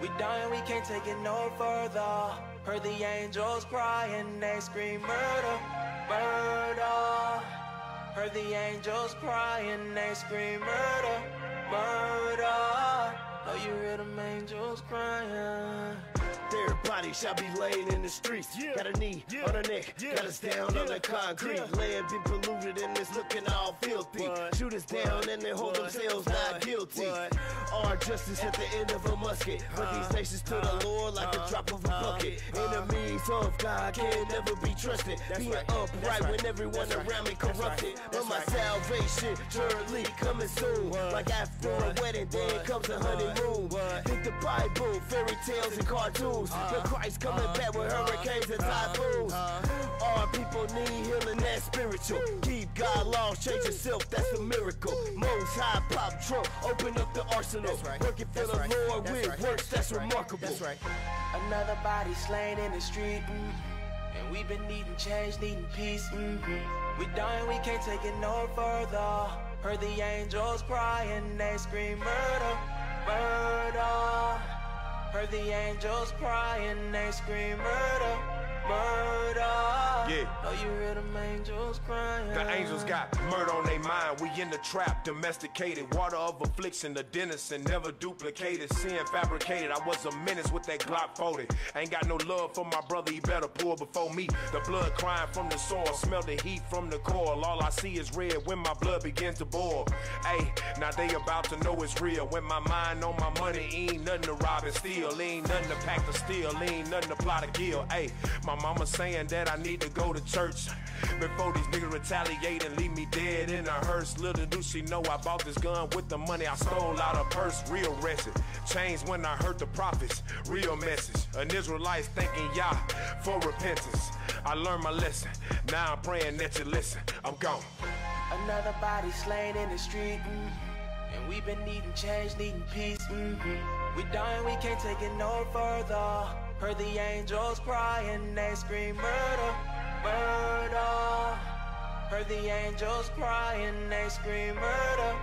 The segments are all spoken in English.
We dying, we can't take it no further. Heard the angels crying, they scream murder, murder. Heard the angels crying, they scream murder, murder. Oh, you hear them angels crying. Everybody shall be laying in the streets. Yeah. Got a knee Yeah. on a neck, Yeah. got us down on the concrete. Yeah. Land been polluted and it's looking all filthy. What? Shoot us down and they hold What? themselves What? not guilty. What? Our justice at the end of a musket. Uh, but these nations to the uh, Lord like a uh, drop of a bucket. Enemies of God can never be trusted. That's Being right. upright right. when everyone right. around me corrupted. But my salvation surely coming soon. What? Like after a What? wedding, then comes a honeymoon. What? Think the Bible, fairy tales and cartoons. Uh-huh. Christ coming Uh-huh. back with hurricanes and Uh-huh. typhoons. Uh-huh. Our people need healing that's spiritual. Keep God laws, change yourself, that's a miracle. Most high pop trunk, open up the arsenal. That's right. Working for That's the right. Lord That's with right. works that's, right. remarkable. That's right. Another body slain in the street, mm. and we've been needing change, needing peace. Mm-hmm. We dying, we can't take it no further. Heard the angels crying, they scream murder, murder. Heard the angels crying, they scream murder, murder. Yeah. Oh, you hear them angels crying. The angels got murder on their mind. We in the trap, domesticated. Water of affliction, the denizen, never duplicated. Sin fabricated. I was a menace with that Glock folded. Ain't got no love for my brother, he better pull before me. The blood crying from the soil, smell the heat from the coil. All I see is red when my blood begins to boil. Hey, now they about to know it's real. When my mind on my money, ain't nothing to rob and steal. Ain't nothing to pack to steal, ain't nothing to plot to kill. Hey, my mama saying that I need to go to church. Before these niggas retaliate and leave me dead in a hearse. Little do she know I bought this gun with the money I stole out of purse. Real wretched. Changed when I heard the prophets. Real message. An Israelite thanking Yah for repentance. I learned my lesson. Now I'm praying that you listen. I'm gone. Another body slain in the street, mm. and we've been needing change, needing peace. Mm-hmm. We dying, we can't take it no further. Heard the angels crying, they scream murder, murder. Heard the angels crying, they scream murder,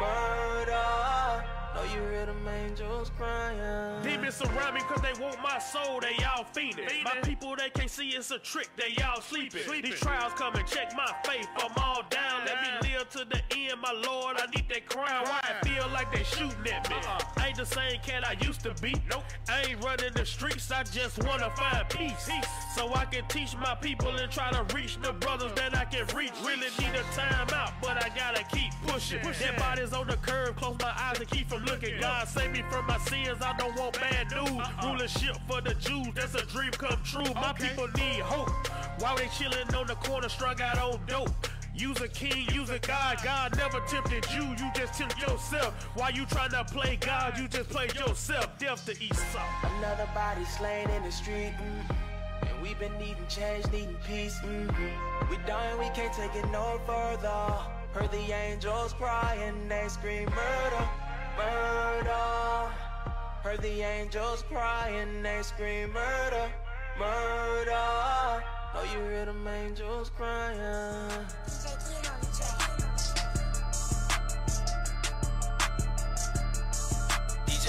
murder. Oh, you hear them angels crying. Demons surround me cause they want my soul, they all fiending. My people, they can't see it's a trick, they all sleeping. These trials come and check my faith, I'm all down. Let me live to the end, my lord, I need that crown. Why it feel like they shooting at me? I ain't the same cat I used to be. Nope. I ain't running the streets, I just wanna find peace. So I can teach my people and try to reach the brothers that I can reach. Really need a timeout, but I gotta keep pushing. Dead bodies on the curb, close my eyes and keep from looking. God save me from my sins, I don't want bad news. Rulership for the Jews, that's a dream come true. My people need hope. While they chilling on the corner, strung out on dope. Use a king, use a God. God never tempted you, you just tempt yourself. Why you trying to play God, you just play yourself. Death to Esau. Another body slain in the street, mm. and we've been needing change, needing peace. Mm-hmm. We dying, we can't take it no further. Heard the angels crying, they scream murder, murder. Heard the angels crying, they scream murder, murder. Oh, you hear them angels crying.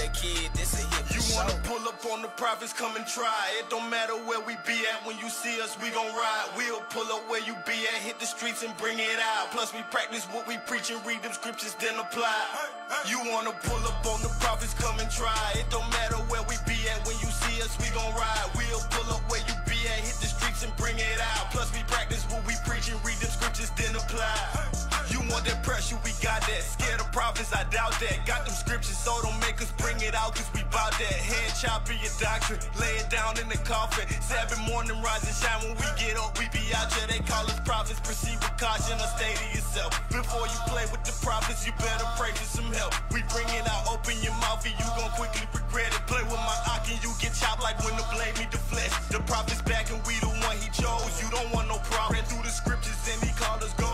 DJ Kid, this a hit. You wanna pull up on the prophets, come and try. It don't matter where we be at. When you see us, we gon' ride. We'll pull up where you be at, hit the streets and bring it out. Plus, we practice what we preach and read them scriptures, then apply. You wanna pull up on the prophets, come and try. It don't matter where we be at. When you see us, we gon' ride. We'll pull up where you be at, hit the streets and bring it That pressure, we got that. Scared of prophets, I doubt that. Got them scriptures, so don't make us bring it out, cause we bout that. Head chopping your doctrine, lay it down in the coffin. Seven morning, rise and shine when we get up, we be out here. They call us prophets, proceed with caution or stay to yourself. Before you play with the prophets, you better pray for some help. We bring it out, open your mouth, and you gon' quickly regret it. Play with my eye, and you get chopped like when the blade meet the flesh. The prophet's back, and we the one he chose. You don't want no problem. Read through the scriptures, and he called us gold.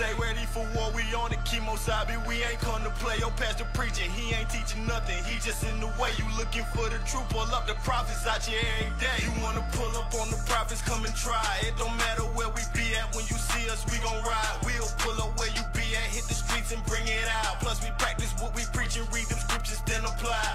Say. Ready for war, we on the chemo side, we ain't come to play. Yo, pastor preaching, he ain't teaching nothing. He just in the way. You looking for the truth, pull up the prophets out here every day. You wanna pull up on the prophets, come and try. It don't matter where we be at, when you see us, we gon' ride. We'll pull up where you be at, hit the streets and bring it out. Plus, we practice what we preach and read them scriptures, then apply.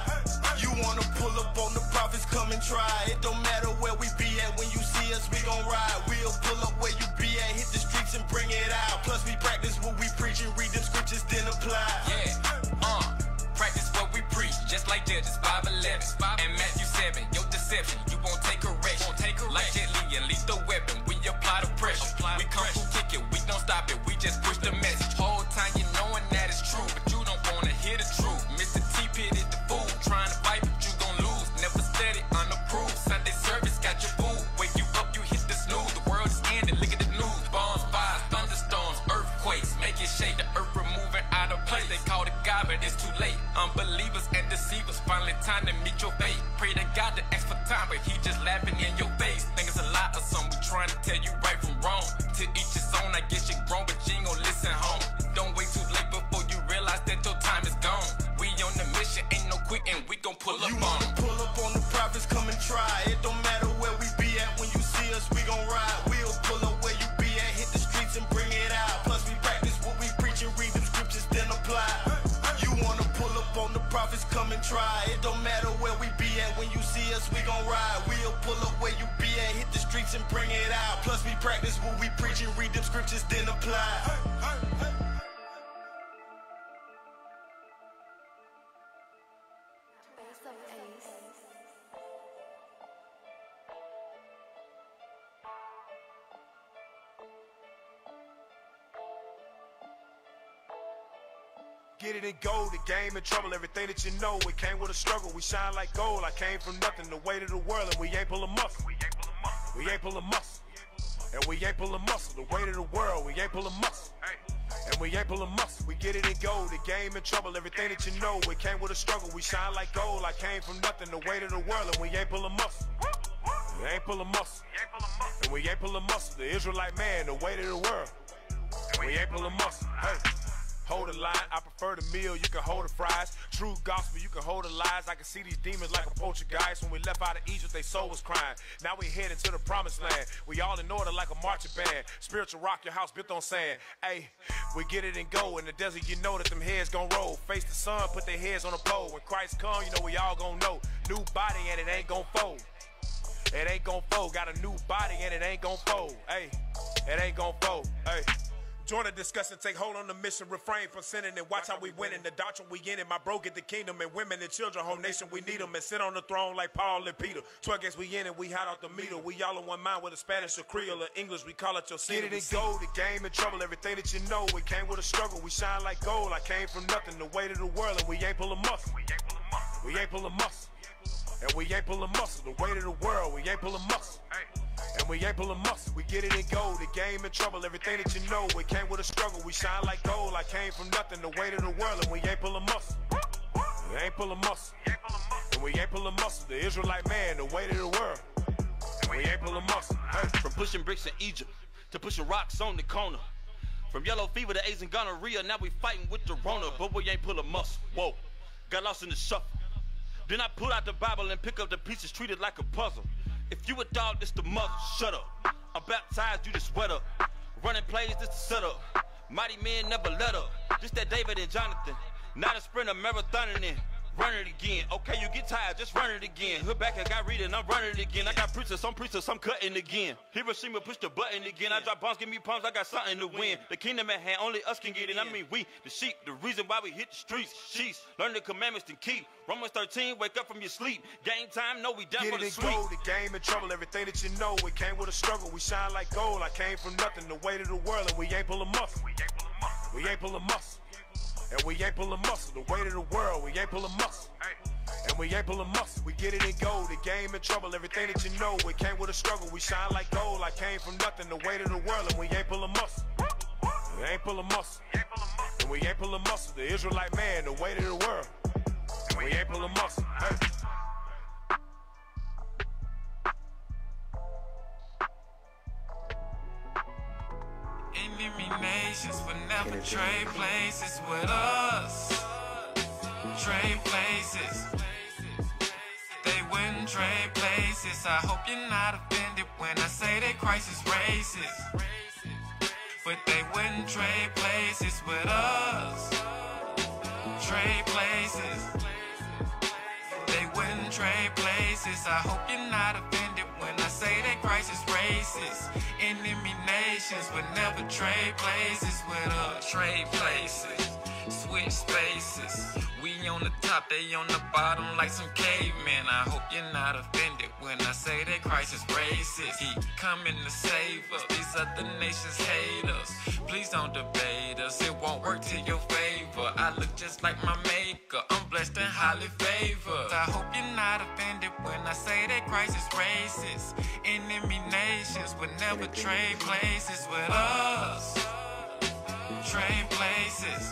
You wanna pull up on the prophets, come and try. It don't matter where we be at, when you us, we gon' ride. We'll pull up where you be at, hit the streets and bring it out. Plus, we practice what we preach and read them scriptures, then apply. Yeah, uh, practice what we preach, just like Judges 5 11 and Matthew 7. Your deception, you won't take but it's too late. Unbelievers and deceivers, finally time to meet your fate. Pray to God to ask for time, but he just laughing in your face. Think it's a lie or something. We trying to tell you right from wrong. To each his own, I guess you grown, but you ain't gon' listen home. Don't wait too late before you realize that your time is gone. We on the mission, ain't no quitting. We gon' pull up You on wanna 'em. pull up on the prophets, come and try. It don't and bring it out. Plus, we practice what we preach and read them scriptures, then apply. Get it and go, the game in trouble, everything that you know. It came with a struggle, we shine like gold. I came from nothing, the weight of the world, and we ain't pulling muscle. We ain't pulling muscle. And we ain't pulling muscle, the weight of the world, we ain't pulling muscle. And we ain't pulling muscle, we get it and go. The game in trouble, everything that you know. It came with a struggle, we shine like gold. I came from nothing, the weight of the world, and we ain't pulling muscle. We ain't pulling muscle. And we ain't pulling muscle. The Israelite man, the weight of the world. And we ain't pulling muscle. Hey. Hold a line, I prefer the meal, you can hold the fries. True gospel, you can hold the lies. I can see these demons like a poltergeist. When we left out of Egypt, they soul was crying. Now we heading to the promised land. We all in order like a marching band. Spiritual rock, your house built on sand. Hey, we get it and go. In the desert, you know that them heads gon' roll. Face the sun, put their heads on the pole. When Christ come, you know we all gon' know. New body and it ain't gon' fold. It ain't gon' fold. Got a new body and it ain't gon' fold. Hey, it ain't gon' fold. Hey. Join the discussion, take hold on the mission, refrain from sinning, and watch how we win in the doctrine we in it. My bro get the kingdom, and women and children, whole nation we need them, and sit on the throne like Paul and Peter. Twelve guess we in it, we hot out the meter. We all in one mind with a Spanish or Creole or English, we call it your city. Get it and go, the game in trouble, everything that you know. It came with a struggle, we shine like gold. I came from nothing, the weight of the world, and we ain't pull pulling muscle. We ain't pull pulling muscle. And we ain't pull pulling muscle, the weight of the world, we ain't pull pulling muscle. And we ain't pulling muscle, we get it and go. The game in trouble, everything that you know. It came with a struggle, we shine like gold. I came from nothing, the weight of the world, and we ain't pulling muscle. We ain't pulling muscle. And we ain't pulling muscle, the Israelite man, the weight of the world. And we ain't pulling muscle. Hey. From pushing bricks in Egypt to pushing rocks on the corner. From yellow fever to AIDS and gonorrhea, now we fighting with the Rona, but we ain't pulling muscle. Whoa, got lost in the shuffle. Then I pull out the Bible and pick up the pieces, treat it like a puzzle. If you a dog, this the mother. Shut up. I'm baptized, you the sweat up. Running plays, this the setup. Mighty men never let up. This that David and Jonathan. Not a sprinter, marathoning in. Run it again. Okay, you get tired, just run it again. Hood back, I got reading, I'm running again. I got preachers, some preachers, some cutting again. Hiroshima push the button again. I drop bombs, give me pumps, I got something to win. The kingdom at hand, only us can get in. I mean, we, the sheep, the reason why we hit the streets. Sheets, learn the commandments and keep. Romans 13, wake up from your sleep. Game time, no, we down Get for it the and sleep. go, the game in trouble, everything that you know. It came with a struggle, we shine like gold. I came from nothing, the weight of the world, and we ain't pulling muscle. We ain't pulling muscle. And we ain't pulling muscle, the weight of the world, we ain't pulling muscle. And we ain't pulling muscle, we get it and go. The game in trouble, everything that you know. It came with a struggle, we shine like gold. I came from nothing, the weight of the world, and we ain't pulling muscle. We ain't pulling muscle. And we ain't pulling muscle, the Israelite man, the weight of the world. And we ain't pulling muscle. Hey. Enemy nations will never trade places with us. Trade places. They wouldn't trade places. I hope you're not offended when I say that Christ is racist. but they wouldn't trade places with us. Trade places. They wouldn't trade places. I hope you're not offended when I say that Christ is racist. Enemy nations would never trade places with us. Trade places. Switch spaces. We on the top, they on the bottom like some cavemen. I hope you're not offended when I say that Christ is racist. He coming to save us. These other nations hate us. Please don't debate us. It won't work to your favor. I look just like my maker. I'm blessed and highly favored. I hope you're not offended when I say that Christ is racist. Enemy nations would never trade places with us. Trade places.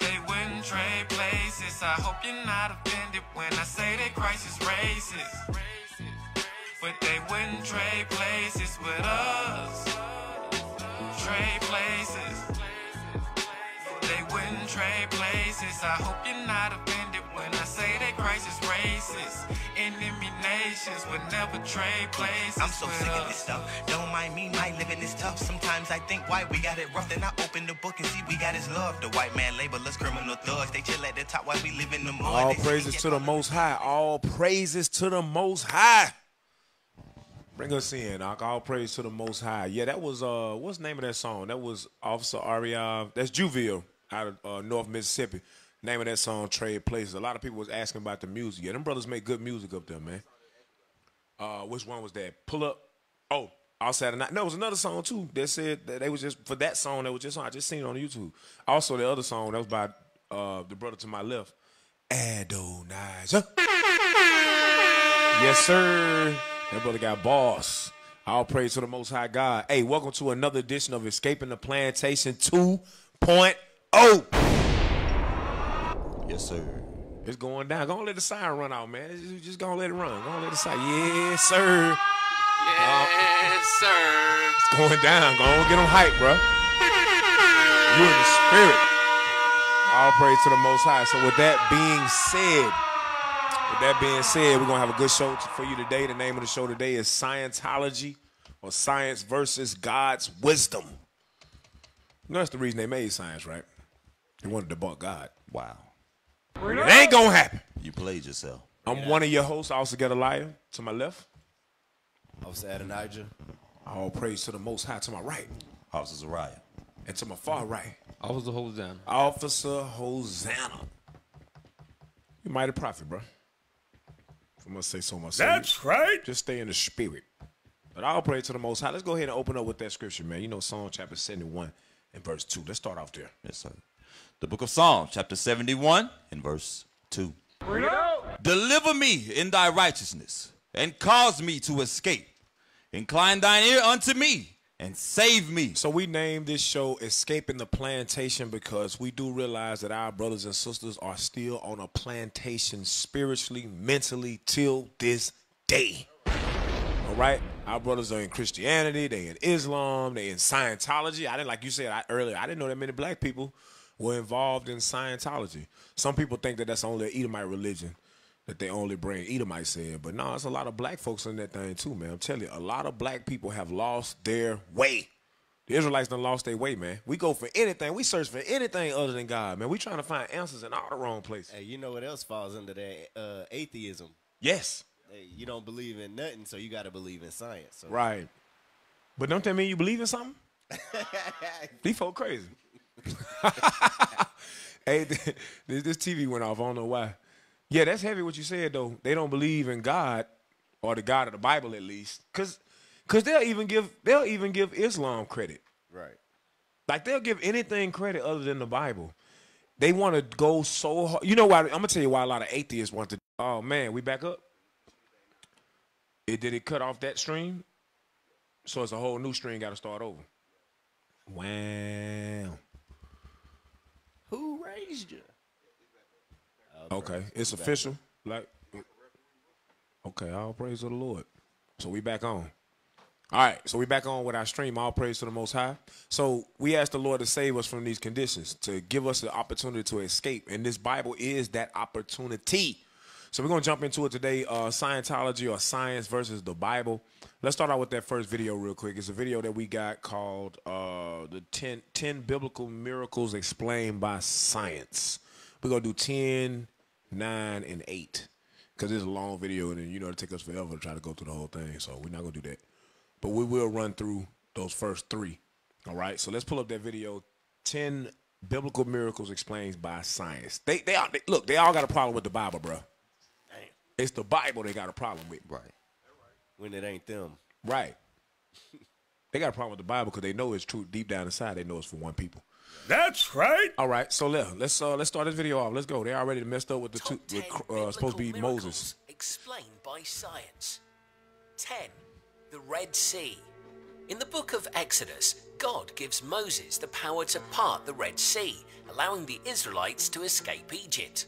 They wouldn't trade places. I hope you're not offended when I say that Christ is racist. But they wouldn't trade places with us. Trade places. They wouldn't trade places. I hope you're not offended when I say that Christ is racist. Enemy nations would never trade places. I'm so sick us. of this stuff. Don't mind me, my living is tough. Sometimes I think why we got it rough. Then I open the book and see we got his love. The white man label us criminal thugs. They chill at the top while we live in the mud. All They say praises to the Most High. All praises to the Most High. Bring us in, All praise to the Most High. Yeah, that was uh, what's the name of that song? That was Officer Aria. That's Juville out of uh, North Mississippi. Name of that song, Trade Places. A lot of people was asking about the music. Yeah, them brothers make good music up there, man. Uh, which one was that? Pull up. Oh, outside of night. No, it was another song too. That said that they was just for that song. That was just I just seen it on YouTube. Also, the other song that was by uh, the brother to my left, Adonijah. Yes, sir. That brother got boss. All praise to the Most High God. Hey, welcome to another edition of Escaping the Plantation 2.0. Yes, sir. It's going down. Go on, let the siren run out, man. Just, just go on, let it run. Go on, let the siren. Yes, sir. Yes, sir. It's going down. Go on, get them hype, bro. You in the spirit. All praise to the Most High. So with that being said, with that being said, we're gonna have a good show for you today. The name of the show today is Scientology or Science versus God's Wisdom. You know that's the reason they made science, right? They wanted to debunk God. Wow. It ain't gonna happen. You played yourself. I'm one of your hosts, I also get a liar to my left. Officer Adonijah. I all praise to the Most High to my right. Officer Zariah. And to my far right, I was Hosanna. Officer Hosanna. You mighty prophet, bro. If I must say so myself. That's right. Just stay in the spirit. But I'll pray to the Most High. Let's go ahead and open up with that scripture, man. You know, Psalm chapter 71 and verse 2. Let's start off there. Yes, sir. The book of Psalms, chapter 71, and verse 2. Deliver me in thy righteousness, and cause me to escape. Incline thine ear unto me, and save me. So we named this show Escaping the Plantation because we do realize that our brothers and sisters are still on a plantation spiritually, mentally, till this day. All right? Our brothers are in Christianity, they in Islam, they in Scientology. I didn't like you said I, earlier, I didn't know that many black people were involved in Scientology. Some people think that that's only an Edomite religion that they only bring Edomite said, but no, there's a lot of black folks in that thing too, man. I'm telling you, a lot of black people have lost their way. The Israelites done lost their way, man. We go for anything. We search for anything other than God, man. We trying to find answers in all the wrong places. Hey, you know what else falls under that? Uh, atheism. Yes, Hey, you don't believe in nothing, so you got to believe in science. So. right. But don't that mean you believe in something? These folk crazy. hey, this, this TV went off. I don't know why. Yeah, that's heavy what you said though. They don't believe in God or the God of the Bible at least, cause, cause they'll even give they'll even give Islam credit. Right. Like they'll give anything credit other than the Bible. They want to go so hard. You know why? I'm gonna tell you why a lot of atheists want to. Oh man, we back up. It did it cut off that stream, so it's a whole new stream. Got to start over. Wow. Who raised you? Okay, it's official. Like, okay, all praise to the Lord. So we back on. All right, so we back on with our stream. All praise to the Most High. So we ask the Lord to save us from these conditions, to give us the opportunity to escape, and this Bible is that opportunity. So we're gonna jump into it today. Uh, Scientology or science versus the Bible. Let's start out with that first video real quick. It's a video that we got called uh, the 10, 10 biblical miracles explained by science. We're gonna do 10, 9, and 8. Because it's a long video and you know it'll take us forever to try to go through the whole thing. So we're not gonna do that. But we will run through those first three. All right. So let's pull up that video. 10 biblical miracles explained by science. They they, all, they look, they all got a problem with the Bible, bro. It's the Bible they got a problem with. Right. When it ain't them. Right. they got a problem with the Bible because they know it's true deep down inside. They know it's for one people. That's right. All right, so let, let's uh, let's start this video off. Let's go. They already messed up with the two. With, uh, supposed to be Moses. Explained by science. 10. The Red Sea. In the book of Exodus, God gives Moses the power to part the Red Sea, allowing the Israelites to escape Egypt.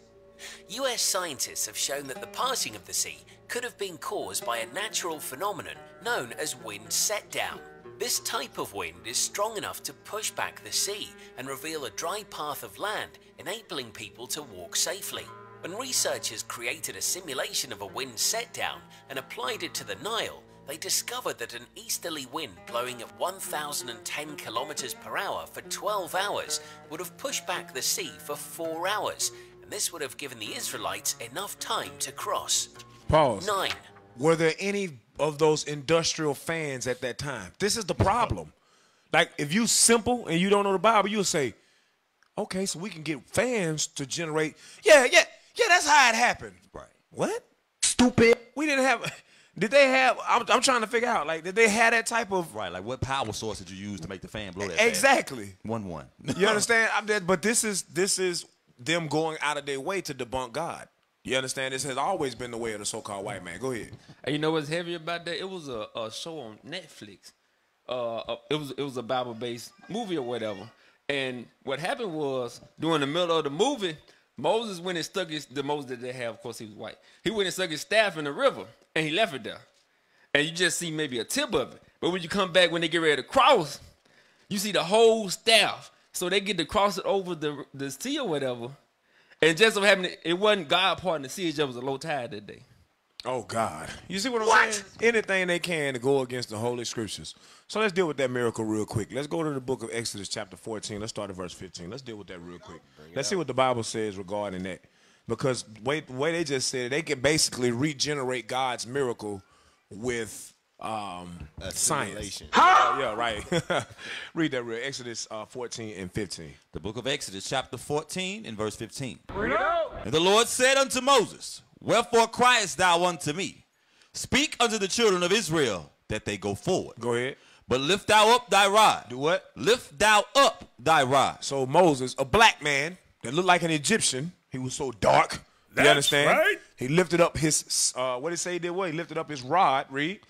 US scientists have shown that the parting of the sea could have been caused by a natural phenomenon known as wind set down. This type of wind is strong enough to push back the sea and reveal a dry path of land, enabling people to walk safely. When researchers created a simulation of a wind set down and applied it to the Nile, they discovered that an easterly wind blowing at 1010 kilometers per hour for 12 hours would have pushed back the sea for 4 hours, and this would have given the Israelites enough time to cross. Pause. 9. Were there any of those industrial fans at that time? This is the problem. Like, if you simple and you don't know the Bible, you'll say, okay, so we can get fans to generate. Yeah, yeah, yeah, that's how it happened. Right. What? Stupid. We didn't have. Did they have? I'm, I'm trying to figure out. Like, did they have that type of? Right. Like, what power source did you use to make the fan blow that? fast? Exactly. One one. You understand? I'm dead, but this is this is them going out of their way to debunk God. You understand? This has always been the way of the so-called white man. Go ahead. And you know what's heavy about that? It was a, a show on Netflix. Uh, uh, it was it was a Bible based movie or whatever. And what happened was during the middle of the movie, Moses went and stuck his the Moses that they have, of course he was white. He went and stuck his staff in the river and he left it there. And you just see maybe a tip of it. But when you come back when they get ready to cross, you see the whole staff. So they get to cross it over the the sea or whatever. And just so happened, it wasn't God parting the sea, it just was a low tide that day. Oh God! You see what I'm saying? Anything they can to go against the holy scriptures. So let's deal with that miracle real quick. Let's go to the book of Exodus, chapter 14. Let's start at verse 15. Let's deal with that real quick. Let's see what the Bible says regarding that. Because way the way they just said it, they can basically regenerate God's miracle with um, science. simulation. Uh, yeah, right. Read that real. Exodus uh, 14 and 15. The book of Exodus, chapter 14, and verse 15. And the Lord said unto Moses, Wherefore criest thou unto me? Speak unto the children of Israel that they go forward. Go ahead. But lift thou up thy rod. Do what? Lift thou up thy rod. So Moses, a black man that looked like an Egyptian, he was so dark. That's you understand? right. He lifted up his uh, what did he say he did? What? He lifted up his rod. Read.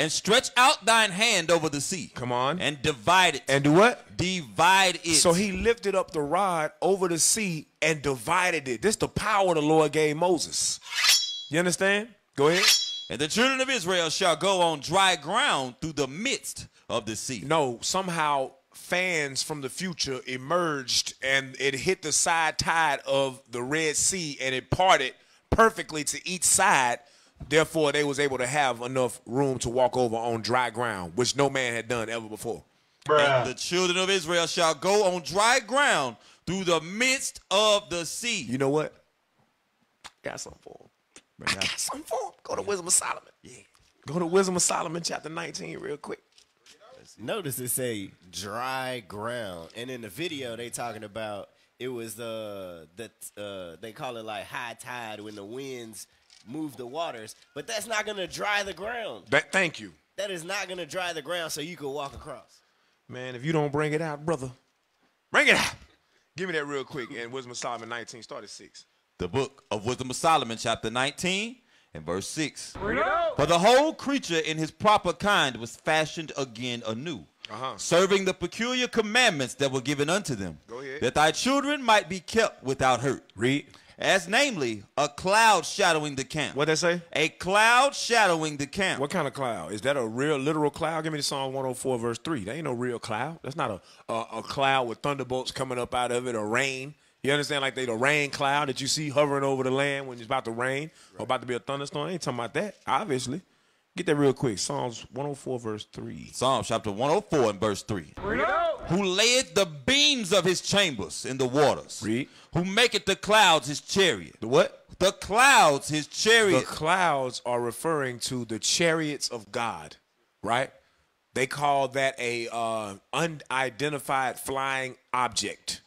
And stretch out thine hand over the sea. Come on. And divide it. And do what? divide it. So he lifted up the rod over the sea and divided it. This is the power the Lord gave Moses. You understand? Go ahead. And the children of Israel shall go on dry ground through the midst of the sea. No, somehow fans from the future emerged and it hit the side tide of the Red Sea and it parted perfectly to each side. Therefore, they was able to have enough room to walk over on dry ground, which no man had done ever before. And the children of Israel shall go on dry ground through the midst of the sea. You know what? Got something for him. I got something for him. Go to Wisdom of Solomon. Yeah. Go to Wisdom of Solomon, chapter 19, real quick. Notice it say dry ground, and in the video they talking about it was uh that uh they call it like high tide when the winds move the waters, but that's not gonna dry the ground. That, thank you. That is not gonna dry the ground so you can walk across. Man, if you don't bring it out, brother, bring it out. Give me that real quick. And Wisdom of Solomon 19, start at 6. The book of Wisdom of Solomon, chapter 19, and verse 6. For the whole creature in his proper kind was fashioned again anew, Uh-huh. serving the peculiar commandments that were given unto them, Go ahead. that thy children might be kept without hurt. Read. As namely, a cloud shadowing the camp. What they say? A cloud shadowing the camp. What kind of cloud? Is that a real literal cloud? Give me the Psalm 104, verse 3. That ain't no real cloud. That's not a, a, a cloud with thunderbolts coming up out of it or rain. You understand? Like they the rain cloud that you see hovering over the land when it's about to rain or about to be a thunderstorm. I ain't talking about that, obviously. Get that real quick. Psalms 104, verse 3. Psalm chapter 104 and verse 3. Who layeth the beams of his chambers in the waters. Read. Who maketh the clouds his chariot. The what? The clouds his chariot. The clouds are referring to the chariots of God, right? They call that a uh, unidentified flying object,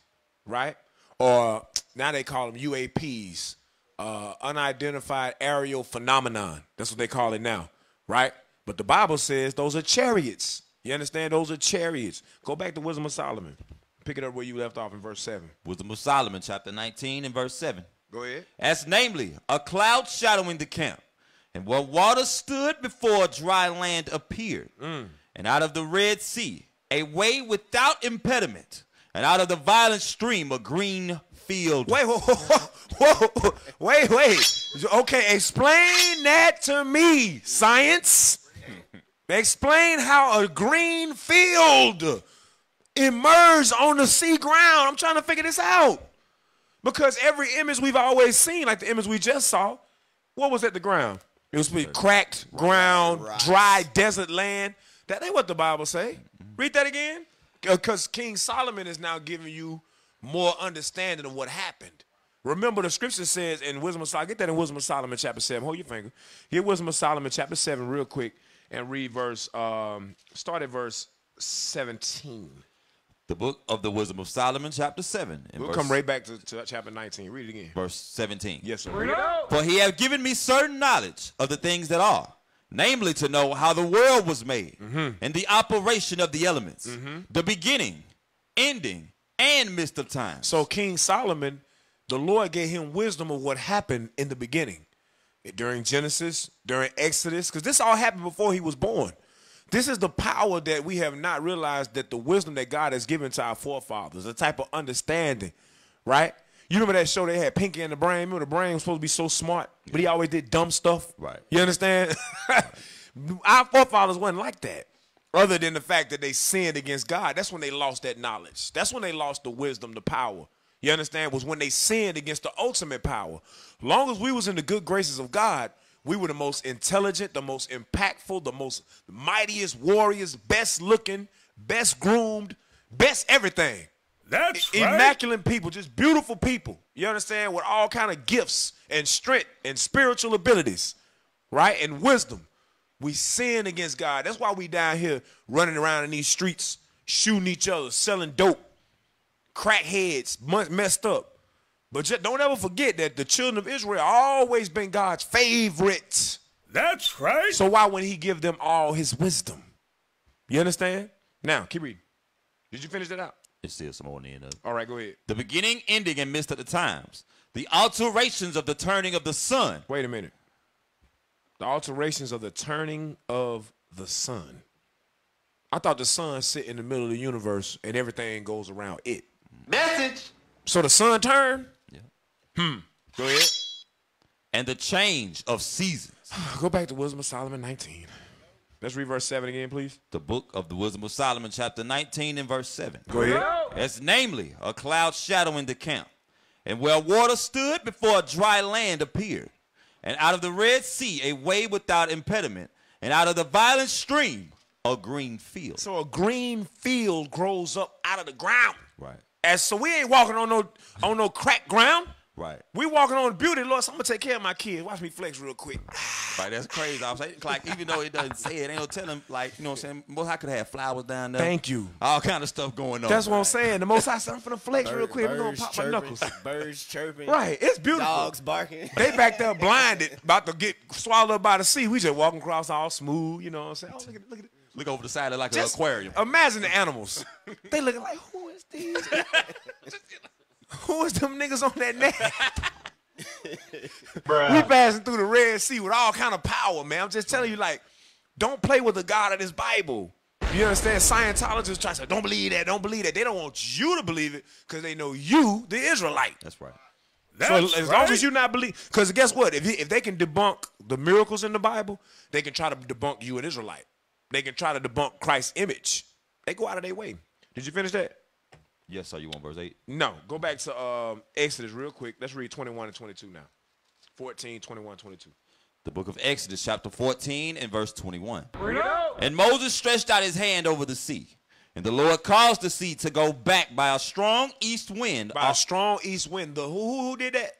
right? Or now they call them UAPs, uh, unidentified aerial phenomenon. That's what they call it now, right? But the Bible says those are chariots. You understand? Those are chariots. Go back to Wisdom of Solomon. Pick it up where you left off in verse 7. Wisdom of Solomon chapter 19 and verse 7. Go ahead. As namely, a cloud shadowing the camp, and where water stood before dry land appeared, Mm. and out of the Red Sea a way without impediment, and out of the violent stream a green field. Wait, whoa, whoa, whoa, wait, wait. Okay, explain that to me, science. Explain how a green field emerged on the sea ground. I'm trying to figure this out. Because every image we've always seen, like the image we just saw, what was at the ground? It was be cracked ground, dry desert land. That ain't what the Bible say. Mm-hmm. Read that again. Uh, because King Solomon is now giving you more understanding of what happened. Remember, the scripture says in Wisdom of Solomon, get that in Wisdom of Solomon, chapter 7. Hold your finger. Get Wisdom of Solomon, chapter 7, real quick, and read verse, um, start at verse 17. The book of the Wisdom of Solomon, chapter 7. and We'll verse- come right back to, to chapter 19. Read it again. Verse 17. Yes, sir. For he hath given me certain knowledge of the things that are, namely to know how the world was made, and the operation of the elements, the beginning, ending, and midst of time. So King Solomon, the Lord gave him wisdom of what happened in the beginning, during Genesis, during Exodus, because this all happened before he was born. This is the power that we have not realized that the wisdom that God has given to our forefathers, a type of understanding, right? You remember that show they had Pinky and the Brain? Remember the Brain was supposed to be so smart, but he always did dumb stuff. Right. You understand? our forefathers wasn't like that. Other than the fact that they sinned against God, that's when they lost that knowledge. That's when they lost the wisdom, the power. You understand? Was when they sinned against the ultimate power. Long as we was in the good graces of God, we were the most intelligent, the most impactful, the most mightiest warriors, best looking, best groomed, best everything. That's right. immaculate people, just beautiful people. You understand? With all kind of gifts and strength and spiritual abilities, right? And wisdom. We sin against God. That's why we down here running around in these streets, shooting each other, selling dope, crackheads, mu- messed up. But just don't ever forget that the children of Israel always been God's favorites. That's right. So why wouldn't he give them all his wisdom? You understand? Now, keep reading. Did you finish that out? It's still some more in the end of it. All right, go ahead. The beginning, ending, and midst of the times. The alterations of the turning of the sun. Wait a minute. The alterations of the turning of the sun. I thought the sun sit in the middle of the universe and everything goes around it. Message. So the sun turned? Yeah. Hmm. Go ahead. And the change of seasons. Go back to Wisdom of Solomon 19. Let's read verse 7 again, please. The book of the Wisdom of Solomon, chapter 19 and verse 7. Go ahead. As namely, a cloud shadowing the camp, and where water stood before a dry land appeared, and out of the Red Sea a way without impediment, and out of the violent stream a green field. So a green field grows up out of the ground. Right. As so we ain't walking on no on no cracked ground. Right. We walking on beauty, Lord. So I'm gonna take care of my kids. Watch me flex real quick. Right, that's crazy. I was like, like, even though it doesn't say it, ain't no telling, like, you know what I'm saying? Most I could have flowers down there. Thank you. All kind of stuff going on. That's what I'm saying. The most I said, I'm finna flex real quick. I'm gonna birds pop my chirping, knuckles. Birds chirping. Right, it's beautiful. Dogs barking. They back there blinded, about to get swallowed up by the sea. We just walking across all smooth, you know what I'm saying? Oh, look at look at it. Look over the side of like Just an aquarium. Imagine the animals. they looking like, who is these? who is them niggas on that net? we passing through the Red Sea with all kind of power, man. I'm just telling you, like, don't play with the God of this Bible. You understand? Scientologists try to say, don't believe that, don't believe that. They don't want you to believe it because they know you, the Israelite. That's right. so as long as you not believe, because guess what? If, if they can debunk the miracles in the Bible, they can try to debunk you, an Israelite. They can try to debunk Christ's image. They go out of their way. Did you finish that? Yes, sir. You want verse 8? No, go back to um, Exodus real quick. Let's read 21 and 22 now. 14, 21, 22. The book of Exodus, chapter 14, and verse 21. And Moses stretched out his hand over the sea. And the Lord caused the sea to go back by a strong east wind. By a strong east wind. The who, who, who did that?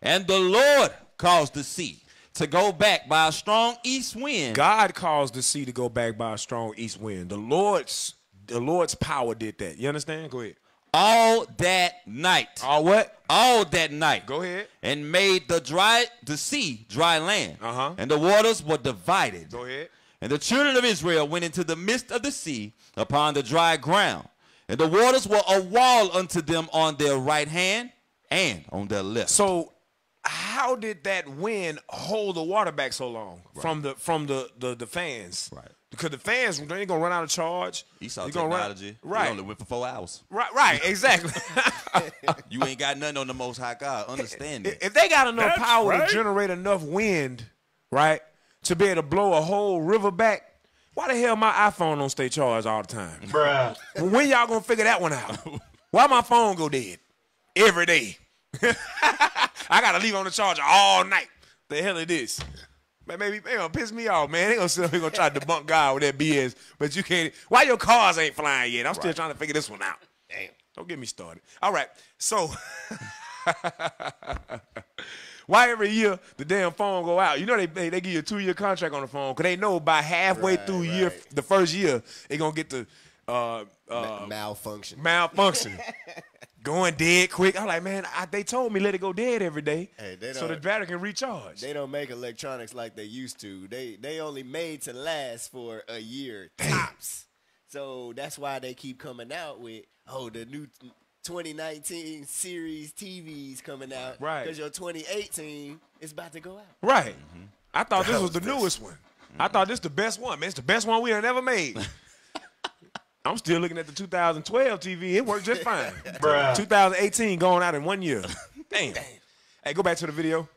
And the Lord caused the sea to go back by a strong east wind. God caused the sea to go back by a strong east wind. The Lord's the Lord's power did that. You understand? Go ahead. all that night. All what? All that night. Go ahead. And made the dry the sea dry land. Uh-huh. And the waters were divided. Go ahead. And the children of Israel went into the midst of the sea upon the dry ground. And the waters were a wall unto them on their right hand and on their left. So how did that wind hold the water back so long from the from the the, the fans? Right. Because the fans they ain't gonna run out of charge. Esau They gonna run- technology. right. It only went for four hours. Right, right, exactly. You ain't got nothing on the most high God. Understand that. if they got enough That's power right. to generate enough wind, right, to be able to blow a whole river back, why the hell my iPhone don't stay charged all the time? Bruh. when y'all gonna figure that one out? Why my phone go dead every day? I gotta leave on the charger all night. The hell it is. Man, maybe they gonna piss me off, man. They gonna sit here gonna try to debunk God with that BS, but you can't. Why your cars ain't flying yet? I'm still trying to figure this one out. Damn, don't get me started. All right, so why every year the damn phone go out? You know they they, they give you a two year contract on the phone because they know by halfway through year the first year they gonna get the uh, uh, Malfunction. malfunction. Going dead quick. I'm like, man, I, they told me let it go dead every day, Hey, they so the battery can recharge. They don't make electronics like they used to. They they only made to last for a year tops. So that's why they keep coming out with oh the new 2019 series TVs coming out. Right. Because your 2018 is about to go out. right. Mm-hmm. I thought this hell was the this? newest one. I thought this the best one, man. It's the best one we have ever made. I'm still looking at the 2012 TV. It worked just fine. Bruh. 2018 going out in one year. Damn. Hey, go back to the video.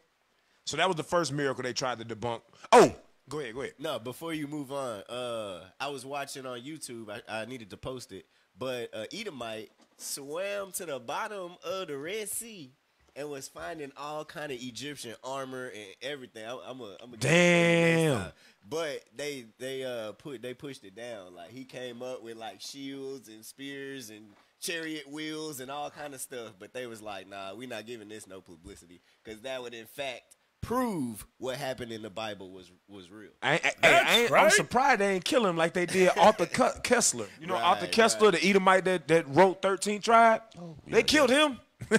So that was the first miracle they tried to debunk. Oh, go ahead, go ahead. No, before you move on, uh, I was watching on YouTube. I, I needed to post it, but uh, Edomite swam to the bottom of the Red Sea and was finding all kind of Egyptian armor and everything. I, I'm a, I'm a Damn. But they they uh put they pushed it down. Like he came up with like shields and spears and chariot wheels and all kind of stuff. But they was like, nah, we not giving this no publicity because that would in fact prove what happened in the Bible was was real. I, ain't- I, That's I ain't, I'm surprised they ain't kill him like they did Arthur Ke- Kessler. You know Right, Arthur Kessler, the Edomite that, that wrote 13 Tribe? they killed him.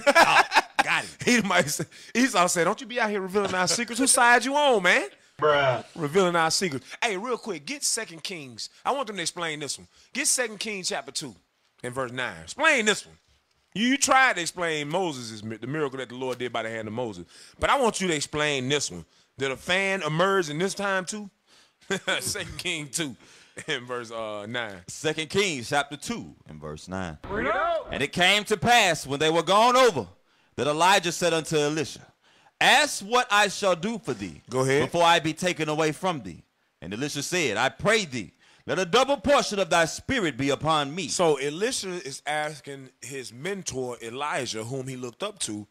Got it. Edomite he's Esau said, don't you be out here revealing our secrets. Whose side you on, man? Bruh. Revealing our secrets. Hey, real quick, get Second Kings. I want them to explain this one. Get Second Kings chapter 2 and verse 9. Explain this one. You, you tried to explain Moses' mi- the miracle that the Lord did by the hand of Moses. But I want you to explain this one. Did a fan emerge in this time too? Second King 2 and verse uh, 9. Second Kings chapter 2 and verse 9. And it came to pass when they were gone over that Elijah said unto Elisha, Ask what I shall do for thee Go ahead. before I be taken away from thee. And Elisha said, I pray thee, let a double portion of thy spirit be upon me. So Elisha is asking his mentor Elijah, whom he looked up to,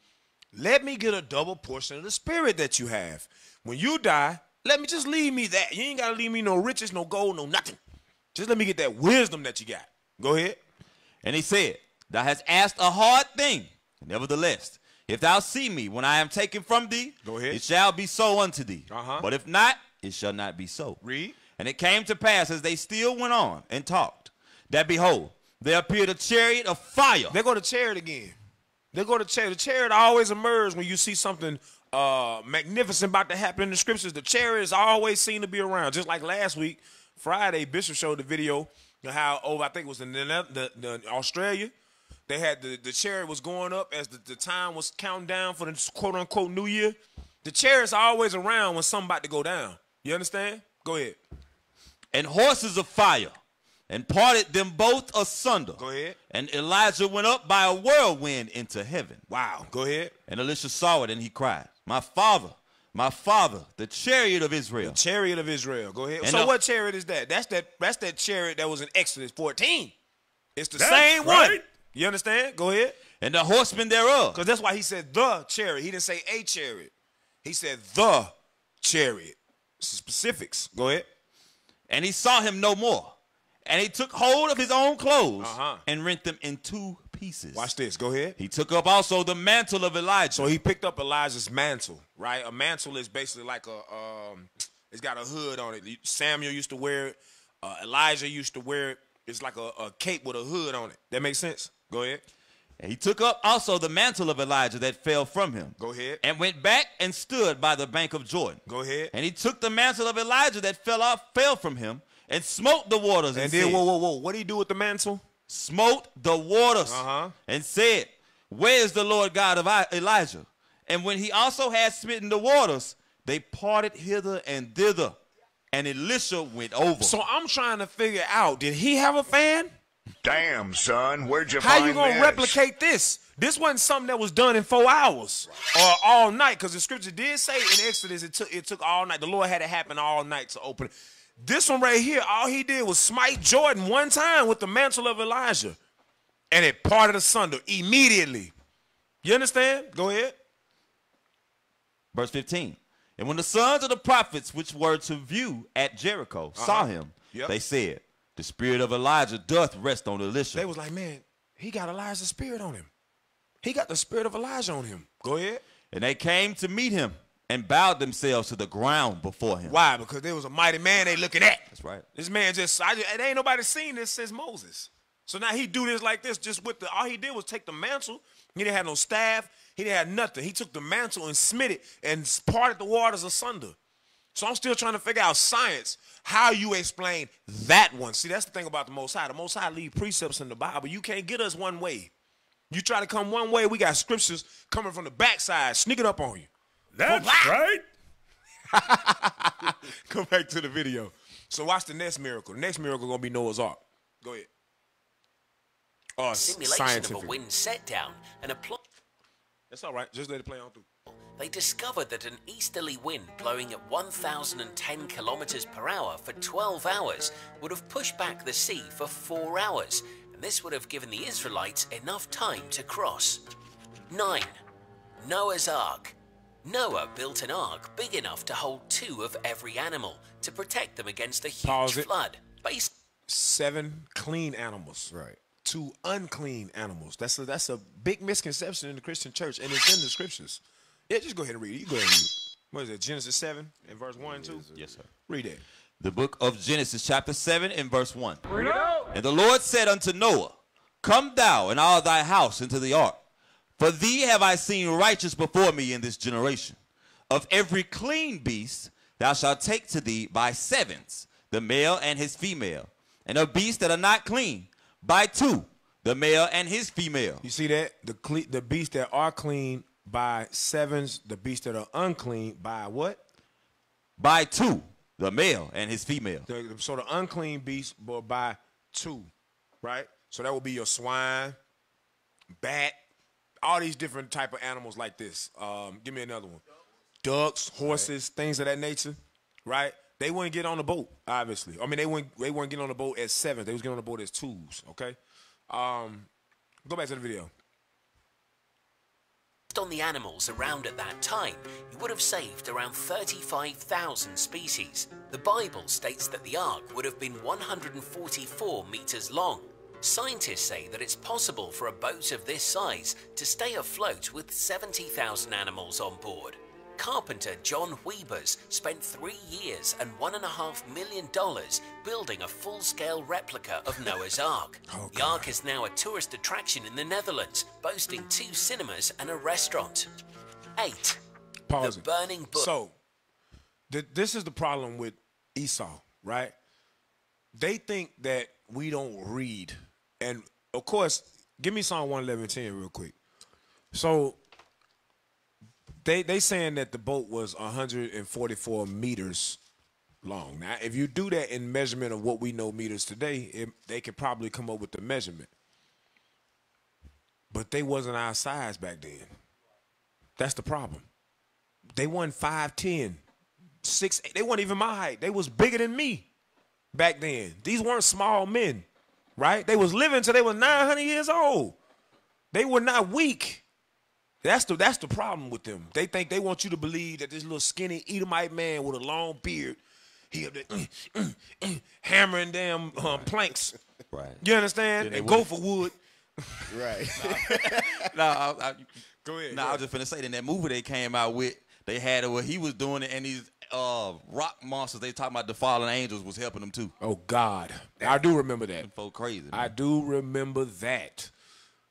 let me get a double portion of the spirit that you have. When you die, let me just leave me that. You ain't gotta leave me no riches, no gold, no nothing. Just let me get that wisdom that you got. Go ahead. And he said, Thou hast asked a hard thing. Nevertheless, if thou see me when I am taken from thee, Go ahead. it shall be so unto thee. Uh-huh. But if not, it shall not be so. Read. And it came to pass as they still went on and talked, that behold, there appeared a chariot of fire. They go to chariot again. They go to chariot. The chariot always emerges when you see something uh, magnificent about to happen in the scriptures. The chariots always seem to be around. Just like last week, Friday, Bishop showed the video of how over I think it was in the, the, the Australia. They had the, the chariot was going up as the, the time was counting down for the quote unquote new year. The chariots are always around when something about to go down. You understand? Go ahead. and horses of fire, and parted them both asunder. Go ahead. And Elijah went up by a whirlwind into heaven. Wow. Go ahead. And Elisha saw it, and he cried, My father, my father, the chariot of Israel. The chariot of Israel. Go ahead. And so the- what chariot is that? That's that that's that chariot that was in Exodus 14. It's the That's same right. one. You understand? Go ahead. And the horsemen thereof. Because that's why he said the chariot. He didn't say a chariot. He said the chariot. Specifics. Go ahead. And he saw him no more. And he took hold of his own clothes Uh-huh. and rent them in two pieces. Watch this. Go ahead. He took up also the mantle of Elijah. So he picked up Elijah's mantle, right? A mantle is basically like a, um, it's got a hood on it. Samuel used to wear it. Uh, Elijah used to wear it. It's like a, a cape with a hood on it. That makes sense? Go ahead. And he took up also the mantle of Elijah that fell from him. Go ahead. And went back and stood by the bank of Jordan. Go ahead. And he took the mantle of Elijah that fell off, fell from him, and smote the waters. And, And then, said, whoa, whoa, whoa. What did he do with the mantle? Smote the waters. Uh-huh. And said, Where is the Lord God of I- Elijah? And when he also had smitten the waters, they parted hither and thither. And Elisha went over. So I'm trying to figure out, did he have a fan? Damn, son, where'd you How find you gonna this? replicate this? This wasn't something that was done in four hours or all night, because the scripture did say in Exodus it took it took all night. The Lord had it happen all night to open it. This one right here, all he did was smite Jordan one time with the mantle of Elijah, and it parted asunder immediately. You understand? Go ahead. Verse 15. And when the sons of the prophets which were to view at Jericho saw Uh-huh. him, Yep. they said, The spirit of Elijah doth rest on Elisha. They was like, man, he got Elijah's spirit on him. He got the spirit of Elijah on him. Go ahead. and they came to meet him and bowed themselves to the ground before him. Why? Because there was a mighty man they looking at. That's right. This man just, I just, it ain't nobody seen this since Moses. So now he do this like this, just with the, all he did was take the mantle. He didn't have no staff. He didn't have nothing. He took the mantle and smit it and parted the waters asunder. So I'm still trying to figure out science, how you explain that one. See, that's the thing about the Most High. The Most High leave precepts in the Bible. You can't get us one way. You try to come one way, we got scriptures coming from the backside, sneaking up on you. That's right. Come back to the video. So watch the next miracle. The next miracle gonna be Noah's Ark. Go ahead. Oh, Simulation of a wind set down and a plot. That's all right. Just let it play on through. They discovered that an easterly wind blowing at 1,010 kilometers per hour for 12 hours would have pushed back the sea for four hours, and this would have given the Israelites enough time to cross. 9. Noah's Ark. Noah built an ark big enough to hold two of every animal to protect them against a huge Pause it. flood. Based Seven clean animals. Right. Two unclean animals. That's a that's a big misconception in the Christian church, and it's in the scriptures. Yeah, just go ahead and read it. You go ahead and read it. What is it? Genesis seven and verse one and two. Yes, sir. Read it. The book of Genesis, chapter 7, and verse 1. Read it out. And the Lord said unto Noah, Come thou and all thy house into the ark. For thee have I seen righteous before me in this generation. Of every clean beast thou shalt take to thee by sevens, the male and his female. And of beasts that are not clean, by two, the male and his female. You see that the cle- the beasts that are clean by sevens, the beasts that are unclean by what? By two, the male and his female. The, so the unclean beasts but by two, right? So that would be your swine, bat, all these different type of animals like this. Um, give me another one. Ducks, horses, things of that nature, right? They wouldn't get on the boat, obviously. I mean, they wouldn't they wouldn't get on the boat as sevens. They was getting on the boat as twos. Okay. Um, go back to the video. On the animals around at that time, you would have saved around 35,000 species. The Bible states that the ark would have been 144 meters long. Scientists say that it's possible for a boat of this size to stay afloat with 70,000 animals on board. Carpenter John Huibers spent three years and one and a half million dollars building a full-scale replica of Noah's Ark. Oh, the Ark is now a tourist attraction in the Netherlands, boasting two cinemas and a restaurant. 8. Pause The it. burning bush. So, th- this is the problem with Esau, right? They think that we don't read, and of course, give me Psalm one eleven ten real quick. So, they they saying that the boat was 144 meters long. Now, if you do that in measurement of what we know meters today, it, they could probably come up with the measurement. But they wasn't our size back then. That's the problem. They won 5'10, 6 They weren't even my height. They was bigger than me back then. These weren't small men, right? They was living till they was 900 years old. They were not weak. That's the that's the problem with them. They think they want you to believe that this little skinny Edomite man with a long beard, he up there mm, mm, mm, hammering damn um, planks. Right. You understand? Then they And would- go for wood. Right. no, I, I, go ahead. No, I was just finna say in that movie they came out with, they had it where he was doing it, and these uh, rock monsters they talking about the fallen angels was helping them too. Oh God, I do remember that. So crazy. I do remember that.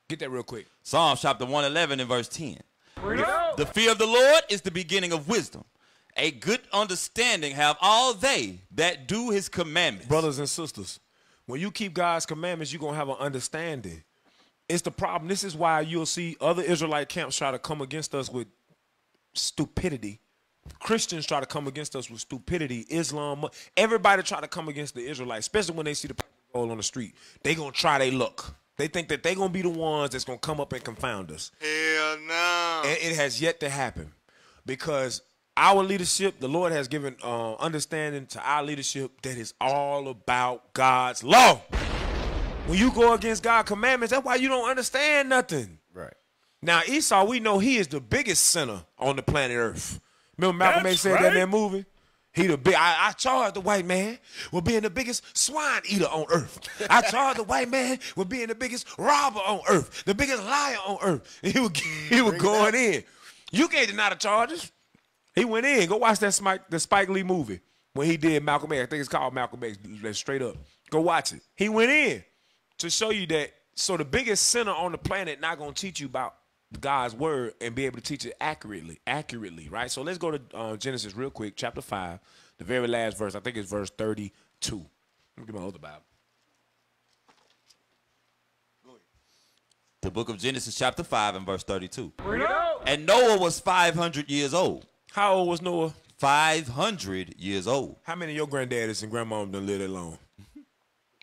Get that real quick. Psalms chapter 111 and verse 10. Bring it out. The fear of the Lord is the beginning of wisdom. A good understanding have all they that do his commandments. Brothers and sisters, when you keep God's commandments, you're gonna have an understanding. It's the problem. This is why you'll see other Israelite camps try to come against us with stupidity. Christians try to come against us with stupidity. Islam, everybody try to come against the Israelites, especially when they see the roll on the street. They gonna try their luck. They think that they're gonna be the ones that's gonna come up and confound us. Hell no. And it has yet to happen because our leadership, the Lord has given uh, understanding to our leadership that is all about God's law. When you go against God's commandments, that's why you don't understand nothing. Right. Now Esau, we know he is the biggest sinner on the planet Earth. Remember Malcolm X said that in right. that movie. He the big. I, I charge the white man with being the biggest swine eater on earth. I charge the white man with being the biggest robber on earth, the biggest liar on earth. And he was mm, he was going in. You can't deny the charges. He went in. Go watch that Spike the Spike Lee movie when he did Malcolm X. I think it's called Malcolm X. Straight up. Go watch it. He went in to show you that. So the biggest sinner on the planet not gonna teach you about God's word and be able to teach it accurately, accurately, right? So let's go to uh, Genesis real quick, chapter five, the very last verse. I think it's verse thirty-two. Let me get my other Bible. The book of Genesis chapter 5 and verse 32. Bring it out. And Noah was 500 years old. How old was Noah? 500 years old. How many of your granddaddies and grandmoms done live that long?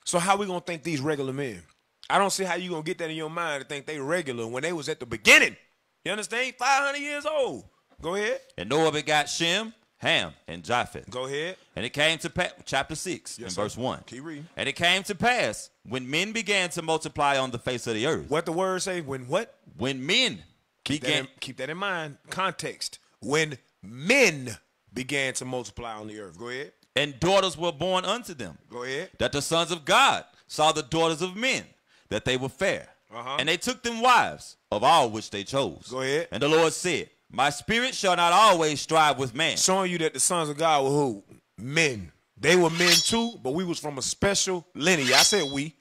So how we gonna think these regular men? I don't see how you gonna get that in your mind to think they regular when they was at the beginning. You understand? 500 years old. Go ahead. And Noah begot Shem, Ham, and Japheth. Go ahead. And it came to pass, chapter 6 Yes, and sir. verse 1. Keep reading. And it came to pass when men began to multiply on the face of the earth. What the word say? When what? When men Keep that, in, keep that in mind. Context. When men began to multiply on the earth. Go ahead. And daughters were born unto them. Go ahead. That the sons of God saw the daughters of men, that they were fair. Uh-huh. And they took them wives of all which they chose. Go ahead. And the Lord said, My spirit shall not always strive with man. Showing you that the sons of God were who? Men. They were men too, but we was from a special lineage. I said we.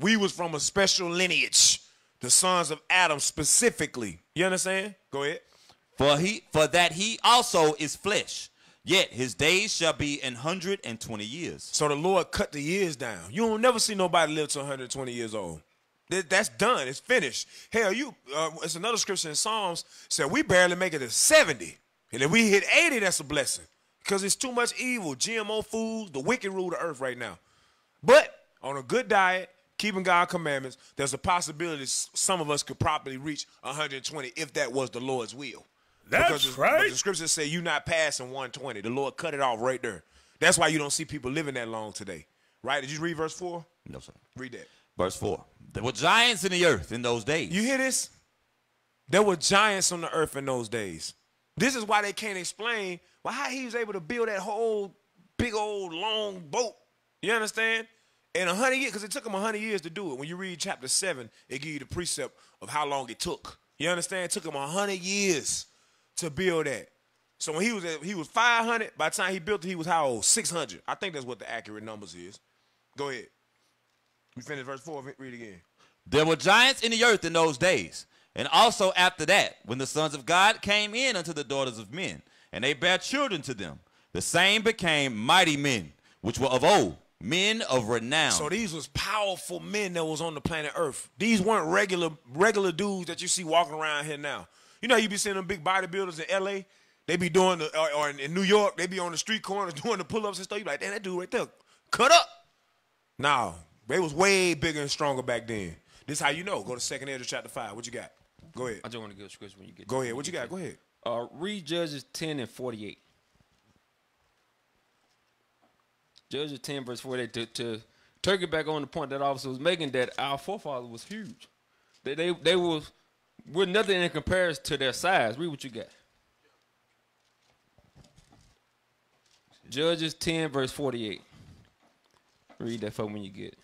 We was from a special lineage. The sons of Adam specifically. You understand? Go ahead. For he for that he also is flesh. Yet his days shall be an hundred and twenty years. So the Lord cut the years down. You don't never see nobody live to 120 years old. That- That's done. It's finished. Hell, you. Uh, it's another scripture in Psalms said we barely make it to 70, and if we hit 80, that's a blessing because it's too much evil. GMO foods, the wicked rule the earth right now. But on a good diet, keeping God commandments, there's a possibility some of us could probably reach 120 if that was the Lord's will. That's because right. but the scriptures say you're not passing 120. The Lord cut it off right there. That's why you don't see people living that long today. Right? Did you read verse 4? No, sir. Read that. Verse four. There were giants in the earth in those days. You hear this? There were giants on the earth in those days. This is why they can't explain why how he was able to build that whole big old long boat. You understand? In a hundred years, because it took him a hundred years to do it. When you read chapter seven, it give you the precept of how long it took. You understand? It took him a hundred years to build that. So when he was at, he was 500, by the time he built it, he was how old? 600. I think that's what the accurate numbers is. Go ahead. We finished verse four. Read again. There were giants in the earth in those days. And also after that, when the sons of God came in unto the daughters of men, and they bare children to them, the same became mighty men, which were of old, men of renown. So these was powerful men that was on the planet Earth. These weren't regular regular dudes that you see walking around here now. You know, you be seeing them big bodybuilders in L.A. They be doing the or, or in, New York. They be on the street corners doing the pull-ups and stuff. You be like, damn, that dude right there, cut up. Now they was way bigger and stronger back then. This how you know. Go to Second Ezra chapter five. What you got? Go ahead. I just want to give a scripture when you get. Go ahead. What you got? Go ahead. Uh, read Judges 10 and 48. Judges 10 verse 48 to, to take it back on the point that officer was making that our forefather was huge. They they, they was with nothing in comparison to their size. Read what you got. Judges 10, verse 48. Read that for when you get it.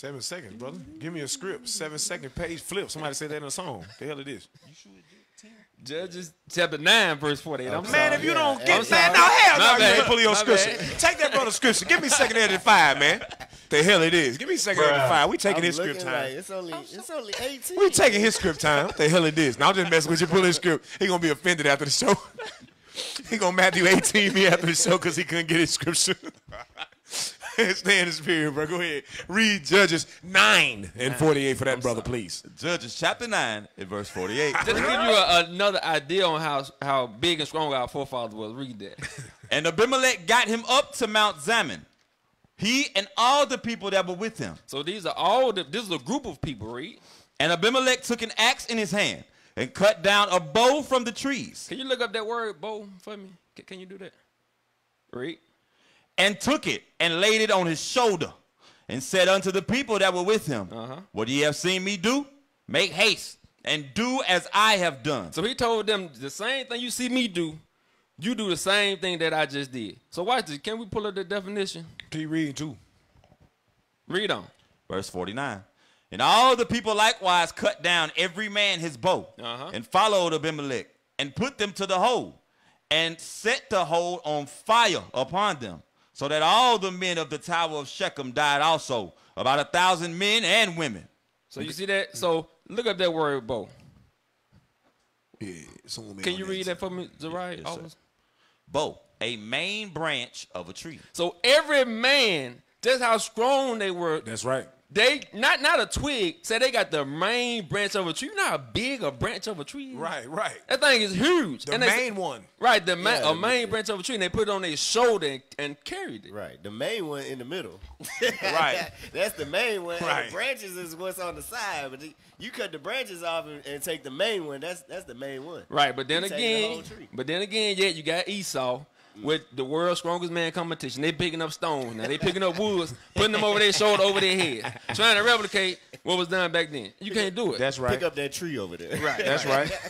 Seven seconds, brother. Give me a script. Seven second page flip. Somebody said that in a song. The hell it is. Judges chapter 9, verse 48. I'm man, sorry. if you don't I'm get sorry. man, no hell no, you bad. ain't pulling your scripture. Take that brother's scripture. Give me second edit five, man. The hell it is. Give me second edit five. We taking I'm his script time. like it's only it's only 18. We taking his script time. What the hell it is? Now I'm just messing with you. Pull his script. He gonna be offended after the show. he gonna Matthew 18 me after the show because he couldn't get his scripture. Stay in the spirit, bro. Go ahead. Read Judges 9 and 48 for that brother, please. Judges chapter 9 and verse 48. Just to give you a, another idea on how how big and strong our forefathers was, read that. And Abimelech got him up to Mount Zalmon, he and all the people that were with him. So these are all the, this is a group of people, read. And Abimelech took an axe in his hand and cut down a bough from the trees. Can you look up that word bough for me? Can, can you do that? Read. And took it and laid it on his shoulder and said unto the people that were with him, Uh-huh. What ye have seen me do, make haste and do as I have done. So he told them the same thing you see me do, you do the same thing that I just did. So watch this. Can we pull up the definition? Keep read too. Read on. Verse 49. And all the people likewise cut down every man his bough Uh-huh. and followed Abimelech and put them to the hole and set the hole on fire upon them, so that all the men of the tower of Shechem died also, about a thousand men and women. So you see that? So look up that word bough. Yeah, zoom Can on you read that for me, Zariah? Yes, sir. Bough, a main branch of a tree. So every man, just how strong they were, That's right. They not not a twig. Say they got the main branch of a tree. You know how big a branch of a tree is? Right, right. That thing is huge. The And they say- main one. Right, the ma- Yeah, a main branch of a tree, and they put it on their shoulder and, and carried it. Right, the main one in the middle. Right. That's the main one. Right. the branches is what's on the side. But the- you cut the branches off and, and take the main one. That's that's the main one. Right, but then You taking the again, but then again, yeah, you got Esau with the world's strongest man competition. They picking up stones now. They picking up woods, putting them over their shoulder, over their head, trying to replicate what was done back then. You can't do it. That's right. Pick up that tree over there. Right, that's right.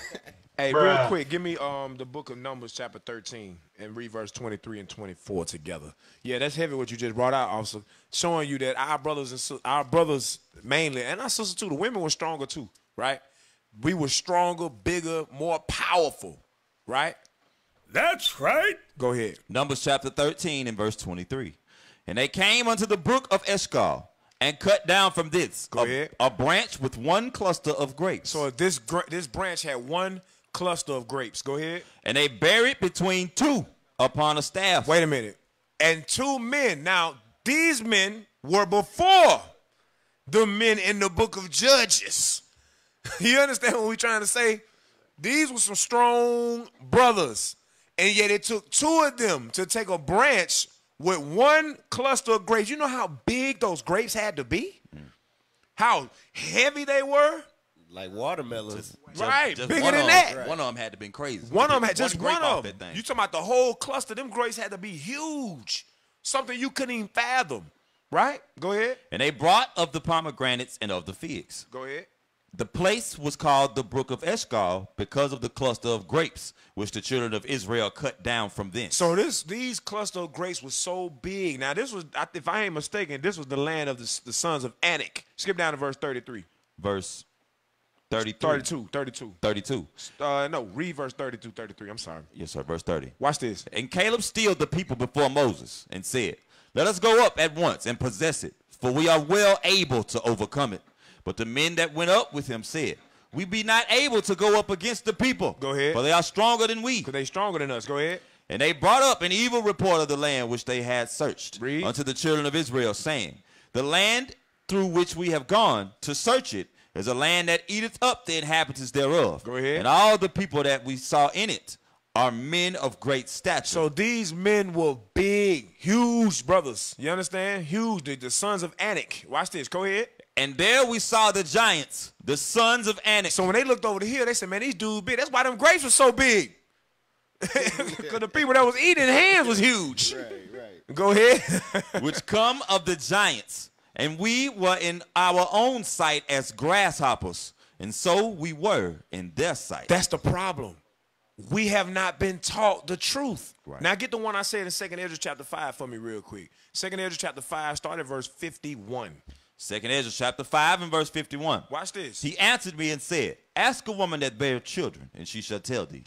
Hey, real quick, give me um the book of Numbers, chapter 13, and read verse 23 and 24 together. Yeah, that's heavy what you just brought out, also showing you that our brothers and sis- our brothers mainly, and our sisters too, the women were stronger too, right? We were stronger, bigger, more powerful, right? That's right. Go ahead. Numbers chapter 13 and verse 23. And they came unto the brook of Eshcol and cut down from this Go a, ahead. a branch with one cluster of grapes. So this gra- this branch had one cluster of grapes. Go ahead. and they buried between two upon a staff. Wait a minute. And two men. Now, these men were before the men in the book of Judges. you understand what we're trying to say? These were some strong brothers. And yet it took two of them to take a branch with one cluster of grapes. You know how big those grapes had to be? How heavy they were? Like watermelons. right, Just bigger one than of that. Them, One of them had to been crazy. One of them had One just grape one of them. thing. You talking about the whole cluster? Them grapes had to be huge, something you couldn't even fathom. Right? Go ahead. And they brought of the pomegranates and of the figs. Go ahead. The place was called the brook of Eshcol because of the cluster of grapes which the children of Israel cut down from thence. So this these cluster of grapes was so big. Now this was, if I ain't mistaken, this was the land of the, the sons of Anak. Skip down to verse thirty-three. Verse 33. 32, 32. 32. Uh, no, read verse 32, 33. I'm sorry. Yes, sir. Verse 30. Watch this. And Caleb stilled the people before Moses and said, Let us go up at once and possess it, for we are well able to overcome it. But the men that went up with him said, We be not able to go up against the people. Go ahead. For they are stronger than we. Because they stronger than us. Go ahead. And they brought up an evil report of the land which they had searched Read. unto the children of Israel, saying, The land through which we have gone to search it is a land that eateth up the inhabitants thereof. Go ahead. And all the people that we saw in it are men of great stature. So these men were big, huge brothers. You understand? Huge. The, the sons of Anak. Watch this. Go ahead. And there we saw the giants, the sons of Anak. So when they looked over the hill, they said, "Man, these dudes big. That's why them grapes were so big." Because the people that was eating hands was huge. Right, right. Go ahead. which come of the giants, and we were in our own sight as grasshoppers, and so we were in their sight. That's the problem. We have not been taught the truth. Right. Now get the one I said in Second Ezra chapter five for me real quick. Second Ezra chapter five, start at verse fifty-one. Second Ezra chapter 5 and verse 51. Watch this. He answered me and said, Ask a woman that beareth children, and she shall tell thee.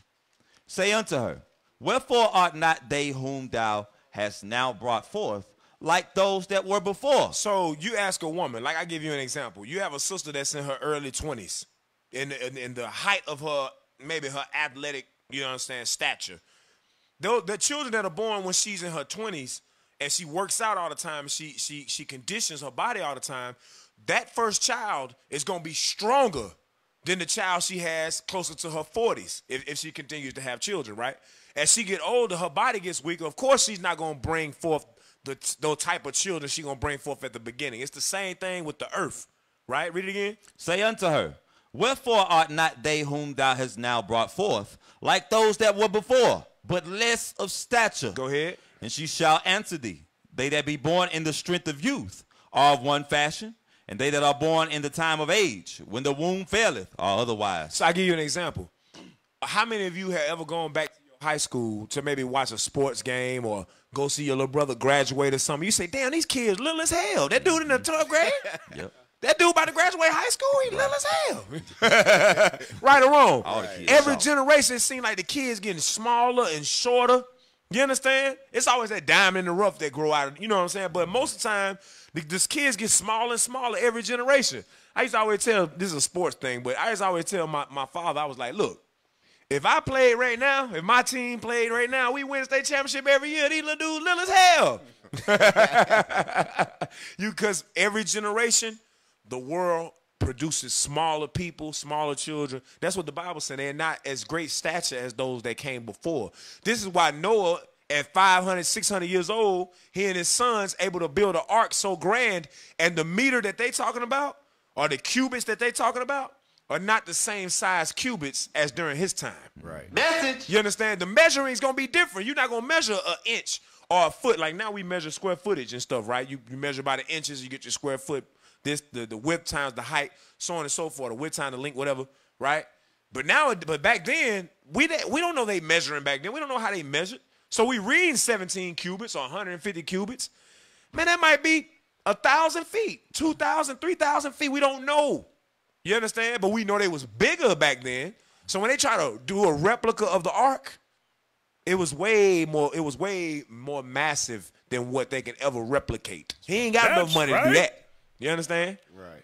Say unto her, Wherefore art not they whom thou hast now brought forth like those that were before? So you ask a woman, like I give you an example. You have a sister that's in her early twenties, in, the- in in the height of her maybe her athletic, you understand, stature. Those the children that are born when she's in her twenties and she works out all the time, she she she conditions her body all the time. That first child is gonna be stronger than the child she has closer to her forties if, if she continues to have children, right? As she get older, her body gets weaker. Of course, she's not gonna bring forth the those type of children she gonna bring forth at the beginning. It's the same thing with the earth, right? Read it again. Say unto her, Wherefore art not they whom thou hast now brought forth like those that were before, but less of stature? Go ahead. And she shall answer thee, They that be born in the strength of youth are of one fashion, and they that are born in the time of age, when the womb faileth, are otherwise. So I give you an example. How many of you have ever gone back to your high school to maybe watch a sports game or go see your little brother graduate or something? You say, "Damn, these kids little as hell." That dude in the 12th grade. Yep. That dude about to graduate high school, he little as hell. right or wrong? All the kids Every generation it seems like the kids getting smaller and shorter. You understand? It's always that diamond in the rough that grow out of, you know what I'm saying? But most of the time, the, these kids get smaller and smaller every generation. I used to always tell, this is a sports thing, but I used to always tell my, my father, I was like, look, if I played right now, if my team played right now, we win state championship every year. These little dudes little as hell. you because every generation, the world produces smaller people, smaller children. That's what the Bible said. They're not as great stature as those that came before. This is why Noah, at 500, 600 years old, he and his sons able to build an ark so grand, and the meter that they talking about, or the cubits that they talking about, are not the same size cubits as during his time. Right. Message. You understand? The measuring is gonna be different. You're not gonna measure an inch or a foot. Like now we measure square footage and stuff, right? You, you measure by the inches, you get your square foot. This the, the width times the height, so on and so forth. The width times the length, whatever, right? But now, but back then, we we don't know they measuring back then. We don't know how they measured. So we read 17 cubits or 150 cubits. Man, that might be a thousand feet, 2,000, 3,000 feet. We don't know. You understand? But we know they was bigger back then. So when they try to do a replica of the ark, it was way more. It was way more massive than what they can ever replicate. He ain't got enough That's money to do that. You understand? Right.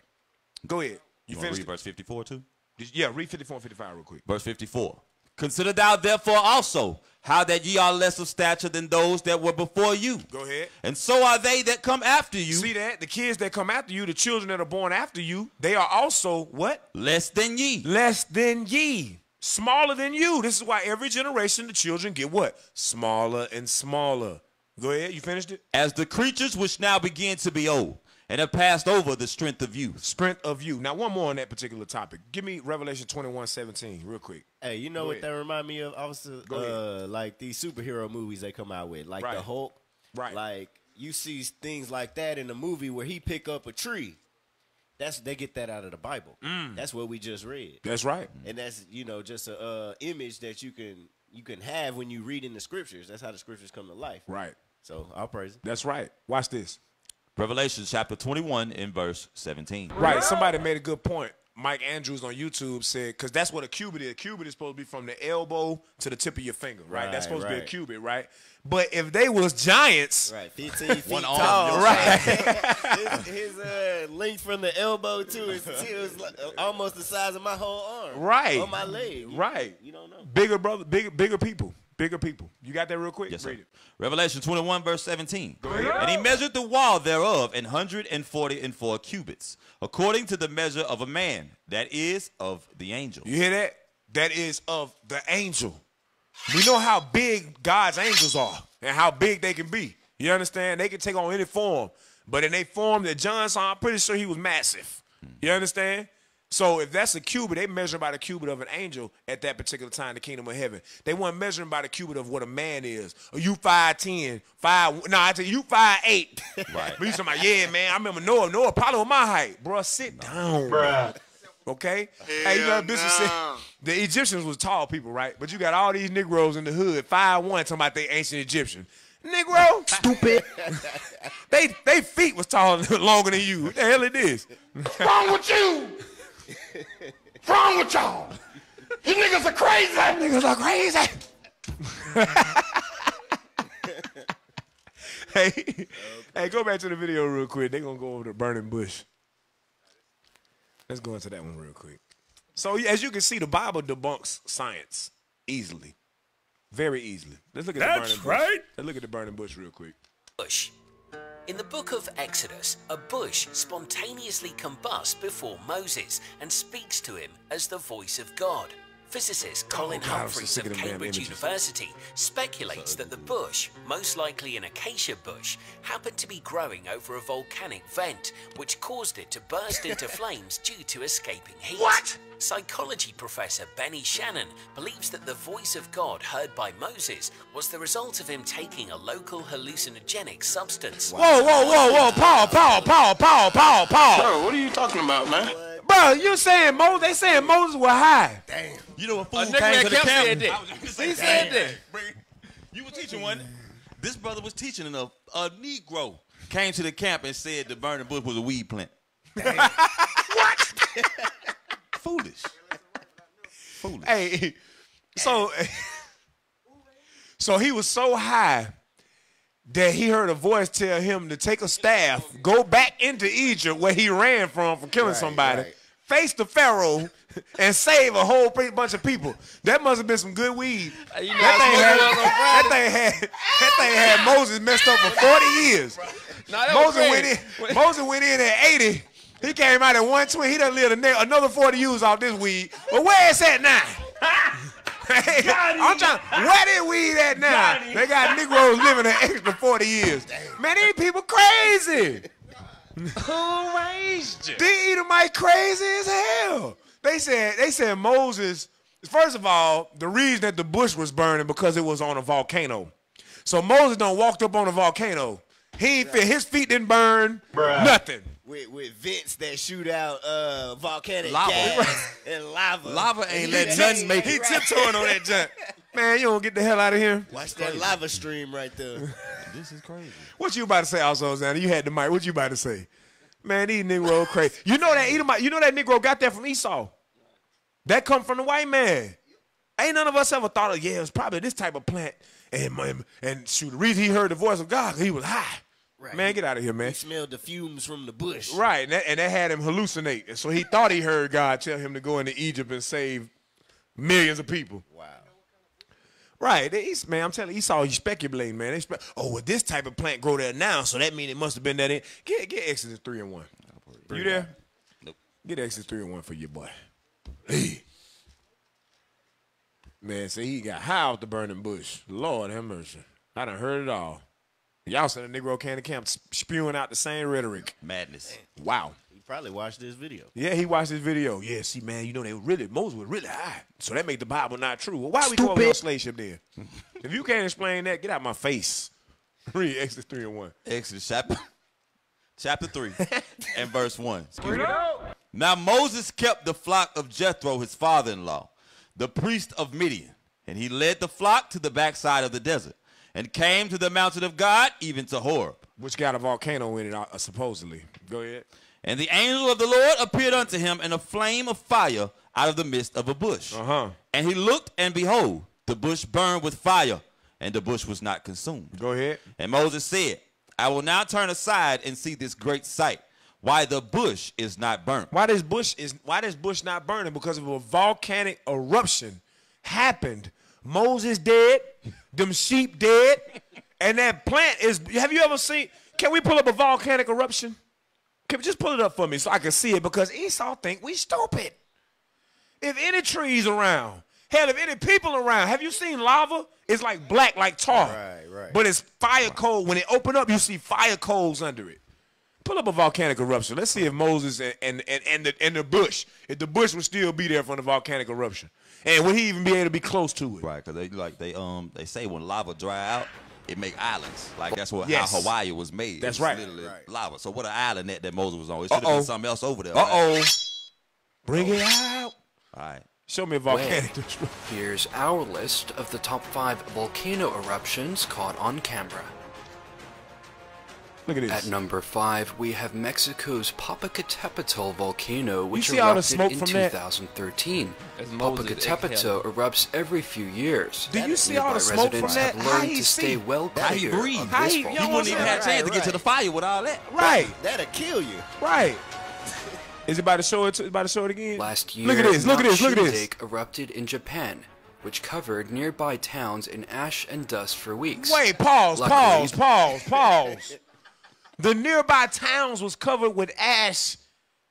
Go ahead. You You want to finished? read verse 54 too? it? Yeah, read 54 and 55 real quick. Verse 54. Consider thou therefore also how that ye are less of stature than those that were before you. Go ahead. And so are they that come after you. See that? The kids that come after you, the children that are born after you, they are also what? Less than ye. Less than ye. Smaller than you. This is why every generation the children get what? Smaller and smaller. Go ahead. You finished it? As the creatures which now begin to be old and have passed over the strength of youth. Strength of you. Now, one more on that particular topic. Give me Revelation 21 17, real quick. Hey, you know Go what ahead. that remind me of? Also, Go ahead. uh, like these superhero movies they come out with, like Right. the Hulk. Right. Like you see things like that in the movie where he pick up a tree. That's they get that out of the Bible. Mm. That's what we just read. That's right. And that's you know just a uh, image that you can you can have when you read in the scriptures. That's how the scriptures come to life. Right. So I'll praise it. That's right. Watch this. Revelation chapter 21 in verse 17. Right. Somebody made a good point. Mike Andrews on YouTube said, because that's what a cubit is. A cubit is supposed to be from the elbow to the tip of your finger, right? Right, that's supposed to be a cubit, right? But if they was giants, Right, 15 feet One arm, tall. your Right. his his uh, length from the elbow to his heel is like, almost the size of my whole arm. Right. On my leg. You- right? You don't know. Bigger brother, bigger, bigger people, bigger people. You got that real quick? Yes, sir. Read it. Revelation 21, verse 17. And he measured the wall thereof an hundred and forty and four cubits, according to the measure of a man, that is of the angel. You hear that? That is of the angel. We know how big God's angels are and how big they can be. You understand? They can take on any form. But in a form that John saw, I'm pretty sure he was massive. You understand? So if that's a cubit, they measure by the cubit of an angel at that particular time, in the kingdom of heaven. They weren't measuring by the cubit of what a man is. Are you 5'10", 5, no, I tell you, you 5'8". Right. But you talking about, yeah, man, I remember Noah. Noah Apollo was my height. bro. sit down. Bruh. Okay? hey, you know, Bishop said the Egyptians was tall people, right? But you got all these Negroes in the hood, five one, talking about they ancient Egyptian. Negro, stupid. they they feet was taller, longer than you. What the hell it is? What's wrong with you? What's wrong with y'all? You niggas are crazy. Niggas are crazy. hey, hey, go back to the video real quick. They're gonna go over the burning bush. Let's go into that one real quick. So as you can see, the Bible debunks science easily, very easily. Let's look at That's the burning right. bush. Let's look at the burning bush real quick. bush. In the book of Exodus, a bush spontaneously combusts before Moses and speaks to him as the voice of God. Physicist Colin Oh, God, I'm so Humphreys of of them damn Cambridge. University speculates that the bush, most likely an acacia bush, happened to be growing over a volcanic vent, which caused it to burst into flames due to escaping heat. What? Psychology professor Benny Shanon believes that the voice of God heard by Moses was the result of him taking a local hallucinogenic substance. Whoa, whoa, whoa, whoa! Paul, Paul, Paul, Paul, Paul, Paul. Bro, what are you talking about, man? Bro, you saying Moses? They saying Moses was high. Damn. You know what fool A nigga came to the camp? said that. I was just gonna say, He said that. Bring- You were teaching one. This brother was teaching, and a, a Negro came to the camp and said the burning bush was a weed plant. what? Foolish. Foolish. Hey, so so he was so high that he heard a voice tell him to take a staff, go back into Egypt where he ran from for killing somebody, face the Pharaoh, and save a whole bunch of people. That must have been some good weed. Uh, you know that, thing had, smoking was on that thing had that thing had Moses messed up for 40 years. Nah, Moses went in. Moses went in at 80. He came out at 120. He done lived another 40 years off this weed. But where is that now? I'm trying. Where they weed at now? They got Negroes living an extra 40 years. Man, these people crazy. Who raised you? These Edomite crazy as hell. They said they said Moses. First of all, the reason that the bush was burning because it was on a volcano. So Moses done walked up on a volcano. He ain't fit. His feet didn't burn. Bruh. Nothing. With, with vents that shoot out uh, volcanic Lava. gas and lava. Lava ain't He let nothing make He it. tiptoeing on that junk. Man, you don't get the hell out of here. Watch that lava stream right there. This is crazy. What you about to say, also, Xander? You had the mic. What you about to say? Man, these Negro crazy. You know that Edomite, you know that Negro got that from Esau. That come from the white man. Ain't none of us ever thought of, yeah, it's probably this type of plant. And, and, and shoot, the reason he heard the voice of God, he was high. Right. Man, get out of here, man. He smelled the fumes from the bush. Right, and that, and that had him hallucinate. And so he thought he heard God tell him to go into Egypt and save millions of people. Wow. Right, he's- man, I'm telling you, Esau, you speculating, man. They spe- oh, well, this type of plant grow there now, so that means it must have been that in. Get, get Exodus 3 and 1. You there? Nope. Get Exodus 3 and 1 for your boy. Hey. Man, say he got high off the burning bush. Lord have mercy. I done heard it all. Y'all sent a Negro can to camp spewing out the same rhetoric. Madness. Wow. He probably watched this video. Yeah, he watched this video. Yeah, see, man, you know they were really Moses was really high, so that make the Bible not true. Well, why are we go over your slave ship then? if you can't explain that, get out my face. Read Exodus three and one. Exodus chapter, chapter 3 and verse 1. Excuse me. Now Moses kept the flock of Jethro, his father-in-law, the priest of Midian, and he led the flock to the backside of the desert, and came to the mountain of God, even to Horeb. Which got a volcano in it, uh, supposedly. Go ahead. And the angel of the Lord appeared unto him in a flame of fire out of the midst of a bush. Uh-huh. And he looked, and behold, the bush burned with fire, and the bush was not consumed. Go ahead. And Moses said, I will now turn aside and see this great sight, why the bush is not burnt. Why this bush is why this bush not burning? Because of a volcanic eruption happened. Moses dead, them sheep dead, and that plant is. Have you ever seen? Can we pull up a volcanic eruption? Can just pull it up for me so I can see it? Because Esau think we stupid. If any trees around, hell, if any people around, have you seen lava? It's like black, like tar. Right, right. But it's fire coal. When it open up, you see fire coals under it. Pull up a volcanic eruption. Let's see if Moses and and and, and the and the bush, if the bush would still be there from the volcanic eruption, and would he even be able to be close to it? Right, because they like they um they say when lava dry out, it make islands. Like that's what Yes. how Hawaii was made. That's It's right. literally Right. lava. So what an island that that Moses was on? It should have been something else over there. Uh right? oh. Bring it out. All right. Show me a Well, volcanic. here's our list of the top five volcano eruptions caught on camera. Look at this. At number five, we have Mexico's Popocatépetl volcano, which see all the erupted smoke in from 2013. Popocatépetl erupts every few years. Do you see all the smoke from that? have How learned he to stay well How he clear breathe? of this he- you He wouldn't even have a chance to get to the fire with all that. Right. That'll kill you. Right. Is it about to show it? To, about to show it again? Last year, Look at this. Look at this. Look at this. Erupted in Japan, which covered nearby towns in ash and dust for weeks. Wait. Pause. Luckily- Pause. Pause. Pause. The nearby towns was covered with ash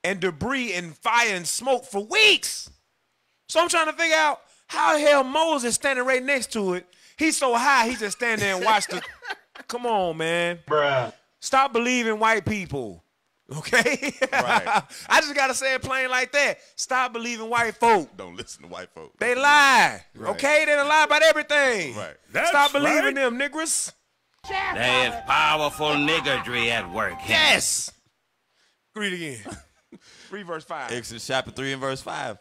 and debris and fire and smoke for weeks. So I'm trying to figure out how the hell Moses standing right next to it. He's so high, he just stand there and watch the. Come on, man. Bruh. Stop believing white people. Okay? Right. I just gotta say it plain like that. Stop believing white folk. Don't listen to white folk. They lie. Right. Okay? They lie about everything. Right. That's Stop believing right. them, niggers. There is powerful niggardry at work here. Yes. Read again. Read verse 5. Exodus chapter 3 and verse 5.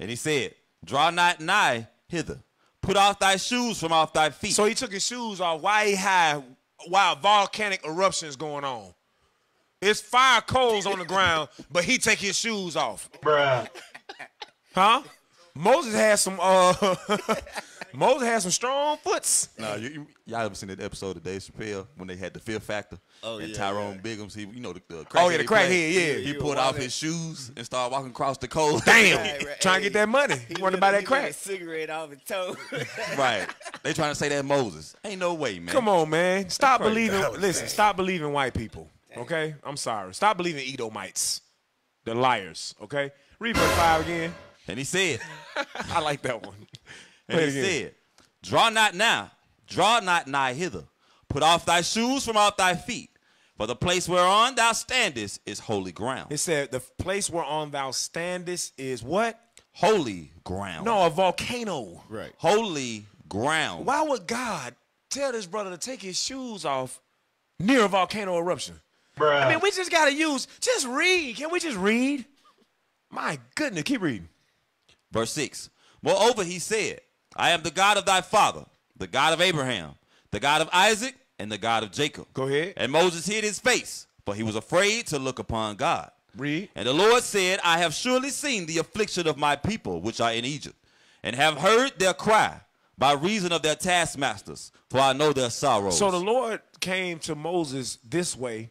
And he said, Draw not nigh hither. Put off thy shoes from off thy feet. So he took his shoes off while he high, while volcanic eruptions going on. It's fire coals on the ground, but he take his shoes off. Bruh. Huh? Moses had some uh Moses had some strong foots. Nah, you, you, y'all ever seen that episode of Dave Chappelle when they had the Fear Factor? Oh, and yeah, Tyrone Biggums, he, you know, the, the crackhead. Oh, yeah, the he played? crackhead, yeah. He He pulled off his shoes and started walking across the cold. Damn. Right, right. Trying to get that money. He wanted to buy that He lit a crack. cigarette off his toe. right. They trying to say that Moses. Ain't no way, man. Come on, man. Stop believing. That was Listen, stop believing white people. Okay? I'm sorry. Stop believing Edomites. They're liars. Okay? Read verse 5 again. And he said, I like that one. And Play he it again. said, Draw not now, draw not nigh hither. Put off thy shoes from off thy feet. For the place whereon thou standest is holy ground. It said, The place whereon thou standest is what? Holy ground. No, a volcano. right. Holy ground. Why would God tell this brother to take his shoes off near a volcano eruption? Bruh. I mean, we just got to use, just read. Can we just read? My goodness, keep reading. Verse 6. Moreover, he said, I am the God of thy father, the God of Abraham, the God of Isaac, and the God of Jacob. Go ahead. And Moses hid his face, for he was afraid to look upon God. Read. And the Lord said, I have surely seen the affliction of my people which are in Egypt, and have heard their cry by reason of their taskmasters, for I know their sorrows. So the Lord came to Moses this way,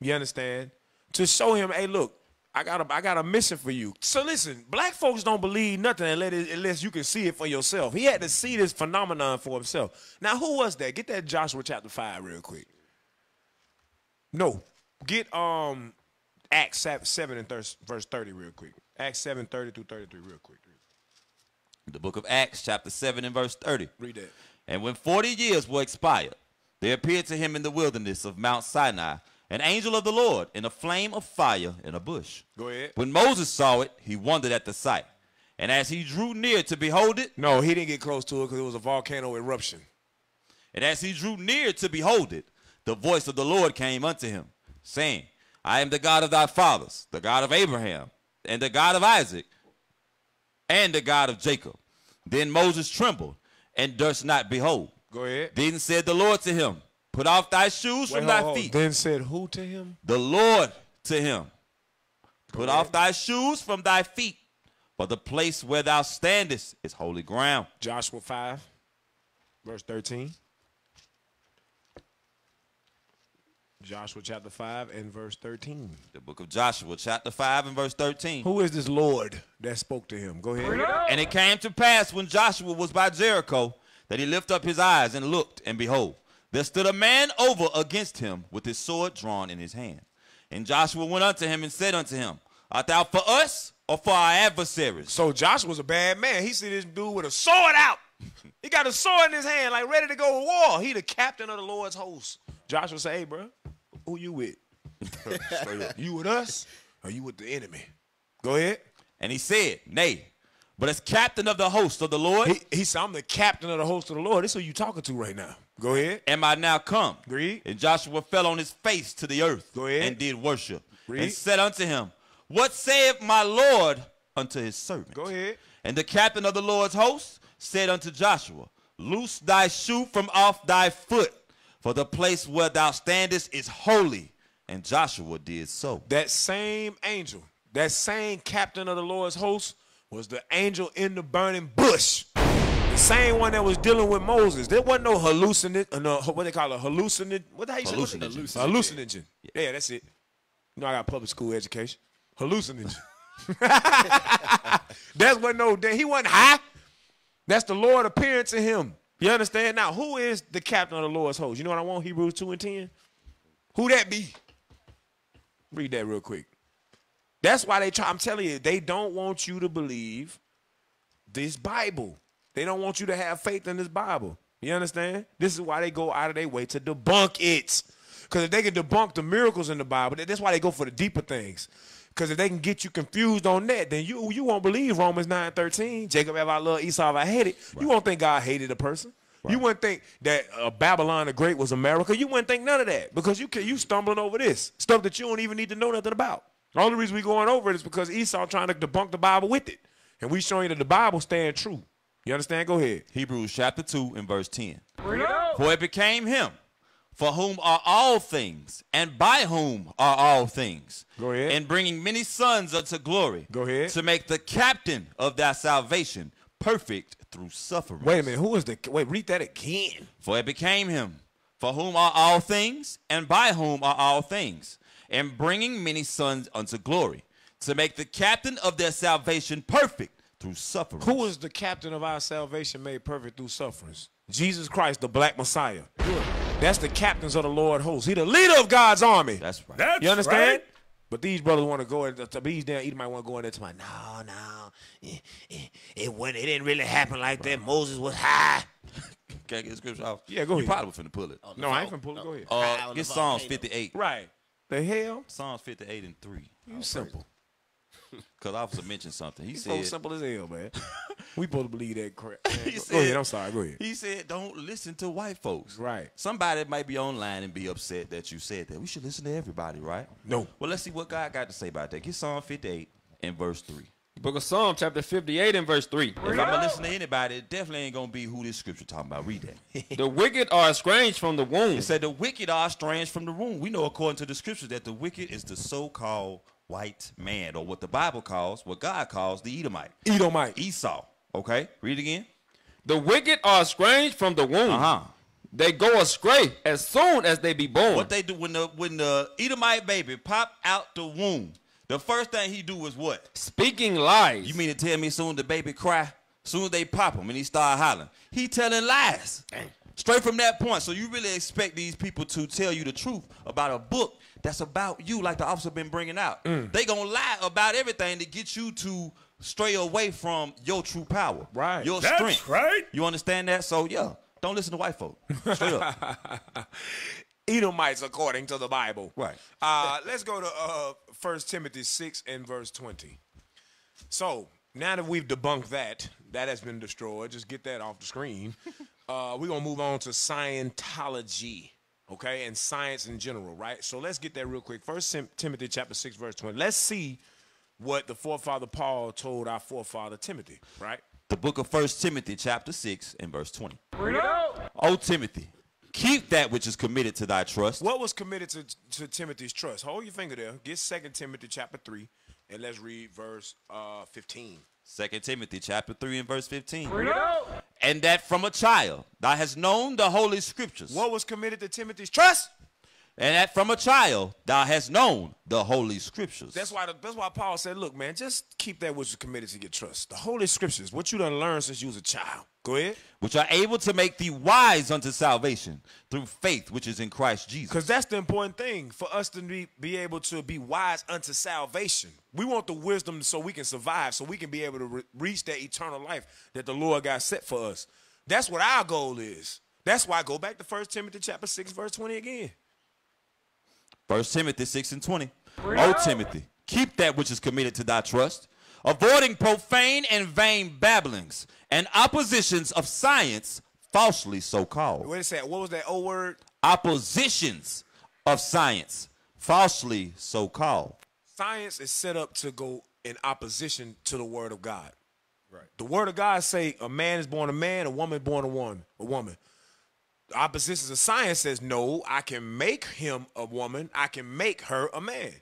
you understand, to show him, hey, look, I got a, I got a mission for you. So listen, black folks don't believe nothing unless, it, unless you can see it for yourself. He had to see this phenomenon for himself. Now, who was that? Get that Joshua chapter 5 real quick. No. Get um Acts 7 and verse 30 real quick. Acts 7, 30 through 33 real quick. the book of Acts, chapter 7 and verse 30. Read that. And when 40 years were expired, there appeared to him in the wilderness of Mount Sinai an angel of the Lord in a flame of fire in a bush. Go ahead. When Moses saw it, he wondered at the sight. And as he drew near to behold it, No, he didn't get close to it because it was a volcano eruption. and as he drew near to behold it, the voice of the Lord came unto him, saying, I am the God of thy fathers, the God of Abraham, and the God of Isaac, and the God of Jacob. Then Moses trembled and durst not behold. Go ahead. Then said the Lord to him, Put off thy shoes Wait, from hold, thy hold. feet. Then said who to him? The Lord to him, Put off thy shoes from thy feet, for the place where thou standest is holy ground. Joshua 5, verse 13. Joshua chapter 5 and verse 13. The book of Joshua, chapter 5 and verse 13. Who is this Lord that spoke to him? Go ahead. And it came to pass when Joshua was by Jericho that he lifted up his eyes and looked, and behold, there stood a man over against him with his sword drawn in his hand. And Joshua went unto him and said unto him, Art thou for us or for our adversaries? So Joshua's a bad man. He see this dude with a sword out. He got a sword in his hand, like ready to go to war. He the captain of the Lord's host. Joshua say, hey, bro, who you with? You with us? Or you with the enemy? Go ahead. And he said, Nay, but as captain of the host of the Lord, He, he said, I'm the captain of the host of the Lord. This is who you talking to right now. Go ahead. am I now come? Read. And Joshua fell on his face to the earth Go ahead. and did worship. Read. And said unto him, What saith my Lord unto his servant? Go ahead. And the captain of the Lord's host said unto Joshua, Loose thy shoe from off thy foot, for the place where thou standest is holy. And Joshua did so. That same angel, that same captain of the Lord's host, was the angel in the burning bush. Same one that was dealing with Moses. There wasn't no hallucinate, no, what they call a hallucinate. What the hell you say? Hallucinogen. Hallucinogen. Yeah, that's it. You know, I got public school education. Hallucinogen. That's what no, he wasn't high. That's the Lord appearing to him. You understand? Now, who is the captain of the Lord's host? You know what I want? Hebrews 2 and 10? Who that be? Read that real quick. That's why they try. I'm telling you, they don't want you to believe this Bible. They don't want you to have faith in this Bible. You understand? This is why they go out of their way to debunk it. Because if they can debunk the miracles in the Bible, that's why they go for the deeper things. Because if they can get you confused on that, then you you won't believe Romans 9 13. Jacob have I loved Esau have I hated. You won't think God hated a person. You wouldn't think that uh, Babylon the Great was America. You wouldn't think none of that because you can, you stumbling over this stuff that you don't even need to know nothing about. The only reason we going over it is because Esau trying to debunk the Bible with it, and we showing you that the Bible stand true. You understand? Go ahead. Hebrews chapter 2 and verse 10. For it became him, for whom are all things, and by whom are all things. Go ahead. And bringing many sons unto glory. Go ahead. To make the captain of thy salvation perfect through suffering. Wait a minute. Who is the? Wait, read that again. For it became him, for whom are all things, and by whom are all things, and bringing many sons unto glory, to make the captain of their salvation perfect through suffering. Who is the captain of our salvation made perfect through sufferings? Jesus Christ, the Black Messiah. That's the captains of the Lord hosts. He the leader of God's army. That's right. That's you understand? right. But these brothers want to go in. These damn Edomite might want to go in there to my no, no. It, it, it, went, it didn't really happen like that. Moses was high. Can I get the scripture off? Yeah, go You ahead. probably finna pull it. No, I ain't finna pull it. Go ahead. Uh, get Psalms 58. Right. The hell? Psalms 58 and 3. You simple. Because officer mentioned something. He You said, so simple as hell, man. we both believe that crap. he go said, ahead. I'm sorry. Go ahead. He said, don't listen to white folks. Right. Somebody might be online and be upset that you said that. We should listen to everybody, right? No. Well, let's see what God got to say about that. Get Psalm 58 and verse 3. Book of Psalm, chapter 58 and verse 3. If I'm going to listen to anybody, it definitely ain't going to be who this scripture talking about. Read that. the wicked are estranged from the womb. It said the wicked are estranged from the womb. We know according to the scriptures that the wicked is the so-called white man, or what the Bible calls, what God calls the Edomite. Edomite. Esau. Okay? Read it again. The wicked are estranged from the womb. Uh-huh. They go astray as soon as they be born. What they do when the when the Edomite baby pop out the womb, the first thing he do is what? Speaking lies. You mean to tell me soon the baby cry, soon they pop him and he start hollering? He telling lies. Straight from that point. So you really expect these people to tell you the truth about a book that's about you, like the officer been bringing out. Mm. They gonna lie about everything to get you to stray away from your true power, Right. Your That's strength, right. You understand that? So yeah, don't listen to white folk. Straight up. Edomites according to the Bible. Right. Uh, let's go to uh, 1 Timothy 6 and verse 20. So now that we've debunked that, that has been destroyed. Just get that off the screen. Uh, we're going to move on to Scientology, okay, and science in general, right? So let's get that real quick. First Timothy chapter 6, verse 20. Let's see what the forefather Paul told our forefather Timothy, right? The book of First Timothy, chapter 6, and verse 20. O Timothy, keep that which is committed to thy trust. What was committed to, to Timothy's trust? Hold your finger there. Get Second Timothy chapter 3, and let's read verse uh, 15. 2 Timothy chapter 3 and verse 15. And that from a child thou hast known the holy scriptures. What was committed to Timothy's trust? And that from a child thou hast known the holy scriptures. That's why the, that's why Paul said, "Look, man, just keep that which is committed to your trust. The holy scriptures, what you done learned since you was a child. Go ahead, which are able to make thee wise unto salvation through faith which is in Christ Jesus. because that's the important thing for us to be be able to be wise unto salvation. We want the wisdom so we can survive, so we can be able to re- reach that eternal life that the Lord God set for us. That's what our goal is. That's why I go back to 1 Timothy chapter six, verse twenty again. First Timothy 6 and 20. O oh, Timothy, keep that which is committed to thy trust, avoiding profane and vain babblings and oppositions of science, falsely so called. Wait a second. What was that O word? Oppositions of science, falsely so called. Science is set up to go in opposition to the word of God. Right. The word of God say a man is born a man, a woman born a woman, a woman. Oppositions of science says no, I can make him a woman, I can make her a man.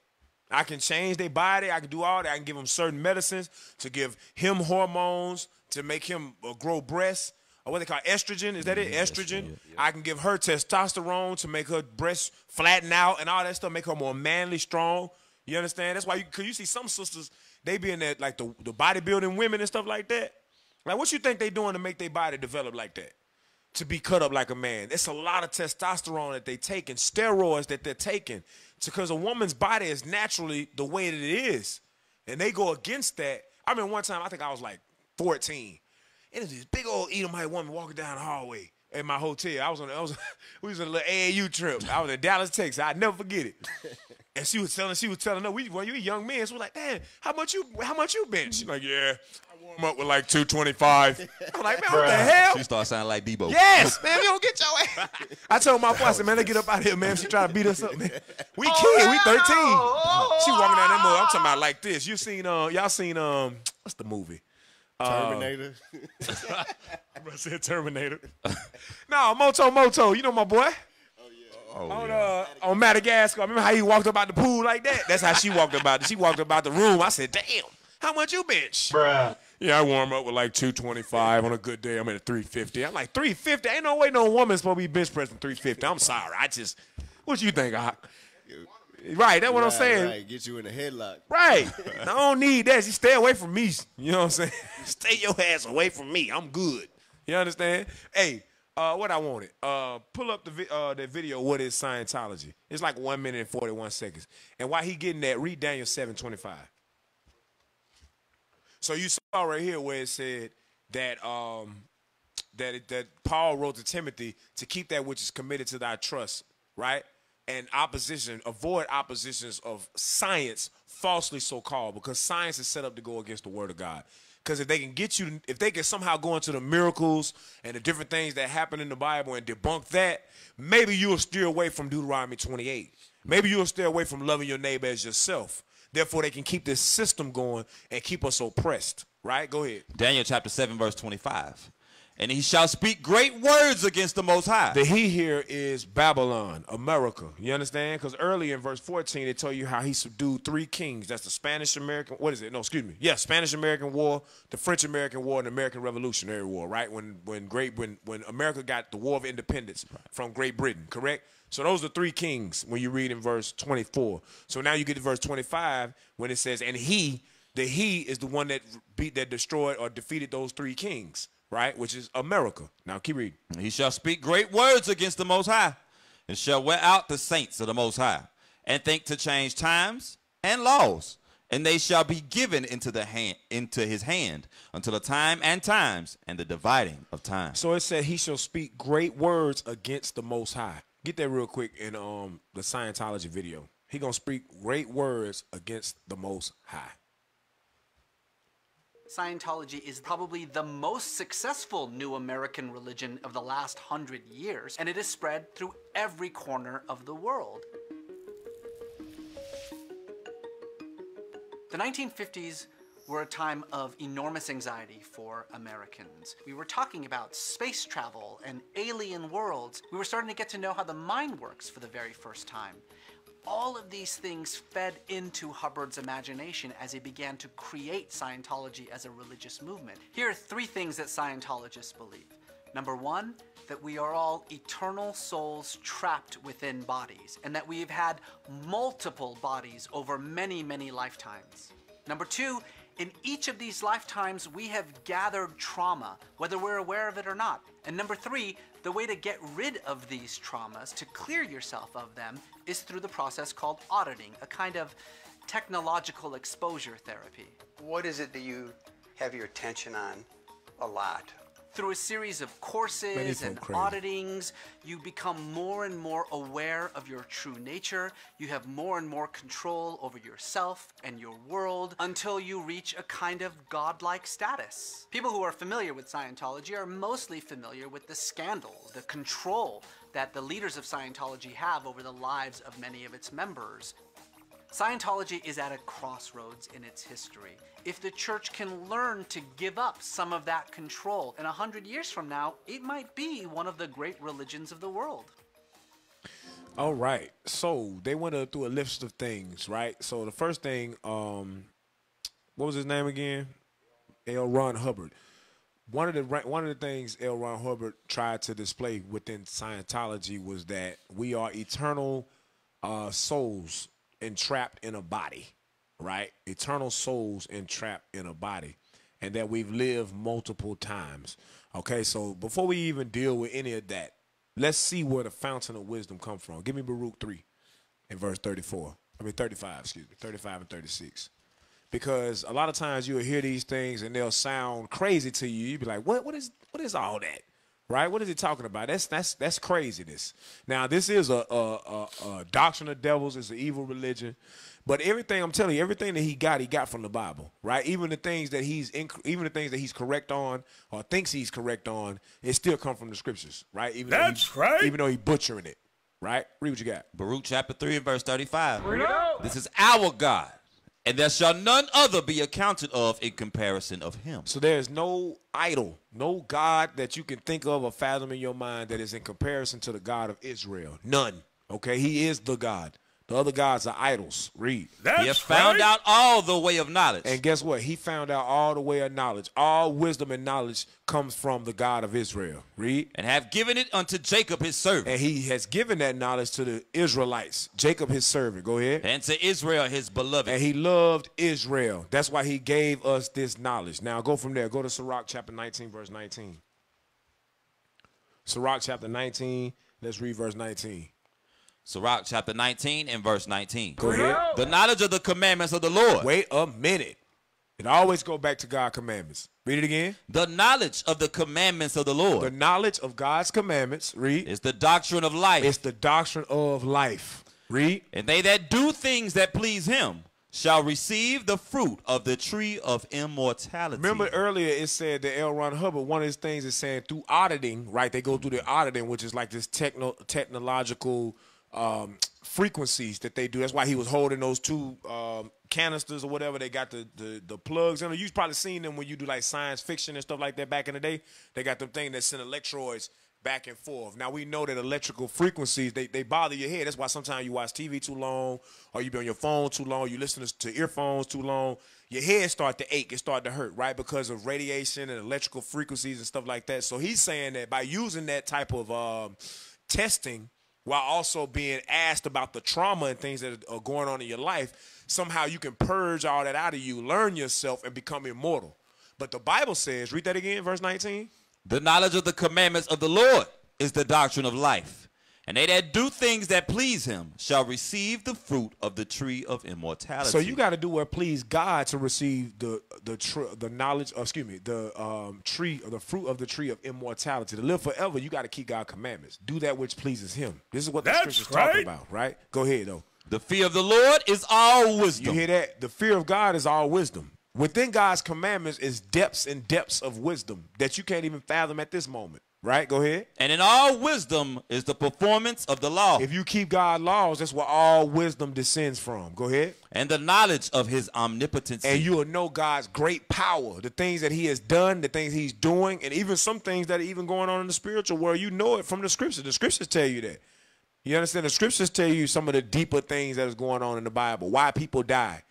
I can change their body, I can do all that. I can give him certain medicines to give him hormones to make him uh, grow breasts. Or what they call estrogen, is that it? Estrogen. I can give her testosterone to make her breasts flatten out and all that stuff, make her more manly, strong. You understand? That's why you, cause you see some sisters, they be in that like the, the bodybuilding women and stuff like that. Like what you think they doing to make their body develop like that? To be cut up like a man. It's a lot of testosterone that they take and steroids that they're taking. Because a woman's body is naturally the way that it is. And they go against that. I mean, one time, I think I was like 14. And there's this big old Edomite woman walking down the hallway in my hotel. I was on I was we was on a little AAU trip. I was in Dallas, Texas. I'd never forget it. And she was telling, she was telling her, we well, you young men. So we're like, damn, how much you how much you bench? She's like, yeah, I warm up with like 225. I'm like, man, what the hell? She started sounding like Debo. Yes, man, you don't get your ass. I told my boy, I said, man, let's get up out of here, man. She trying to beat us up, man. We kids, we 13. She walking down that mall. I'm talking about like this. You seen uh y'all seen um what's the movie? Uh, Terminator. I said Terminator. no, Moto Moto. You know my boy. Oh, on uh on Madagascar. Remember how he walked about the pool like that? That's how she walked about. She walked about the room. I said, "Damn, how much you bench?" Bruh. Yeah, I warm up with like 225 on a good day. I'm at 350. I'm like 350. Ain't no way no woman's supposed to be bench pressing 350. I'm sorry. I just, what you think? I, right, that's what I'm saying. Right, get you in a headlock. Right. I don't need that. You stay away from me. You know what I'm saying? stay your ass away from me. I'm good. You understand? Hey, uh, what I wanted. Uh, pull up the vi- uh, the video. What is Scientology? It's like one minute and forty one seconds. And while he getting that, read Daniel seven twenty five. So you saw right here where it said that um that it, that Paul wrote to Timothy to keep that which is committed to thy trust, right? And opposition, avoid oppositions of science, falsely so called, because science is set up to go against the word of God. Because if they can get you, if they can somehow go into the miracles and the different things that happen in the Bible and debunk that, maybe you'll steer away from Deuteronomy 28. Maybe you'll steer away from loving your neighbor as yourself. Therefore, they can keep this system going and keep us oppressed. Right? Go ahead. Daniel chapter 7, verse 25. And he shall speak great words against the Most High. The he here is Babylon, America. You understand? Because earlier in verse 14, they tell you how he subdued three kings. That's the Spanish American, what is it? No, excuse me. Yeah, Spanish American War, the French American War, and the American Revolutionary War, right? When when Great when when America got the War of Independence from Great Britain, correct? So those are three kings when you read in verse 24. So now you get to verse 25 when it says, and he, the he is the one that beat that destroyed or defeated those three kings, right? Which is America. Now keep reading. He shall speak great words against the Most High, and shall wear out the saints of the Most High, and think to change times and laws, and they shall be given into the hand into his hand until the time and times and the dividing of time. So it said he shall speak great words against the Most High. Get that real quick in um the Scientology video. He gonna speak great words against the Most High. Scientology is probably the most successful new American religion of the last hundred years, and it is spread through every corner of the world. The 1950s were a time of enormous anxiety for Americans. We were talking about space travel and alien worlds. We were starting to get to know how the mind works for the very first time. All of these things fed into Hubbard's imagination as he began to create Scientology as a religious movement. Here are three things that Scientologists believe. Number one, that we are all eternal souls trapped within bodies, and that we've had multiple bodies over many, many lifetimes. Number two, in each of these lifetimes, we have gathered trauma, whether we're aware of it or not. And number three, the way to get rid of these traumas, to clear yourself of them, is through the process called auditing, a kind of technological exposure therapy. What is it that you have your attention on a lot? Through a series of courses and crazy. auditings, you become more and more aware of your true nature. You have more and more control over yourself and your world until you reach a kind of godlike status. People who are familiar with Scientology are mostly familiar with the scandal, the control that the leaders of Scientology have over the lives of many of its members. Scientology is at a crossroads in its history. If the church can learn to give up some of that control, in a hundred years from now, it might be one of the great religions of the world. All right. So they went through a list of things, right? So the first thing, um, what was his name again? L. Ron Hubbard. One of the one of the things L. Ron Hubbard tried to display within Scientology was that we are eternal uh, souls entrapped in a body, right? Eternal souls entrapped in a body, and that we've lived multiple times. Okay, so before we even deal with any of that, let's see where the fountain of wisdom come from. Give me Baruch three, in verse thirty-four. I mean thirty-five. Excuse me, thirty-five and thirty-six. Because a lot of times you'll hear these things and they'll sound crazy to you. You'll be like, "What? What is? What is all that?" Right? What is he talking about? That's that's that's craziness. Now this is a a, a, a doctrine of devils. It's an evil religion. But everything I'm telling you, everything that he got, he got from the Bible, right? Even the things that he's inc- even the things that he's correct on or thinks he's correct on, it still come from the scriptures, right? Even That's though he, right. Even though he butchering it, right? Read what you got. Baruch chapter 3 and verse 35. Read it out. This is our God, and there shall none other be accounted of in comparison of him. So there's no idol, no God that you can think of or fathom in your mind that is in comparison to the God of Israel. None. Okay, he is the God. The other gods are idols. Read. he hath found out all the way of knowledge. And guess what? He found out all the way of knowledge. All wisdom and knowledge comes from the God of Israel. Read. And have given it unto Jacob his servant. And he has given that knowledge to the Israelites. Jacob his servant. Go ahead. And to Israel his beloved. And he loved Israel. That's why he gave us this knowledge. Now go from there. Go to Sirach chapter 19, verse 19. Sirach chapter 19. Let's read verse 19. Sirach chapter 19 and verse 19. Go ahead. The knowledge of the commandments of the Lord. Wait a minute. It always go back to God commandments. Read it again. The knowledge of the commandments of the Lord. The knowledge of God's commandments. Read. It's the doctrine of life. It's the doctrine of life. Read. And they that do things that please him shall receive the fruit of the tree of immortality. Remember earlier it said that L. Ron Hubbard, one of his things is saying through auditing, right? They go through the auditing, which is like this techno technological um, frequencies that they do. That's why he was holding those two um, canisters or whatever. They got the, the the plugs in. You've probably seen them when you do like science fiction and stuff like that back in the day. They got them thing that send electrodes back and forth. Now we know that electrical frequencies they, they bother your head. That's why sometimes you watch TV too long, or you be on your phone too long, you listen to earphones too long. Your head start to ache, it start to hurt, right? Because of radiation and electrical frequencies and stuff like that. So he's saying that by using that type of um, testing, while also being asked about the trauma and things that are going on in your life, somehow you can purge all that out of you, learn yourself, and become immortal. But the Bible says, read that again, verse 19. The knowledge of the commandments of the Lord is the doctrine of life. And they that do things that please him shall receive the fruit of the tree of immortality. So you got to do what please God to receive the the tr- the knowledge. Of, excuse me, the um, tree or the fruit of the tree of immortality. To live forever, you got to keep God's commandments. Do that which pleases Him. This is what the That's scriptures talking right. about, right? Go ahead though. The fear of the Lord is all wisdom. You hear that? The fear of God is all wisdom. Within God's commandments is depths and depths of wisdom that you can't even fathom at this moment. Right? Go ahead. And in all wisdom is the performance of the law. If you keep God's laws, that's where all wisdom descends from. Go ahead. And the knowledge of his omnipotence. And you will know God's great power, the things that He has done, the things He's doing, and even some things that are even going on in the spiritual world. You know it from the scriptures. The scriptures tell you that. You understand? The scriptures tell you some of the deeper things that is going on in the Bible. Why people die.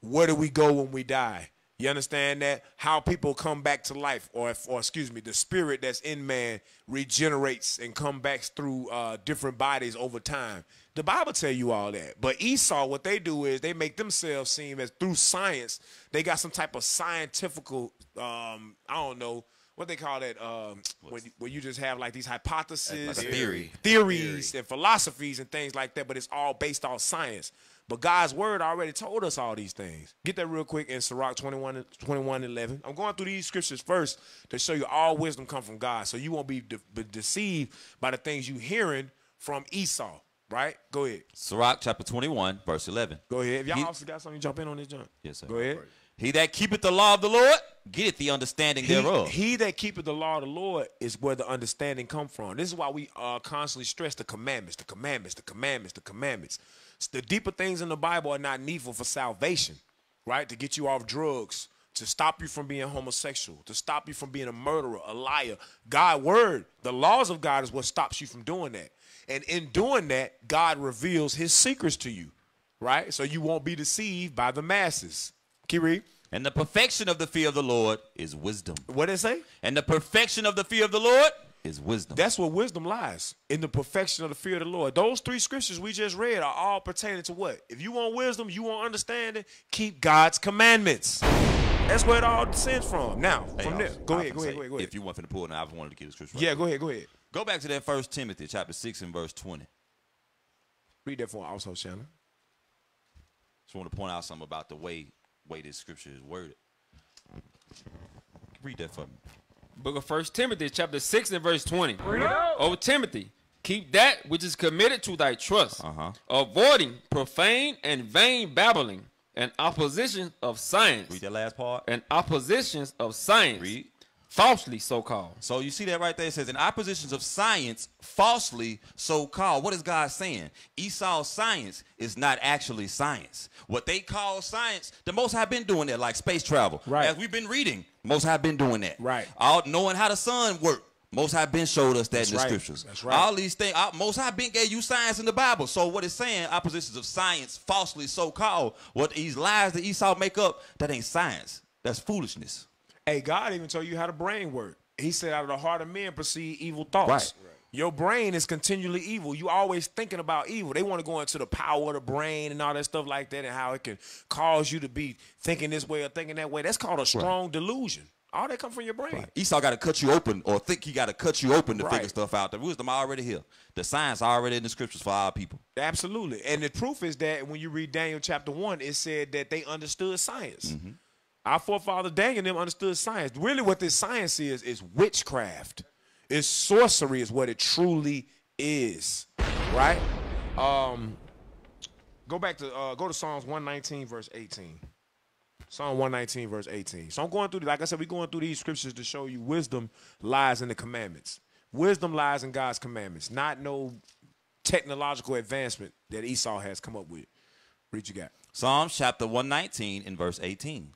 Where do we go when we die? You understand that? How people come back to life, or, if, or excuse me, the spirit that's in man regenerates and come back through uh, different bodies over time. The Bible tell you all that. But Esau, what they do is they make themselves seem as through science, they got some type of scientifical, um, I don't know, what they call that um when, when you just have like these hypotheses Like a and theory. theories and philosophies and things like that but it's all based off science but god's word already told us all these things get that real quick in Sirach 21 21 and 11 i'm going through these scriptures first to show you all wisdom come from god so you won't be, de- be deceived by the things you hearing from esau right go ahead Sirach chapter 21, verse 11. go ahead if y'all also got something jump in on this jump Yes, sir. go ahead He that keepeth the law of the Lord getteth the understanding He, thereof. he that keepeth the law of the Lord is where the understanding come from. This is why we uh, constantly stress the commandments, the commandments, the commandments, the commandments. The deeper things in the Bible are not needful for salvation, right? To get you off drugs, to stop you from being homosexual, to stop you from being a murderer, a liar. God word, the laws of God is what stops you from doing that. And in doing that, God reveals his secrets to you, right? So you won't be deceived by the masses. Read. And the perfection of the fear of the Lord is wisdom. What did it say? And the perfection of the fear of the Lord is wisdom. That's where wisdom lies in the perfection of the fear of the Lord. Those three scriptures we just read are all pertaining to what? If you want wisdom, you want understanding, keep God's commandments. That's where it all descends from. Now, Hey, from there, was- go ahead, go finna ahead, go ahead, go ahead. If you want finna pull, now I wanted to get the scripture. Yeah, go ahead, go ahead. Go back to that First Timothy chapter six and verse twenty. Read that for also, Shanon. Just want to point out something about the way way this scripture is worded. Read that for me. Book of First Timothy, chapter six and verse twenty. Oh Timothy, keep that which is committed to thy trust, Uh-huh. avoiding profane and vain babbling, and opposition of science. Read that last part. And oppositions of science. Read. Falsely so called. So you see that right there. It says, in oppositions of science, falsely so called. What is God saying? Esau's science is not actually science. What they call science, the most I've been doing that, like space travel. Right. As we've been reading, most have been doing that. Right. All knowing how the sun works. Most have been showed us that That's in the right. scriptures. That's right. All these things, all- most have been gave you science in the Bible. So what it's saying, oppositions of science, falsely so called. What these lies that Esau make up, that ain't science. That's foolishness. Hey, God even told you how the brain work. He said, out of the heart of men proceed evil thoughts. Right. Your brain is continually evil. You always thinking about evil. They want to go into the power of the brain and all that stuff like that, and how it can cause you to be thinking this way or thinking that way. That's called a strong delusion. All that come from your brain. Esau got to cut you open or think he got to cut you open to Right. figure stuff out. The wisdom already here. The science already in the scriptures for our people. Absolutely. And the proof is that when you read Daniel chapter 1, it said that they understood science. Mm-hmm. Our forefather Daniel them understood science. Really, what this science is, is witchcraft. It's sorcery, is what it truly is. Right? Um, go back to uh, go to Psalms 119, verse 18. Psalm 119, verse 18. So I'm going through, like I said, we're going through these scriptures to show you wisdom lies in the commandments. Wisdom lies in God's commandments, not no technological advancement that Esau has come up with. Read you got. Psalms chapter 119 and verse 18.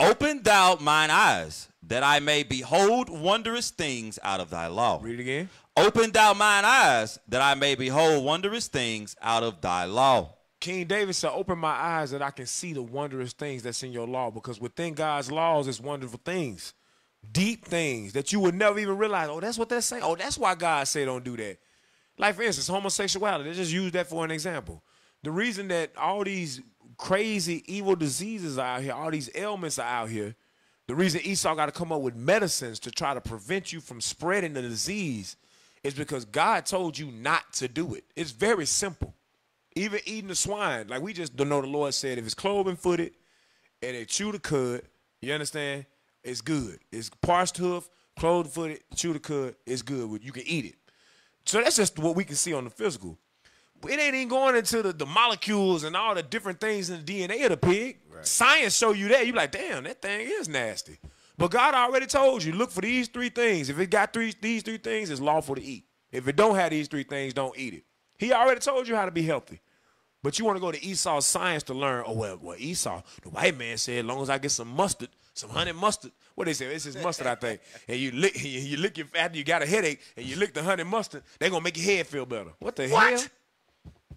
Open thou mine eyes, that I may behold wondrous things out of thy law. Read it again. Open thou mine eyes, that I may behold wondrous things out of thy law. King David said, Open my eyes that I can see the wondrous things that's in your law, because within God's laws is wonderful things, deep things that you would never even realize. Oh, that's what they're saying. Oh, that's why God said don't do that. Like, for instance, homosexuality. Let's just use that for an example. The reason that all these crazy, evil diseases are out here, all these ailments are out here, the reason Esau got to come up with medicines to try to prevent you from spreading the disease is because God told you not to do it. It's very simple. Even eating the swine, like we just don't know the Lord said, if it's cloven footed and it chew the cud, you understand? It's good. It's parsed hoof, cloven footed, chew the cud, it's good. You can eat it. So that's just what we can see on the physical. It ain't even going into the, the molecules and all the different things in the DNA of the pig. Science show you that. You like, damn, that thing is nasty. But God already told you, look for these three things. If it got three these three things, it's lawful to eat. If it don't have these three things, don't eat it. He already told you how to be healthy. But you want to go to Esau's science to learn, oh, well, well, Esau, the white man said, as long as I get some mustard, some honey mustard, what they say, it's his mustard, I think, and you lick, you, lick your, after you got a headache, and you lick the honey mustard, they going to make your head feel better. What the hell?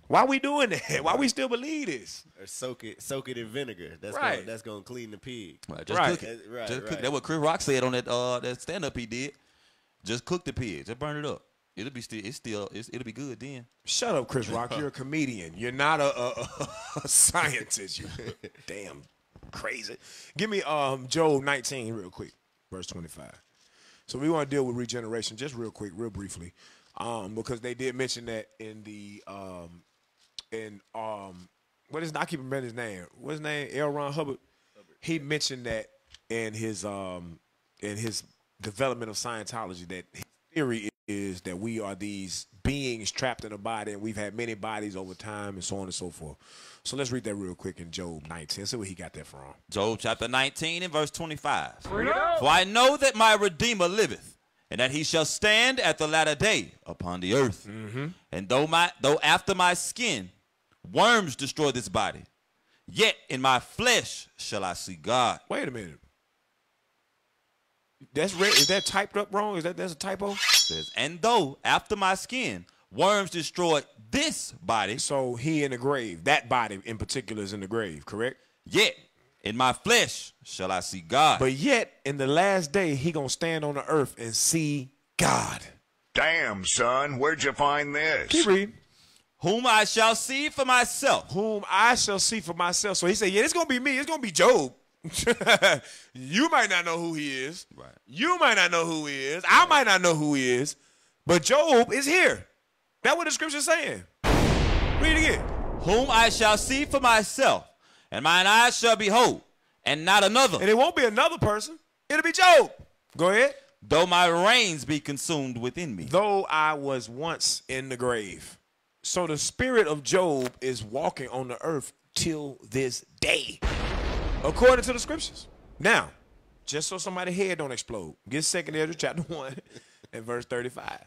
Why we doing that? Why we still believe this? Or soak it, soak it in vinegar. That's Right. gonna, that's gonna clean the pig. Right, just Right. cook it. Uh, right, just cook right. it. That's what Chris Rock said on that uh that stand up he did. Just cook the pig. Just burn it up. It'll be still. It's still. It's, it'll be good then. Shut up, Chris Rock. You're a comedian. You're not a, a, a scientist. You damn crazy. Give me um Job 19 real quick, verse 25. So we want to deal with regeneration just real quick, real briefly, um, because they did mention that in the um, in um, what is I keep remembering his name? What's his name? L. Ron Hubbard. He mentioned that in his um, in his development of Scientology that his theory is that we are these beings trapped in a body and we've had many bodies over time and so on and so forth. So let's read that real quick in Job 19. See where he got that from. Job chapter 19 and verse 25. For I know that my Redeemer liveth, and that he shall stand at the latter day upon the earth. Mm-hmm. And though my though after my skin worms destroy this body, yet in my flesh shall I see God. Wait a minute. That's re- is that typed up wrong? Is that that's a typo? Says, and though after my skin worms destroy this body, so he in the grave. That body in particular is in the grave, correct? Yet in my flesh shall I see God. But yet in the last day he gonna stand on the earth and see God. Damn, son, where'd you find this? Keep reading. Whom I shall see for myself. Whom I shall see for myself. So he said, Yeah, it's gonna be me. It's gonna be Job. you might not know who he is. Right. You might not know who he is. I might not know who he is. But Job is here. That's what the scripture's saying. Read it again. Whom I shall see for myself, and mine eyes shall behold, and not another. And it won't be another person. It'll be Job. Go ahead. Though my reins be consumed within me. Though I was once in the grave. So the spirit of Job is walking on the earth till this day, according to the scriptures. Now, just so somebody's head don't explode, get Second Ezra chapter one and verse thirty-five.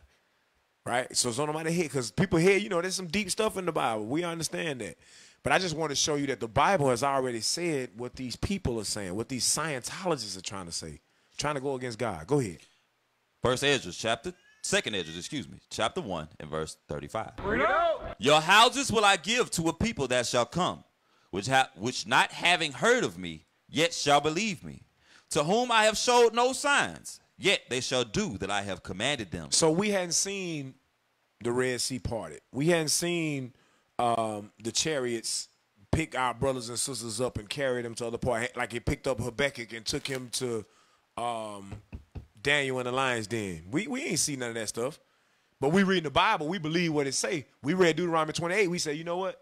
Right. So so nobody head, because people here, you know, there's some deep stuff in the Bible. We understand that. But I just want to show you that the Bible has already said what these people are saying, what these Scientologists are trying to say, trying to go against God. Go ahead. First Ezra chapter, second Ezra, excuse me, chapter 1 and verse 35. Read it out. Your houses will I give to a people that shall come, which ha- which not having heard of me, yet shall believe me, to whom I have showed no signs, yet they shall do that I have commanded them. So we hadn't seen the Red Sea parted. We hadn't seen um, the chariots pick our brothers and sisters up and carry them to other part. Like he picked up Habakkuk and took him to um, Daniel in the lion's den. We we ain't seen none of that stuff. But we read the Bible. We believe what it say. We read Deuteronomy 28. We say, you know what?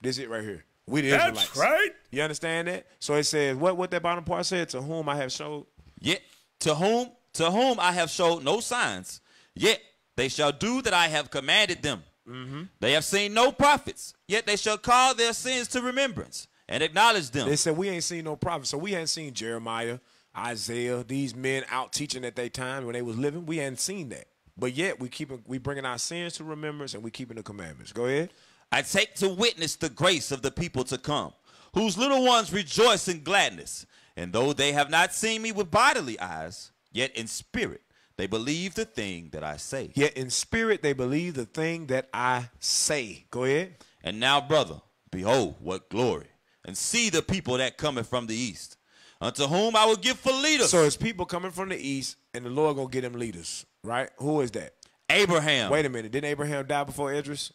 This it right here. We the That's Israelites. right. You understand that? So it says what what that bottom part said to whom I have showed. Yet to whom to whom I have showed no signs, yet they shall do that I have commanded them. Mm-hmm. They have seen no prophets, yet they shall call their sins to remembrance and acknowledge them. They said we ain't seen no prophets, so we hadn't seen Jeremiah, Isaiah, these men out teaching at their time when they was living. We hadn't seen that, but yet we keeping we bringing our sins to remembrance and we keeping the commandments. Go ahead. I take to witness the grace of the people to come, whose little ones rejoice in gladness. And though they have not seen me with bodily eyes, yet in spirit they believe the thing that I say. Yet in spirit they believe the thing that I say. Go ahead. And now, brother, behold what glory, and see the people that cometh from the east, unto whom I will give for leaders. So it's people coming from the east, and the Lord gonna get them leaders, right? Who is that? Abraham. Wait a minute. Didn't Abraham die before Idris?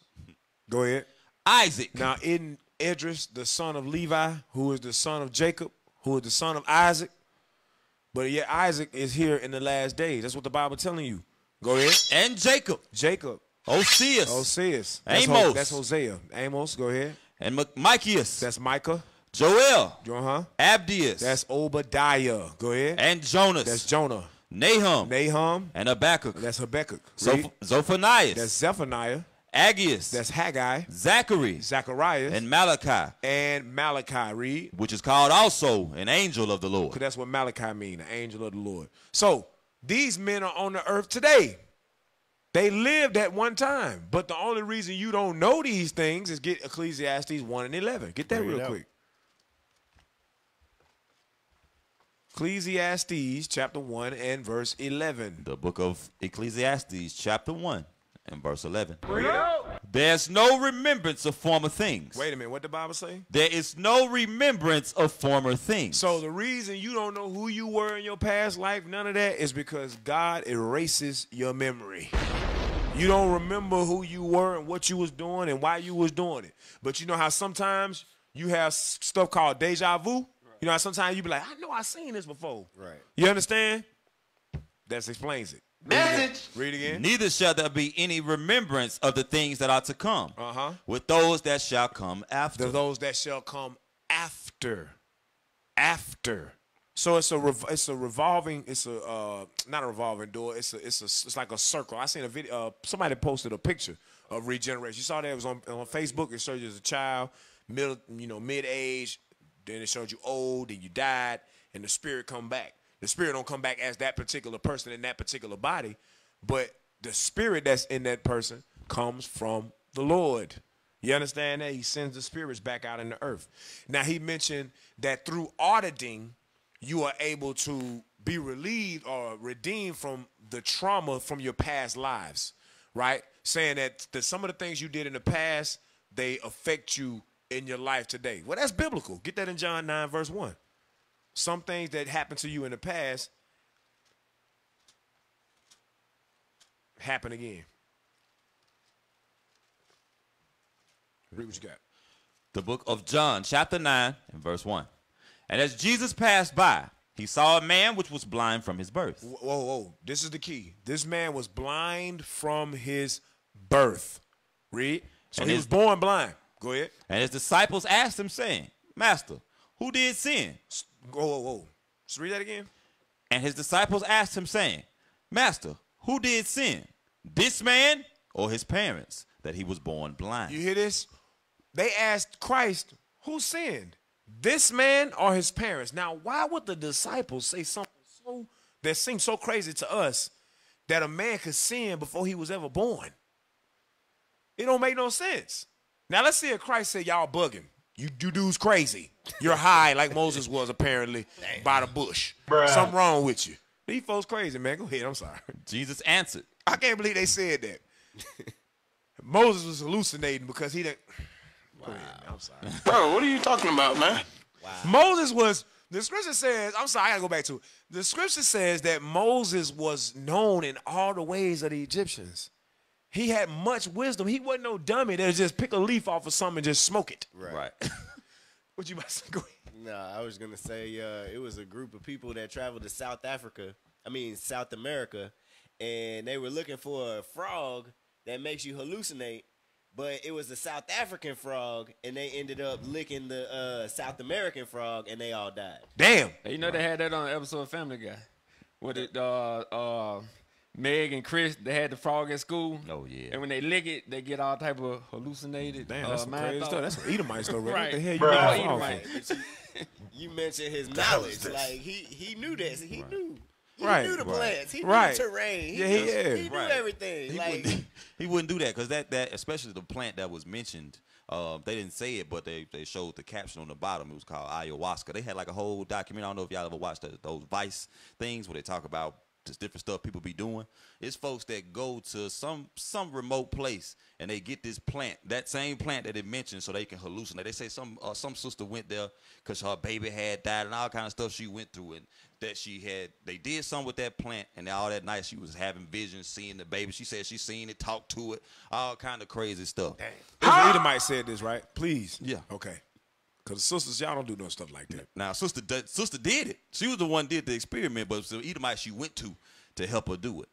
Go ahead. Isaac. Now, in Idris, the son of Levi, who is the son of Jacob, who is the son of Isaac, but yet Isaac is here in the last days. That's what the Bible telling you. Go ahead. And Jacob. Jacob. Oseas. Oseas. That's Amos. Ho- that's Hosea. Amos. Go ahead. And Mi- Micheas. That's Micah. Joel. Uh huh. Abdias. That's Obadiah. Go ahead. and Jonas. That's Jonah. Nahum. Nahum. and Habakkuk. That's Habakkuk. Zoph- Read. Zophanias. That's Zephaniah. Aggeus. That's Haggai. Zachary. Zacharias. and Malachi, and Malachi. Read. which is called also an angel of the Lord. Because that's what Malachi mean, an angel of the Lord. So these men are on the earth today. They lived at one time. But the only reason you don't know these things is get Ecclesiastes 1 and 11. Get that Bring real out. quick. Ecclesiastes chapter 1 and verse 11. The book of Ecclesiastes, chapter 1 and verse 11. There's no remembrance of former things. Wait a minute, what the Bible say? There is no remembrance of former things. So the reason you don't know who you were in your past life, none of that, is because God erases your memory. You don't remember who you were and what you was doing and why you was doing it. But you know how sometimes you have stuff called deja vu? You know sometimes you be like, I know I seen this before. Right. You understand? that explains it. Message. Read again. Neither shall there be any remembrance of the things that are to come. Uh-huh. With those that shall come after. To those that shall come after. After. So it's a rev- it's a revolving it's a uh, not a revolving door it's a it's a it's like a circle. I seen a video uh, somebody posted a picture of regeneration. You saw that it was on on Facebook. It showed you as a child, middle you know mid age. Then it showed you old and you died, and the spirit come back. The spirit don't come back as that particular person in that particular body, but the spirit that's in that person comes from the Lord. You understand that? He sends the spirits back out in the earth. Now he mentioned that through auditing, you are able to be relieved or redeemed from the trauma from your past lives, right? Saying that the, some of the things you did in the past, they affect you in your life today. Well, that's biblical. Get that in John 9, verse 1. Some things that happened to you in the past happen again. Read what you got. The book of John, chapter 9, and verse 1. And as Jesus passed by, he saw a man which was blind from his birth. Whoa, whoa. This is the key. This man was blind from his birth. Read. So And he was born blind. Go ahead. And his disciples asked him, saying, Master, who did sin? Whoa, whoa, whoa. Just read that again. And his disciples asked him, saying, Master, who did sin? This man or his parents, that he was born blind? You hear this? They asked Christ, who sinned? This man or his parents? Now, why would the disciples say something so that seems so crazy to us that a man could sin before he was ever born? It don't make no sense. Now let's see if Christ said y'all bugging. You, you dudes crazy. You're high like Moses was apparently by the bush. Bruh. Something wrong with you. These folks crazy, man. Go ahead. I'm sorry. Jesus answered. I can't believe they said that. Moses was hallucinating because he didn't. Go ahead. I'm sorry. Bro, what are you talking about, man? Wow. Moses was the scripture says, I'm sorry, I gotta go back to it. The scripture says that Moses was known in all the ways of the Egyptians. He had much wisdom. He wasn't no dummy that just pick a leaf off of something and just smoke it. Right. right. what you about to say? Go ahead. No, I was gonna say uh, it was a group of people that traveled to South Africa. I mean South America, and they were looking for a frog that makes you hallucinate. But it was a South African frog, and they ended up licking the uh, South American frog, and they all died. Damn. You know they had that on an episode of Family Guy. With it, uh, uh, Meg and Chris, they had the frog at school. Oh yeah. And when they lick it, they get all type of hallucinated. Damn, uh, that's some mind crazy stuff. That's some Edomite stuff, right? right. What the hell you Bruh. got Edomite. you, you mentioned his knowledge, like he he knew this. He knew. He Right. knew the Right. plants. He Right. knew the terrain. Yeah, he knew, is. He knew Right. everything. He like wouldn't, he wouldn't do that because that, that especially the plant that was mentioned. Um, they didn't say it, but they, they showed the caption on the bottom. It was called ayahuasca. They had like a whole document. I don't know if y'all ever watched the, those Vice things where they talk about just different stuff people be doing. It's folks that go to some some remote place and they get this plant, that same plant that it mentioned, so they can hallucinate. They say some uh, some sister went there because her baby had died and all kind of stuff she went through, and that she had they did something with that plant, and all that night she was having visions, seeing the baby. She said she seen it, talked to it, all kind of crazy stuff. This Edomite said this, right? Please. Yeah. Okay. Because sisters, y'all don't do no stuff like that. Now, sister, did- sister did it. She was the one did the experiment, but so Edomite she went to to help her do it.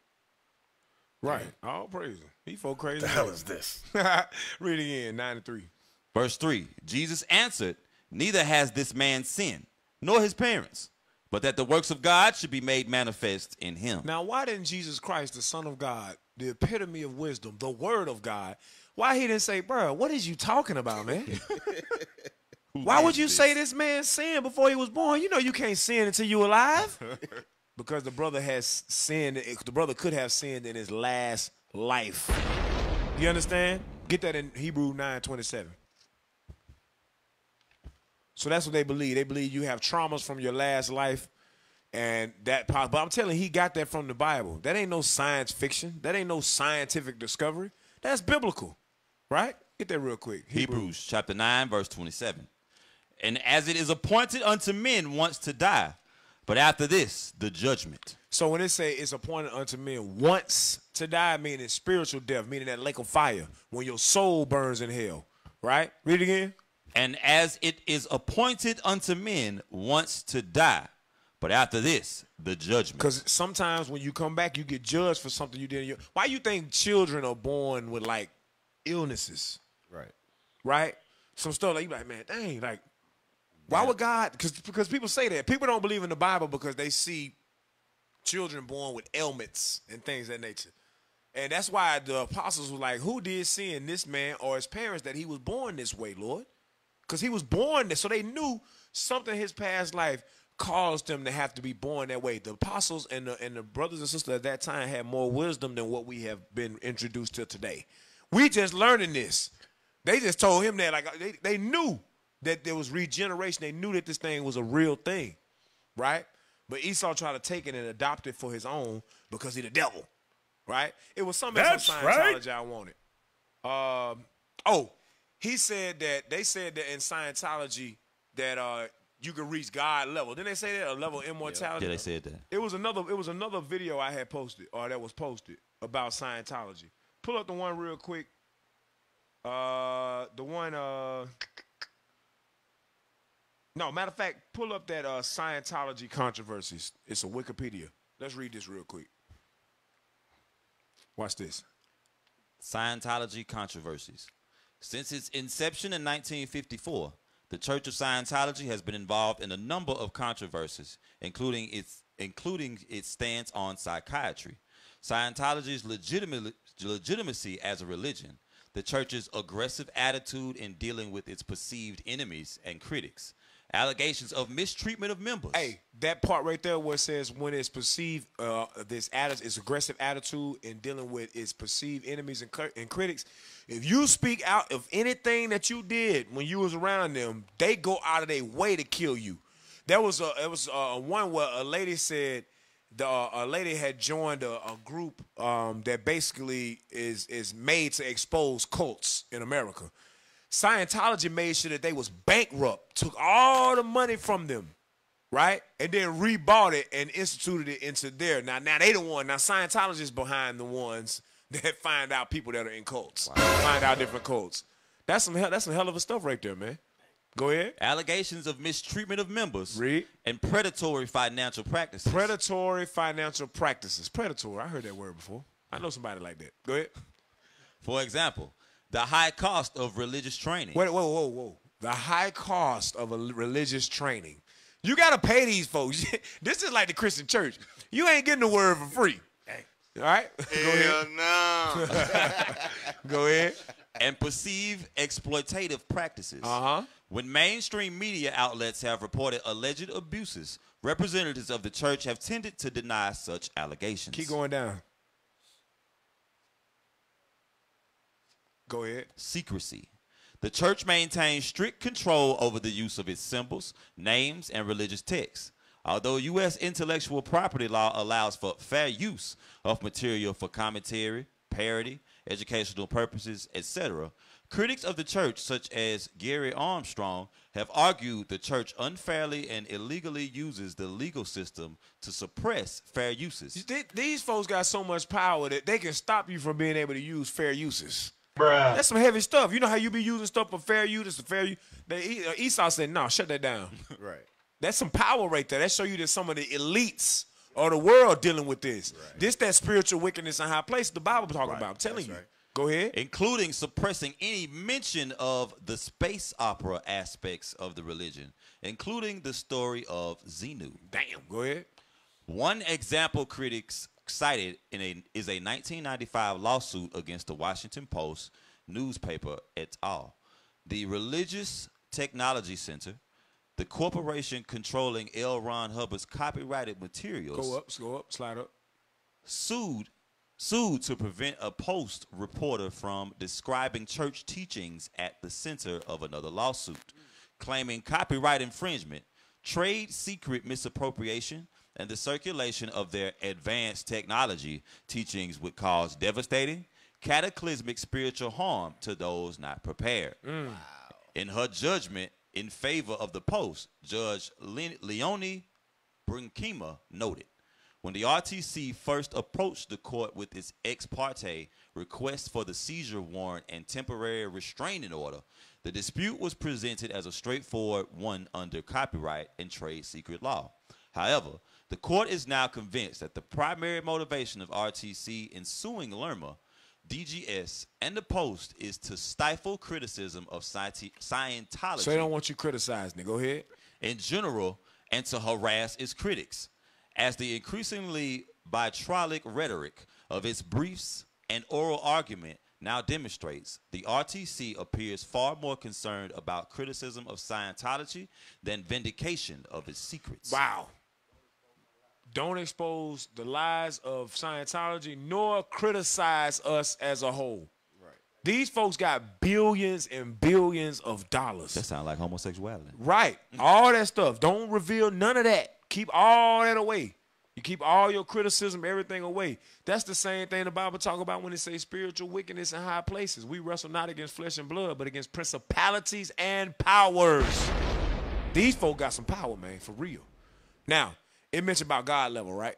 Right. All praise him. He folk crazy. The hell is this? Read again, 9 and 3. Verse 3 Jesus answered, Neither has this man sinned, nor his parents, but that the works of God should be made manifest in him. Now, why didn't Jesus Christ, the Son of God, the epitome of wisdom, the Word of God, why he didn't say, bro, what is you talking about, man? why would you say this man sinned before he was born? You know you can't sin until you are alive. because the brother has sinned. The brother could have sinned in his last life. You understand? Get that in Hebrew 9 27. So that's what they believe. They believe you have traumas from your last life, and that. But I'm telling you, he got that from the Bible. That ain't no science fiction. That ain't no scientific discovery. That's biblical, right? Get that real quick. Hebrews chapter 9, verse 27. And as it is appointed unto men once to die, but after this, the judgment. So when it say it's appointed unto men once to die, meaning spiritual death, meaning that lake of fire, when your soul burns in hell, right? Read it again. And as it is appointed unto men once to die, But after this, the judgment. Because sometimes when you come back, you get judged for something you did. Why you think children are born with like illnesses? Right. Right. Some stuff like you like, man, dang, like, why would God? Because because people say that people don't believe in the Bible because they see children born with ailments and things of that nature. And that's why the apostles were like, Who did sin this man or his parents that he was born this way, Lord? Because he was born this. So they knew something in his past life caused him to have to be born that way. The apostles and the, and the brothers and sisters at that time had more wisdom than what we have been introduced to today. We just learning this. They just told him that, like, they, they knew that there was regeneration. They knew that this thing was a real thing, right? But Esau tried to take it and adopt it for his own because he the devil, right? It was something else That's in right. Scientology I wanted. Um, oh, he said that they said that in Scientology that uh you can reach God level. Didn't they say that a level of immortality? Yeah, they said that. It was another. It was another video I had posted or that was posted about Scientology. Pull up the one real quick. Uh, the one. Uh, no, matter of fact, pull up that uh Scientology controversies. It's a Wikipedia. Let's read this real quick. Watch this. Scientology controversies. Since its inception in 1954, the Church of Scientology has been involved in a number of controversies, including its including its stance on psychiatry, Scientology's legitimate, legitimacy as a religion, the church's aggressive attitude in dealing with its perceived enemies and critics, allegations of mistreatment of members. Hey, that part right there where it says when it's perceived, uh, this atti- its aggressive attitude in dealing with its perceived enemies and, cur- and critics. If you speak out of anything that you did when you was around them, they go out of their way to kill you. There was a it was uh one where a lady said the uh, a lady had joined a, a group um, that basically is is made to expose cults in America. Scientology made sure that they was bankrupt, took all the money from them, right, and then rebought it and instituted it into their. Now, now they the one. Now Scientology is behind the ones that find out people that are in cults, find out different cults. That's some hell. That's some hell of a stuff right there, man. Go ahead. Allegations of mistreatment of members Read. and predatory financial practices. Predatory financial practices. Predatory. I heard that word before. I know somebody like that. Go ahead. For example, the high cost of religious training. Wait, whoa, whoa, whoa. The high cost of a religious training. You got to pay these folks. this is like the Christian church. You ain't getting the word for free. All right? Go ahead. no. Go ahead. and perceive exploitative practices. Uh-huh. When mainstream media outlets have reported alleged abuses, representatives of the church have tended to deny such allegations. Keep going down. Go ahead. Secrecy. The church maintains strict control over the use of its symbols, names, and religious texts. Although U.S. intellectual property law allows for fair use of material for commentary, parody, educational purposes, etc., critics of the church, such as Gary Armstrong, have argued the church unfairly and illegally uses the legal system to suppress fair uses. These folks got so much power that they can stop you from being able to use fair uses. Bruh. That's some heavy stuff. You know how you be using stuff for fair use? It's a fair use. They, uh, Esau said, no, shut that down. Right. That's some power right there. That show you that some of the elites of the world dealing with this. This that spiritual wickedness in high places the Bible talking about. I'm telling you. Go ahead. Including suppressing any mention of the space opera aspects of the religion, including the story of Xenu. Damn, go ahead. One example critics cited in a is a 1995 lawsuit against the Washington Post newspaper et al. The Religious Technology Center, the corporation controlling L. Ron Hubbard's copyrighted materials, Go up, go up, slide up. sued sued to prevent a post reporter from describing church teachings at the center of another lawsuit, claiming copyright infringement, trade secret misappropriation, and the circulation of their advanced technology teachings would cause devastating, cataclysmic spiritual harm to those not prepared. Mm. In her judgment in favor of the post, Judge Le- Leonie Brinkema noted when the RTC first approached the court with its ex parte request for the seizure warrant and temporary restraining order, the dispute was presented as a straightforward one under copyright and trade secret law. However, the court is now convinced that the primary motivation of RTC in suing Lerma, DGS, and the Post is to stifle criticism of Scientology So they don't want you criticizing it. Go ahead. in general and to harass its critics. As the increasingly vitriolic rhetoric of its briefs and oral argument now demonstrates, the RTC appears far more concerned about criticism of Scientology than vindication of its secrets. Wow. Don't expose the lies of Scientology nor criticize us as a whole. Right. These folks got billions and billions of dollars. That sounds like homosexuality. Right. all that stuff. Don't reveal none of that. Keep all that away. You keep all your criticism, everything away. That's the same thing the Bible talk about when it says spiritual wickedness in high places. We wrestle not against flesh and blood, but against principalities and powers. These folk got some power, man, for real. Now, it mentioned about God level, right?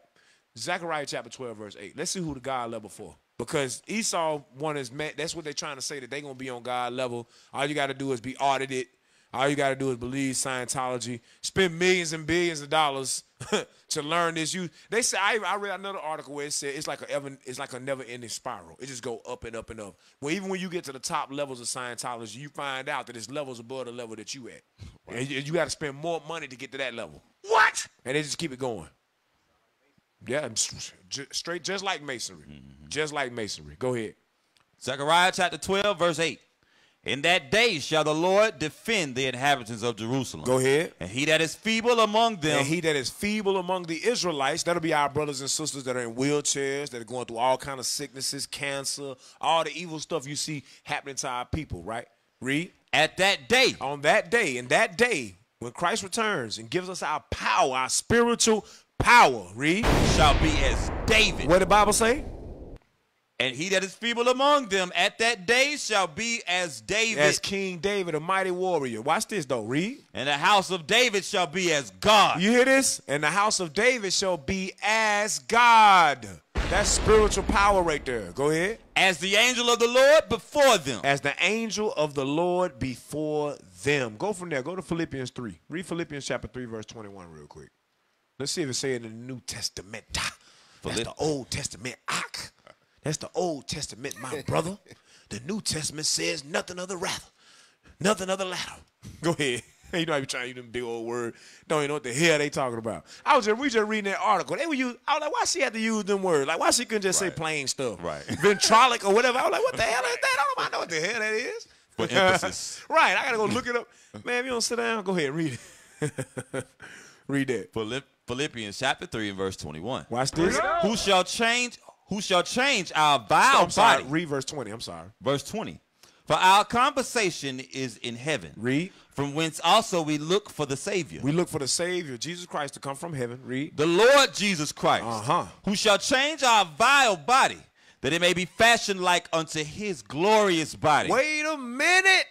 Zechariah chapter 12, verse 8. Let's see who the God level for. Because Esau one is met. That's what they're trying to say that they're gonna be on God level. All you gotta do is be audited. All you gotta do is believe Scientology. Spend millions and billions of dollars to learn this. You they say I, I read another article where it said it's like a ever, it's like a never ending spiral. It just go up and up and up. Well, even when you get to the top levels of Scientology, you find out that it's levels above the level that you at. And you, you got to spend more money to get to that level. What? And they just keep it going. Yeah, straight, just like masonry. Mm-hmm. Just like masonry. Go ahead. Zechariah chapter 12, verse 8. In that day shall the Lord defend the inhabitants of Jerusalem. Go ahead. And he that is feeble among them And he that is feeble among the Israelites, that'll be our brothers and sisters that are in wheelchairs, that are going through all kind of sicknesses, cancer, all the evil stuff you see happening to our people, right? Read. At that day. On that day, in that day, when Christ returns and gives us our power, our spiritual power, read. Shall be as David. What did the Bible say? And he that is feeble among them at that day shall be as David. As King David, a mighty warrior. Watch this though, read. And the house of David shall be as God. You hear this? And the house of David shall be as God. That's spiritual power right there. Go ahead. As the angel of the Lord before them. As the angel of the Lord before them. Go from there. Go to Philippians 3. Read Philippians chapter 3, verse 21 real quick. Let's see if it say it in the New Testament. That's the Old Testament. That's the Old Testament, my brother. The New Testament says nothing of the rather. Nothing of the latter. Go ahead. You know I be trying to use them big old word. Don't even know what the hell they talking about. I was just we just reading that article. They were use, I was like, why she had to use them words? Like why she couldn't just say plain stuff? Right. Ventrolic or whatever. I was like, what the hell is that? I don't know what the hell that is. For emphasis. right. I gotta go look it up. Man, if you don't sit down, go ahead, read it. read that. Philippians chapter 3 and verse 21. Watch this. Who shall change who shall change our vile I'm sorry. body? Read verse 20. I'm sorry. Verse 20. For our conversation is in heaven. Read. From whence also we look for the Savior. We look for the Savior, Jesus Christ, to come from heaven. Read. The Lord Jesus Christ. Uh-huh. Who shall change our vile body, that it may be fashioned like unto his glorious body. Wait a minute.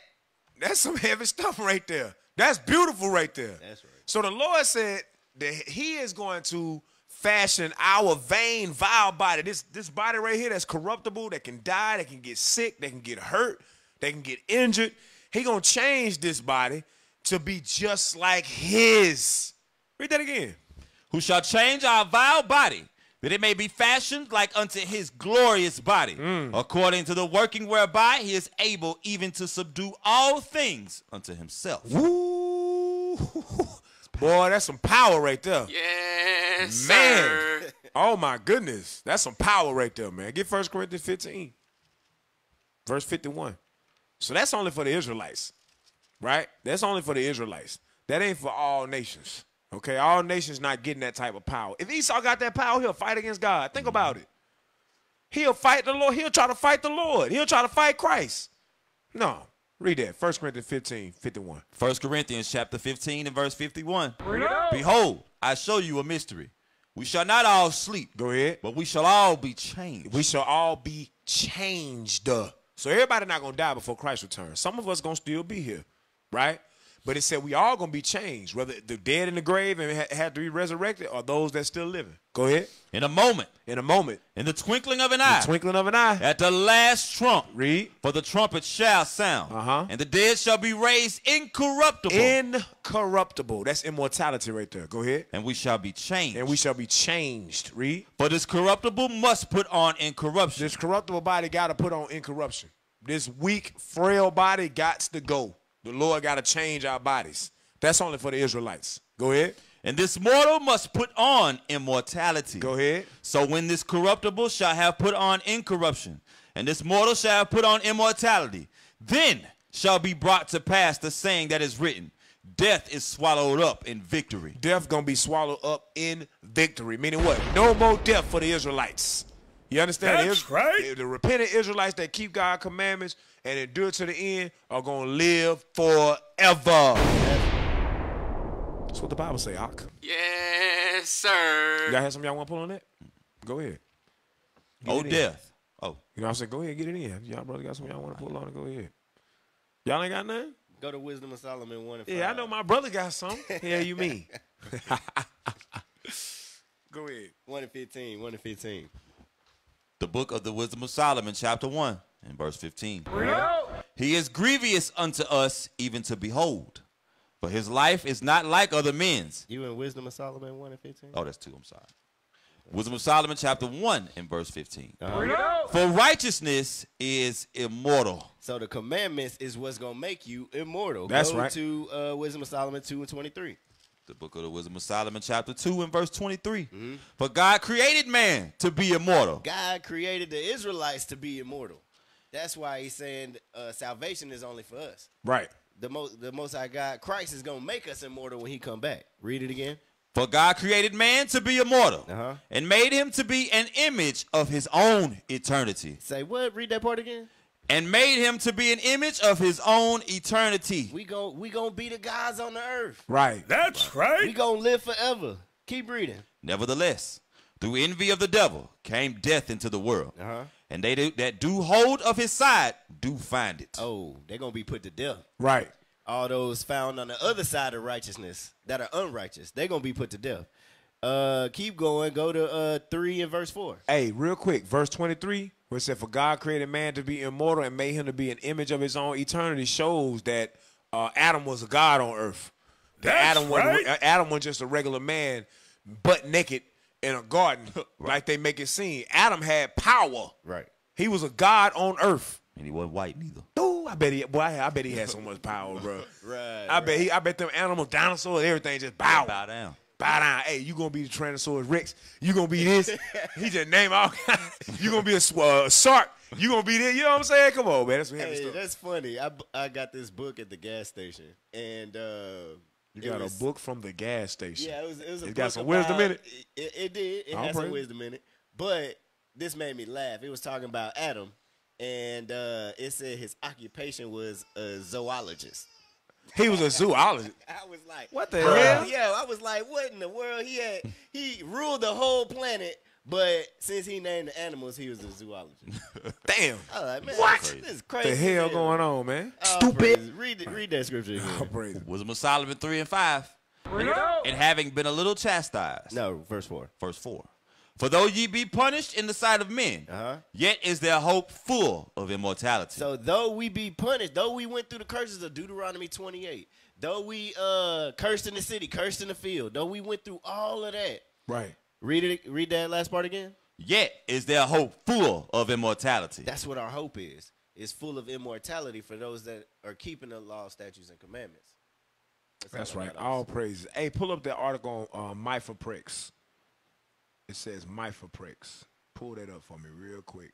That's some heavy stuff right there. That's beautiful right there. That's right. So the Lord said that He is going to fashion our vain, vile body. This this body right here that's corruptible, that can die, that can get sick, that can get hurt, that can get injured. He gonna change this body to be just like His. Read that again. Who shall change our vile body, that it may be fashioned like unto his glorious body, Mm. according to the working whereby he is able even to subdue all things unto himself. Woo! Boy, that's some power right there. Yes, Man. sir. Oh my goodness. That's some power right there, man. Get 1 Corinthians 15. Verse 51. So that's only for the Israelites. Right? That's only for the Israelites. That ain't for all nations. Okay? All nations not getting that type of power. If Esau got that power, he'll fight against God. Think mm-hmm. about it. He'll fight the Lord. He'll try to fight the Lord. He'll try to fight Christ. No. Read that. 1 Corinthians 15, 51. 1 Corinthians chapter 15 and verse 51. Behold, I show you a mystery. We shall not all sleep. Go ahead. But we shall all be changed. We shall all be changed. So everybody not gonna die before Christ returns. Some of us gonna still be here, right? But it said we all gonna be changed, whether the dead in the grave and ha- had to be resurrected, or those that still living. Go ahead. In a moment. In a moment. In the twinkling of an eye. The twinkling of an eye. At the last trump. Read. For the trumpet shall sound. Uh-huh. And the dead shall be raised incorruptible. Incorruptible. That's immortality right there. Go ahead. and we shall be changed. And we shall be changed. Read. For this corruptible must put on incorruption. This corruptible body got to put on incorruption. This weak, frail body got to go. The Lord got to change our bodies. That's only for the Israelites. Go ahead. And this mortal must put on immortality. Go ahead. So when this corruptible shall have put on incorruption, and this mortal shall have put on immortality, then shall be brought to pass the saying that is written Death is swallowed up in victory. Death gonna be swallowed up in victory. Meaning what? No more death for the Israelites. You understand? That's Is- right. The, the repentant Israelites that keep God's commandments and endure to the end are gonna live forever. That's what the Bible say, Ak. Yes, sir. Y'all have some y'all want to pull on that? Go ahead. Get Oh, it in. death. Oh. You know what I'm saying? Go ahead, get it in. Y'all brother got some y'all want to pull on it. Go ahead. Y'all ain't got nothing? Go to Wisdom of Solomon one and Yeah, I know my brother got some. yeah, you mean? Go ahead. One and fifteen. One and fifteen. The book of the wisdom of Solomon, chapter 1, and verse 15. He is grievous unto us, even to behold. For his life is not like other men's. You in Wisdom of Solomon one and fifteen. Oh, that's two. I'm sorry. Wisdom of Solomon, chapter 1, and verse 15. Uh-huh. For righteousness is immortal. So the commandments is what's gonna make you immortal. That's Go right. To uh, Wisdom of Solomon two and twenty three. The book of the Wisdom of Solomon, chapter 2, and verse 23. Mm-hmm. For God created man to be immortal. God created the Israelites to be immortal. That's why he's saying uh, salvation is only for us. Right. The most, the Most High God, Christ is gonna make us immortal when He come back. Read it again. For God created man to be immortal Uh-huh. and made him to be an image of his own eternity. Say what? Read that part again. And made him to be an image of his own eternity. We gon' we gonna be the gods on the earth. Right. That's right. We right. gonna live forever. Keep reading. Nevertheless, through envy of the devil came death into the world. Uh-huh. And they do, that do hold of his side do find it. Oh, they're gonna be put to death. Right. All those found on the other side of righteousness that are unrighteous, they're gonna be put to death. Uh, keep going. Go to uh three and verse four. Hey, real quick, verse 23, where it said, For God created man to be immortal and made him to be an image of his own eternity, shows that uh, Adam was a God on earth. That That's Adam, right. wasn't, Adam wasn't just a regular man, butt naked in a garden, like they make it seem. Adam had power. Right. He was a God on earth. And he wasn't white neither. Ooh, I bet he, boy, I, bet he had so much power, bro. Right. I bet he, I bet them animals, dinosaurs, everything just bow. Bow down. Bow down. Hey, you gonna be the Tyrannosaurus Rex. You gonna be this. he just name all. you gonna be a, uh, shark. You gonna be this. You know what I'm saying? Come on, man. That's Hey, that's funny. I, I got this book at the gas station, and uh, You got was- a book from the gas station. Yeah, it was. It was a It got book some wisdom in it. It, it did. It All had some wisdom in it. But this made me laugh. It was talking about Adam, and uh, it said his occupation was a zoologist. He was a zoologist. I was like, What the hell? Yeah, I was like, what in the world? He had he ruled the whole planet, but since he named the animals, he was a zoologist. Damn. I was like, man, What? This is What crazy. the hell as going on, man? Stupid. praises. Read read that scripture again. Oh, praise him. Wisdom of Solomon 3 and 5. And, and having been a little chastised. No, verse four. Verse 4. For though ye be punished in the sight of men, Uh-huh. yet is their hope full of immortality. So though we be punished, though we went through the curses of Deuteronomy 28, though we uh cursed in the city, cursed in the field, though we went through all of that. Right. Read it read that last part again. yet is their hope full of immortality. That's what our hope is. It's full of immortality for those that are keeping the law, statutes, and commandments. That's all I right. All praises. Hey, pull up that article on uh, Mythoprix. It says Mythoprix. Pull that up for me real quick.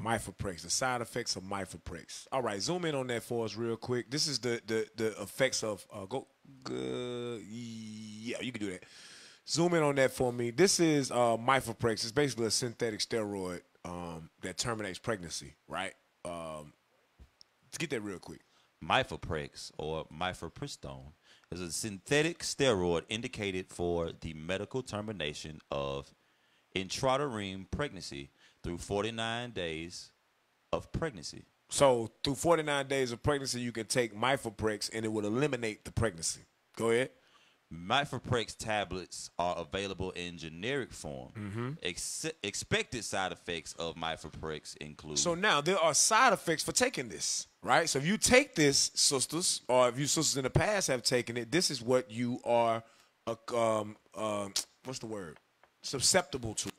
Mythoprix, the side effects of Mythoprix. All right, zoom in on that for us real quick. This is the the the effects of uh, go. Good, yeah, you can do that. Zoom in on that for me. This is uh, Mythoprix. It's basically a synthetic steroid um, that terminates pregnancy. Right. Um, let's get that real quick. Mifeprex or mifepristone is a synthetic steroid indicated for the medical termination of intrauterine pregnancy through 49 days of pregnancy. So through 49 days of pregnancy, you can take Mifeprex and it would eliminate the pregnancy. Go ahead. Mifeprex tablets are available in generic form. Mhm. Ex- expected side effects of Mifeprex include So now there are side effects for taking this, right? So if you take this, sisters, or if you sisters in the past have taken it, this is what you are, uh, um, um, what's the word? Susceptible to.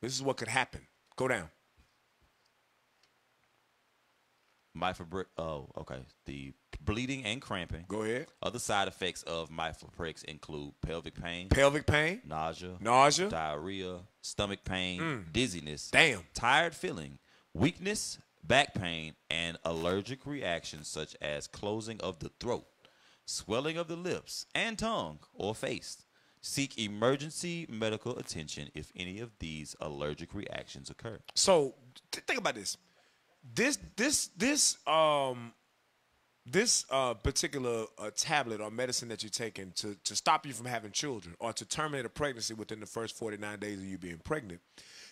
This is what could happen. Go down. Mifeprex. Oh, okay. The bleeding and cramping. Go ahead. Other side effects of Mifeprex include pelvic pain, Pelvic pain, nausea, nausea, diarrhea, stomach pain, Mm. dizziness, Damn. tired feeling, weakness, back pain, and allergic reactions such as closing of the throat, swelling of the lips and tongue or face. Seek emergency medical attention if any of these allergic reactions occur. So th- think about this. This this this um this uh, particular uh, tablet or medicine that you're taking to, to stop you from having children or to terminate a pregnancy within the first 49 days of you being pregnant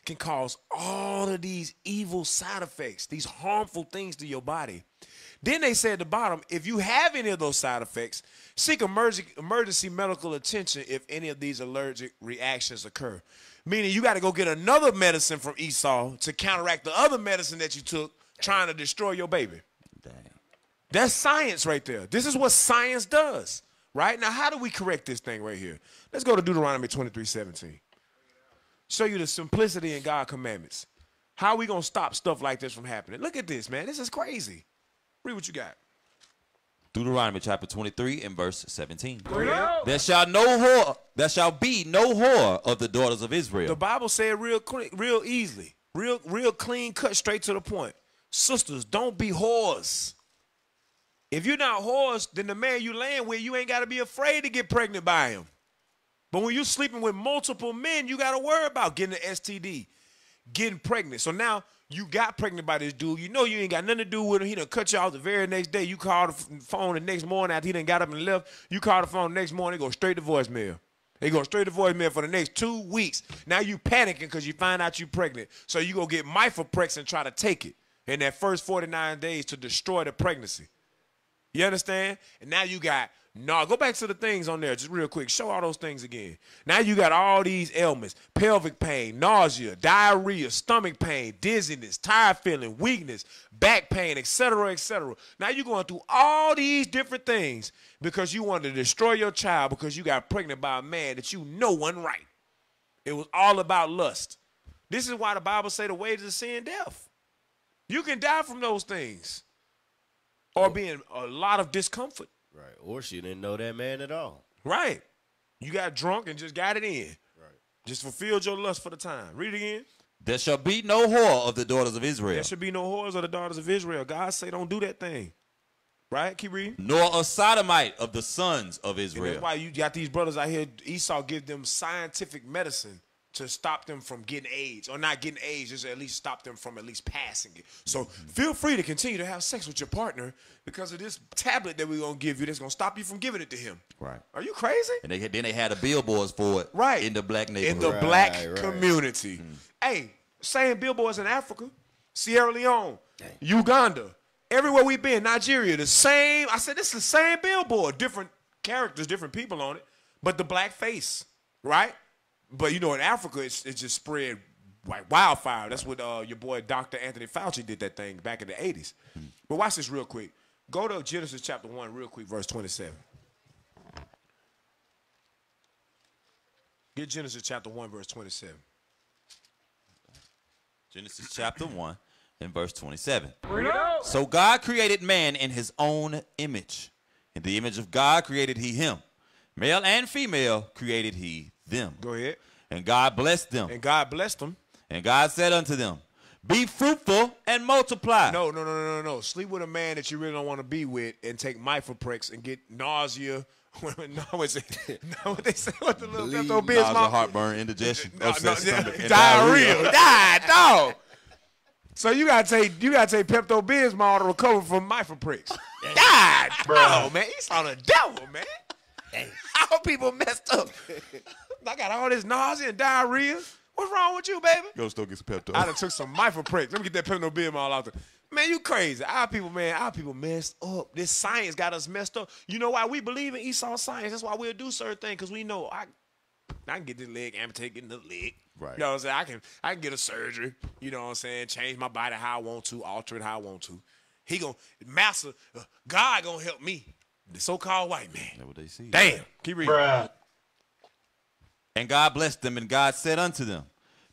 can cause all of these evil side effects, these harmful things to your body. Then they say at the bottom, if you have any of those side effects, seek emergency, emergency medical attention if any of these allergic reactions occur. Meaning you got to go get another medicine from Esau to counteract the other medicine that you took trying to destroy your baby. That's science right there. This is what science does. Right? Now, how do we correct this thing right here? Let's go to Deuteronomy 23 17. Show you the simplicity in God's commandments. How are we going to stop stuff like this from happening? Look at this, man. This is crazy. Read what you got. Deuteronomy chapter 23 and verse 17. Bring it out. There shall no whore, there shall be no whore of the daughters of Israel. The Bible said real quick, real easily, real, real clean cut, straight to the point. Sisters, don't be whores. If you're not whores, then the man you laying with, you ain't got to be afraid to get pregnant by him. But when you're sleeping with multiple men, you got to worry about getting an STD, getting pregnant. So now you got pregnant by this dude. You know you ain't got nothing to do with him. He done cut you off the very next day. You call the phone the next morning after he done got up and left. You call the phone the next morning, go straight to voicemail. They go straight to voicemail for the next two weeks. Now you panicking because you find out you pregnant. So you go get Mifeprex and try to take it in that first 49 days to destroy the pregnancy. You understand? And now you got no. Go back to the things on there just real quick. Show all those things again. Now you got all these ailments: pelvic pain, nausea, diarrhea, stomach pain, dizziness, tired feeling, weakness, back pain, etc., etc. Now you're going through all these different things because you wanted to destroy your child because you got pregnant by a man that you know wasn't right. It was all about lust. This is why the Bible say the wages of sin, death. You can die from those things or be in a lot of discomfort. Right. Or she didn't know that man at all. Right. You got drunk and just got it in. Right. Just fulfilled your lust for the time. Read it again. There shall be no whore of the daughters of Israel, There should be no whores of the daughters of Israel. God say don't do that thing. Right? Keep reading. nor a sodomite of the sons of And Israel. that's why you got these brothers out here. Esau give them scientific medicine to stop them from getting AIDS, or not getting AIDS, just at least stop them from at least passing it. So feel free to continue to have sex with your partner because of this tablet that we're gonna give you. That's gonna stop you from giving it to him. Right. Are you crazy? And they had, then they had the billboards for it Right. in the black neighborhood. in neighborhood. the black community. Mm-hmm. Hey, same billboards in Africa, Sierra Leone, Uganda, everywhere we've been, Nigeria, the same. I said this is the same billboard, different characters, different people on it, but the black face, right? But you know, in Africa, it's it's just spread like wildfire. That's what uh, your boy Dr. Anthony Fauci did that thing back in the 80s. But watch this real quick. Go to Genesis chapter 1 real quick, verse 27. Get Genesis chapter 1, verse 27. Genesis chapter 1 and verse 27. Bring it out. So God created man in his own image. In the image of God created he him. Male and female created he them. Go ahead. And God blessed them. And God blessed them. And God said unto them, Be fruitful and multiply. No, no, no, no, no, no. Sleep with a man that you really don't want to be with and take Mifeprex and get nausea. no, what's it? No, what they say? What the little Pepto Nausea, Bismol? heartburn, indigestion, No, upset no, stomach, and diarrhea. diarrhea. Die, dog. So you gotta take you gotta take Pepto Bismol to recover from Mifeprex. Die, bro, man. He's on the devil, man. How people messed up? I got all this nausea and diarrhea. What's wrong with you, baby? Go still get some Pepto. I done took some Mifeprex. Let me get that Pepto Bismol out there. Man, you crazy. Our people, man, our people messed up. This science got us messed up. You know why we believe in Esau science? That's why we'll do certain things, because we know I I can get this leg amputated, get another leg. Right. You know what I'm saying? I can I can get a surgery, you know what I'm saying, change my body how I want to, alter it how I want to. He gonna master uh, God gonna help me. The so-called white man. That's what they see. Damn. Keep reading. And God blessed them, and God said unto them,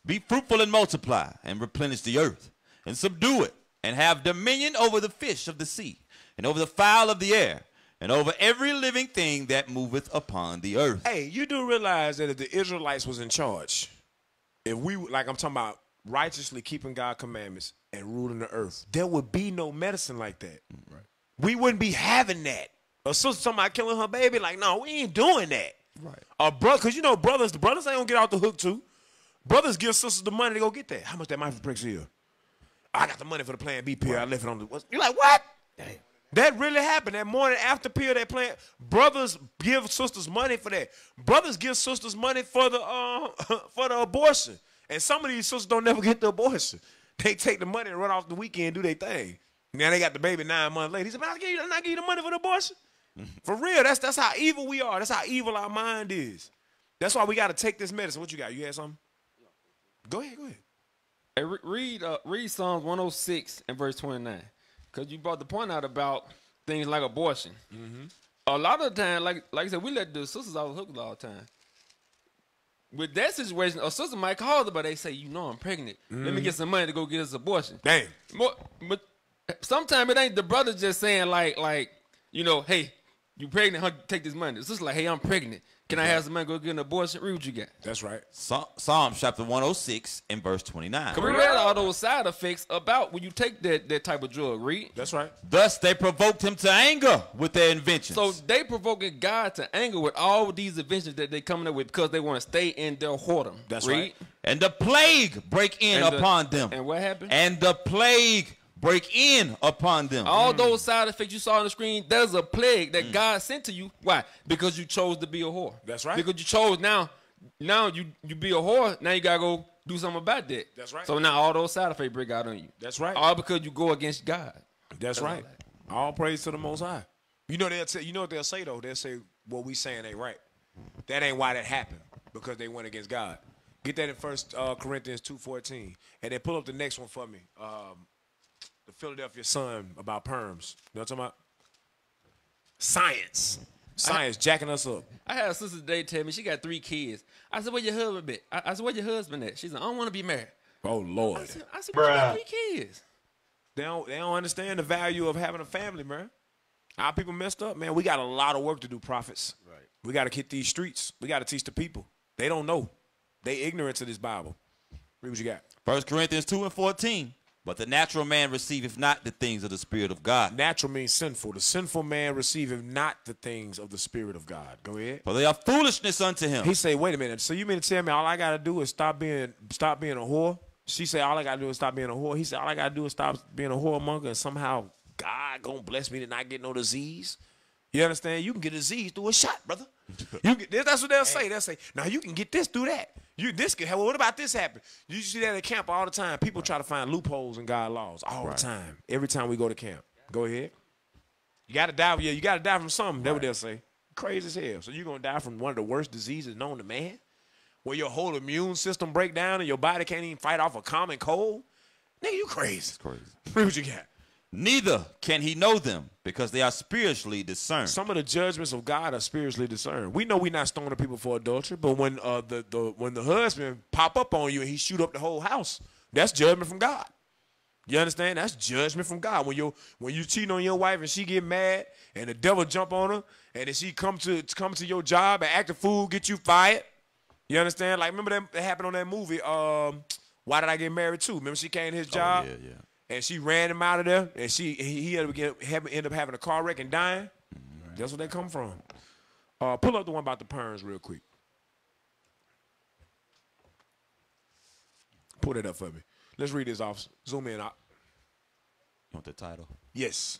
Be fruitful and multiply, and replenish the earth, and subdue it, and have dominion over the fish of the sea, and over the fowl of the air, and over every living thing that moveth upon the earth. Hey, you do realize that if the Israelites was in charge, if we like I'm talking about righteously keeping God's commandments and ruling the earth, there would be no medicine like that. Mm, right. We wouldn't be having that. A sister somebody killing her baby, like, no, we ain't doing that. Right. A brother, cause you know brothers, the brothers ain't gonna get out the hook too. Brothers give sisters the money to go get that. How much that for bricks here? I got the money for the Plan B pill. I left it on the. You're like, what? That really happened. That morning after pill, that plan. Brothers give sisters money for that. Brothers give sisters money for the uh for the abortion. And some of these sisters don't never get the abortion. They take the money and run off the weekend, do their thing. Now they got the baby nine months later. He said, "Man, I give you, I give you the money for the abortion." For real, that's that's how evil we are. That's how evil our mind is. That's why we got to take this medicine. What you got? You had something? Go ahead, go ahead. Hey, re- read uh, read Psalms 106 and verse 29, because you brought the point out about things like abortion. Mm-hmm. A lot of the time, like like I said, we let the sisters off the hook all the time. With that situation, a sister might call them, but they say, "You know, I'm pregnant. Let me Mhm. get some money to go get us abortion." Damn. But, but sometimes it ain't the brother just saying like like you know, hey, you pregnant? Huh, take this money. It's just like, hey, I'm pregnant. Can I have some money go get an abortion? Read what you got. That's right. Psa- Psalms chapter 106 and verse 29. Cause we read all those side effects about when you take that, that type of drug. Read. That's right. Thus they provoked him to anger with their inventions. So they provoking God to anger with all these inventions that they coming up with because they want to stay in their whoredom. That's Read. right. And the plague break in And the- upon them. And what happened? And the plague break in upon them. all those side effects you saw on the screen, there's a plague that God sent to you. Why? Because you chose to be a whore. That's right. Because you chose now, now you you be a whore. Now you gotta go do something about that. That's right. So now all those side effects break out on you. That's right. All because you go against God. That's right. All praise to the Most High. You know they'll say, you know what they'll say though. They'll say what we saying ain't right. That ain't why that happened because they went against God. Get that in First uh, Corinthians two fourteen, and then pull up the next one for me. Um, the Philadelphia Sun about perms. You know what I'm talking about? Science. Science jacking us up. I had a sister today tell me she got three kids. I said, "Where your husband at?" I, I said, "Where your husband at?" She said, "I don't want to be married." Oh Lord. I said, I said "But you got three kids." They don't they don't understand the value of having a family, man. Our people messed up, man. We got a lot of work to do, prophets. Right. We got to hit these streets. We got to teach the people. They don't know. They ignorant to this Bible. Read what you got. First Corinthians 2 and 14. But the natural man receiveth not the things of the Spirit of God. Natural means sinful. The sinful man receiveth not the things of the Spirit of God. Go ahead. For they are foolishness unto him. He say, wait a minute. So you mean to tell me all I gotta do is stop being stop being a whore? She say all I gotta do is stop being a whore. He said all I gotta do is stop being a whoremonger and somehow God gonna bless me to not get no disease. You understand? You can get a disease through a shot, brother. You can, that's what they'll say. They'll say, now you can get this through that. You this can well, what about this happen? You see that at camp all the time. People try to find loopholes in God laws all the time. Every time we go to camp. Go ahead. You gotta die. Yeah, you gotta die from something. That's what they'll say. Crazy as hell. So you're gonna die from one of the worst diseases known to man? Where your whole immune system break down and your body can't even fight off a common cold? Nigga, you crazy. crazy. Read what you got. Neither can he know them because they are spiritually discerned. Some of the judgments of God are spiritually discerned. We know we're not stoning people for adultery, but when uh, the, the when the husband pop up on you and he shoot up the whole house, that's judgment from God. You understand? That's judgment from God. When you when you cheat on your wife and she get mad and the devil jump on her and then she come to come to your job and act a fool, get you fired. You understand? Like remember that, that happened on that movie. Um, Why did I get married too? Remember she came to his job. Oh, yeah, yeah. And she ran him out of there, and she he, ended, up get, ended up having a car wreck and dying. That's where they come from. Uh, pull up the one about the perms real quick. Pull that up for me. Let's read this off. Zoom in. Out. You want the title? Yes.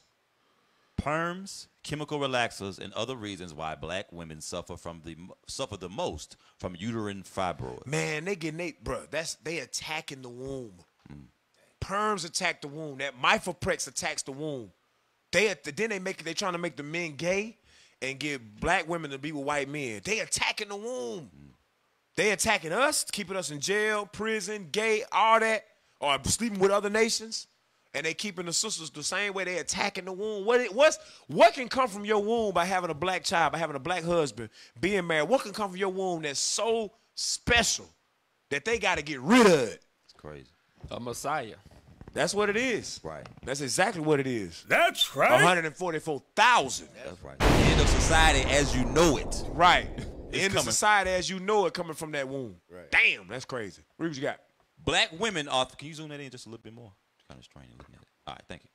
Perms, chemical relaxers, and other reasons why black women suffer from the suffer the most from uterine fibroids. Man, they getting they bro. That's they attacking the womb. Perms attack the womb. That mifeprex attacks the womb. They then they make they trying to make the men gay and get black women to be with white men. They attacking the womb. They attacking us, keeping us in jail, prison, gay, all that, or sleeping with other nations. And they keeping the sisters the same way they attacking the womb. What it, what's what can come from your womb by having a black child, by having a black husband, being married? What can come from your womb that's so special that they got to get rid of it? It's crazy. A Messiah. That's what it is. Right. That's exactly what it is. That's right. 144,000. That's right. The end of society as you know it. Right. It's In the coming. society as you know it coming from that womb. Right. Damn, that's crazy. Read what you got. Black women are. Can you zoom that in just a little bit more? Kind of strange looking at it. All right, thank you.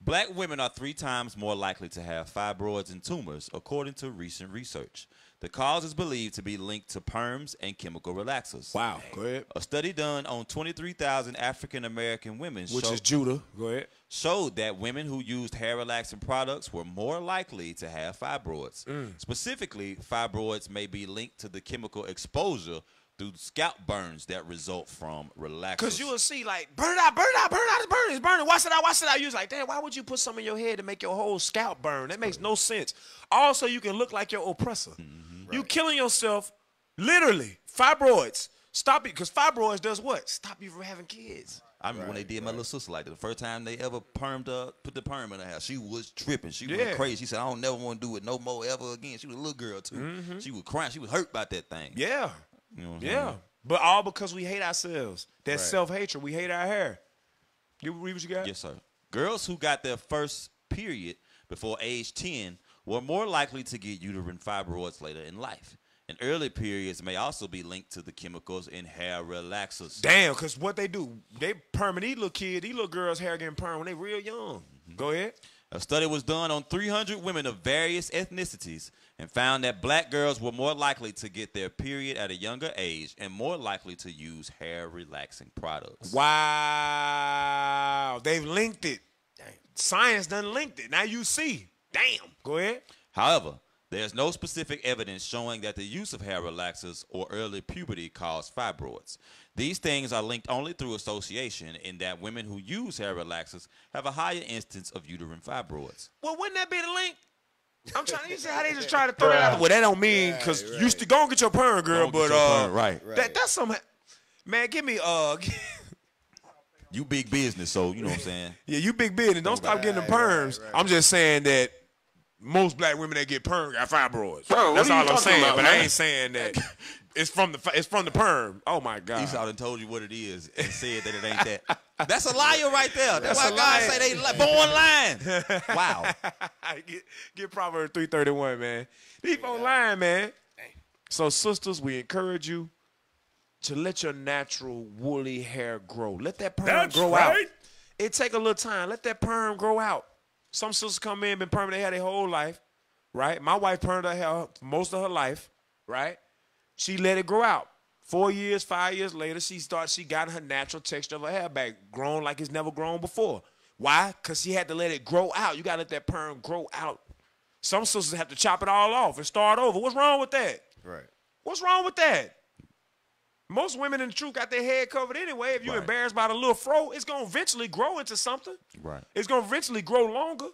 Black women are three times more likely to have fibroids and tumors, according to recent research. The cause is believed to be linked to perms and chemical relaxers. Wow, go ahead. A study done on 23,000 African American women, Which showed- is Judah. Go ahead. showed that women who used hair relaxing products were more likely to have fibroids. Mm. Specifically, fibroids may be linked to the chemical exposure through scalp burns that result from relaxers. Because you will see, like, burn it out, burn it out, burn it out, it's burning, it's burning. Wash it out, watch it out. You're like, damn, why would you put some in your head to make your whole scalp burn? That makes no sense. Also, you can look like your oppressor. Mm-hmm. You killing yourself, literally. Fibroids. Stop it, because fibroids does what? Stop you from having kids. I remember when they did my little sister like that. The first time they ever permed up, put the perm in her hair, she was tripping. She Yeah. went crazy. She said, "I don't never want to do it no more ever again." She was a little girl too. Mhm. She was crying. She was hurt about that thing. Yeah. You know Yeah. saying? But all because we hate ourselves. That Right. self hatred. We hate our hair. You read what you got? Yes, sir. Girls who got their first period before age 10 were more likely to get uterine fibroids later in life. And early periods may also be linked to the chemicals in hair relaxers. Damn, because what they do, they perm these little kids, these little girls' hair getting perm when they real young. Mm-hmm. Go ahead. A study was done on 300 women of various ethnicities and found that black girls were more likely to get their period at a younger age and more likely to use hair relaxing products. Wow. They've linked it. Science done linked it. Now you see. Damn. Go ahead. However, there's no specific evidence showing that the use of hair relaxers or early puberty cause fibroids. These things are linked only through association in that women who use hair relaxers have a higher instance of uterine fibroids. Well, wouldn't that be the link? I'm trying to see how they just try to throw that out. Well, that don't mean because you still go and get your perm, girl, Go and but get your uh, perm, right. That that's some man. Give me uh, You big business, so you know what I'm saying? yeah, you big business. Don't stop getting the perms. I'm just saying that most black women that get perm got fibroids. Bro, that's all I'm saying. about, but I ain't saying that it's from the it's from the perm. Oh my god. Esau done told you what it is and said that it ain't that. That's a liar right there. That's, That's why God say they li- born lying. Wow. get, get Proverbs 331, man. These folks lying, man. So, sisters, we encourage you to let your natural woolly hair grow. Let that perm That's grow out. It take a little time. Let that perm grow out. Some sisters come in, been perming their hair their whole life, right? My wife permed her hair most of her life, right? She let it grow out. Four years, five years later, she started. She got her natural texture of her hair back, grown like it's never grown before. Why? Because she had to let it grow out. You gotta let that perm grow out. Some sisters have to chop it all off and start over. What's wrong with that? Right. What's wrong with that? Most women in the truth got their head covered anyway. If you're Right. embarrassed by the little fro, it's gonna eventually grow into something. Right. It's gonna eventually grow longer.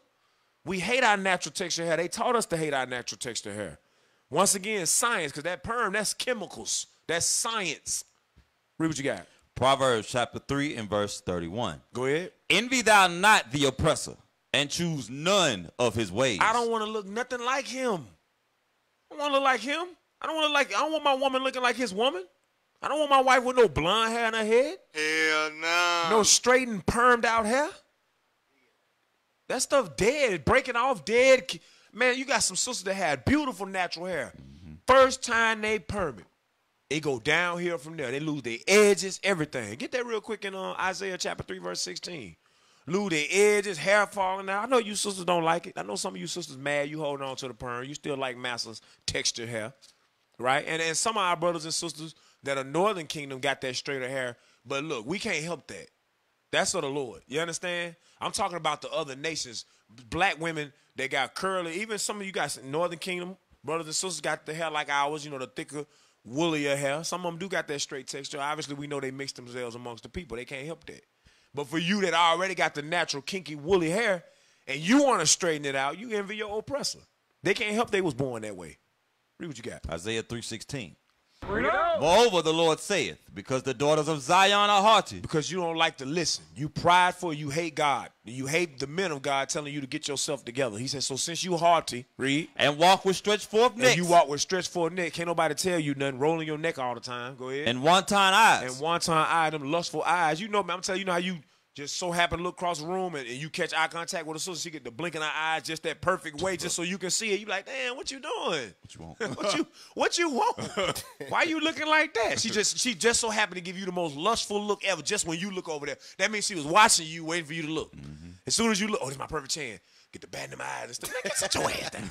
We hate our natural texture hair. They taught us to hate our natural texture hair. Once again, science, because that perm, that's chemicals. That's science. Read what you got. Proverbs chapter 3 and verse 31. Go ahead. Envy thou not the oppressor, and choose none of his ways. I don't want to look nothing like him. I want to look like him. I don't want to like. I don't want my woman looking like his woman. I don't want my wife with no blonde hair in her head. Hell no. No straight and permed out hair. That stuff dead, breaking off dead. Man, you got some sisters that had beautiful natural hair. First time they perm it, go downhill from there. They lose their edges, everything. Get that real quick in uh, Isaiah chapter 3, verse 16. Lose their edges, hair falling out. I know you sisters don't like it. I know some of you sisters mad you holding on to the perm. You still like masses texture hair, right? And and some of our brothers and sisters that are Northern Kingdom got that straighter hair. But look, we can't help that. That's of the Lord. You understand? I'm talking about the other nations, black women that got curly. Even some of you guys in Northern Kingdom, brothers and sisters got the hair like ours, you know, the thicker, woollier hair. Some of them do got that straight texture. Obviously, we know they mix themselves amongst the people. They can't help that. But for you that already got the natural kinky woolly hair and you want to straighten it out, you envy your oppressor. They can't help they was born that way. Read what you got. Isaiah 3:16. Bring it up. Moreover, the Lord saith, because the daughters of Zion are haughty. Because you don't like to listen. You prideful, you hate God. You hate the men of God telling you to get yourself together. He says, so since you haughty, read. And walk with stretched forth necks. And you walk with stretched forth neck. Can't nobody tell you nothing. Rolling your neck all the time. Go ahead. And wanton eyes. And wanton eye, them lustful eyes. You know, man, I'm telling you, you know how you just so happen to look across the room and, and you catch eye contact with a sister, she get the blinking her eyes just that perfect way, just so you can see it. You like, damn, what you doing? What you want? what you what you want? Why you looking like that? She just she just so happened to give you the most lustful look ever. Just when you look over there, that means she was watching you, waiting for you to look. Mm-hmm. As soon as you look, oh, this is my perfect chance. Get the bat in my eyes and stuff. Man, get such your ass down.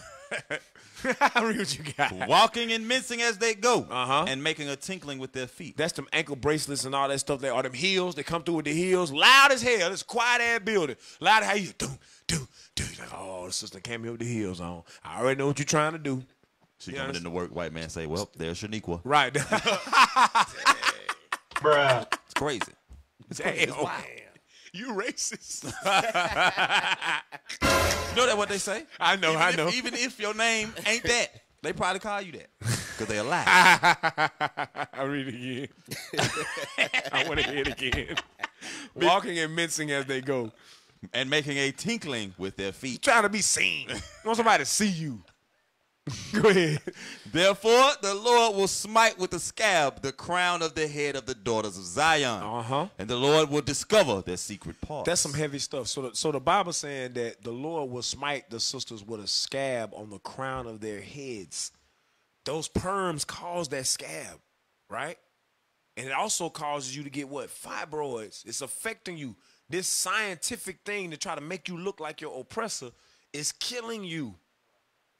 Read what you got. Walking and mincing as they go, Uh-huh. and making a tinkling with their feet. That's them ankle bracelets and all that stuff. They are them heels. They come through with the heels, loud as hell. It's quiet ass building. Loud as how you do do do. You're like, oh, the sister came here with the heels on. I already know what you're trying to do. She You coming understand? into work, white man say, well, there's Shaniqua. Right. Bruh. It's crazy. It's crazy. It's wild. You racist. You know that what they say? I know, Even I if- know. Even if your name ain't that, they probably call you that because they alive. I read it again. I want to hear it again. Walking and mincing as they go. and making a tinkling with their feet. Trying to be seen. You want somebody to see you. Go ahead. Therefore, the Lord will smite with the scab the crown of the head of the daughters of Zion. Uh-huh. And the Lord will discover their secret parts. That's some heavy stuff. So, the, so the Bible saying that the Lord will smite the sisters with a scab on the crown of their heads. Those perms cause that scab, right? And it also causes you to get what fibroids. It's affecting you. This scientific thing to try to make you look like your oppressor is killing you.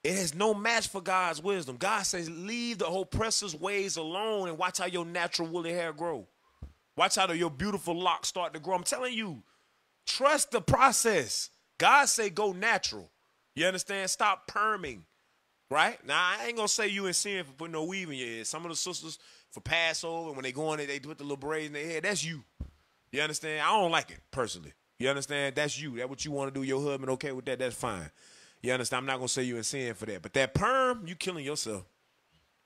It has no match for God's wisdom. God says, leave the oppressor's ways alone and watch how your natural woolly hair grow. Watch how your beautiful locks start to grow. I'm telling you, trust the process. God say go natural. You understand? Stop perming. Right? Now I ain't gonna say you in sin for putting no weave in your head. Some of the sisters for Passover, when they go in there, they put the little braids in their head. That's you. You understand? I don't like it personally. You understand? That's you. That's what you want to do. Your husband okay with that? That's fine. You understand? I'm not gonna say you in sin for that. But that perm, you killing yourself.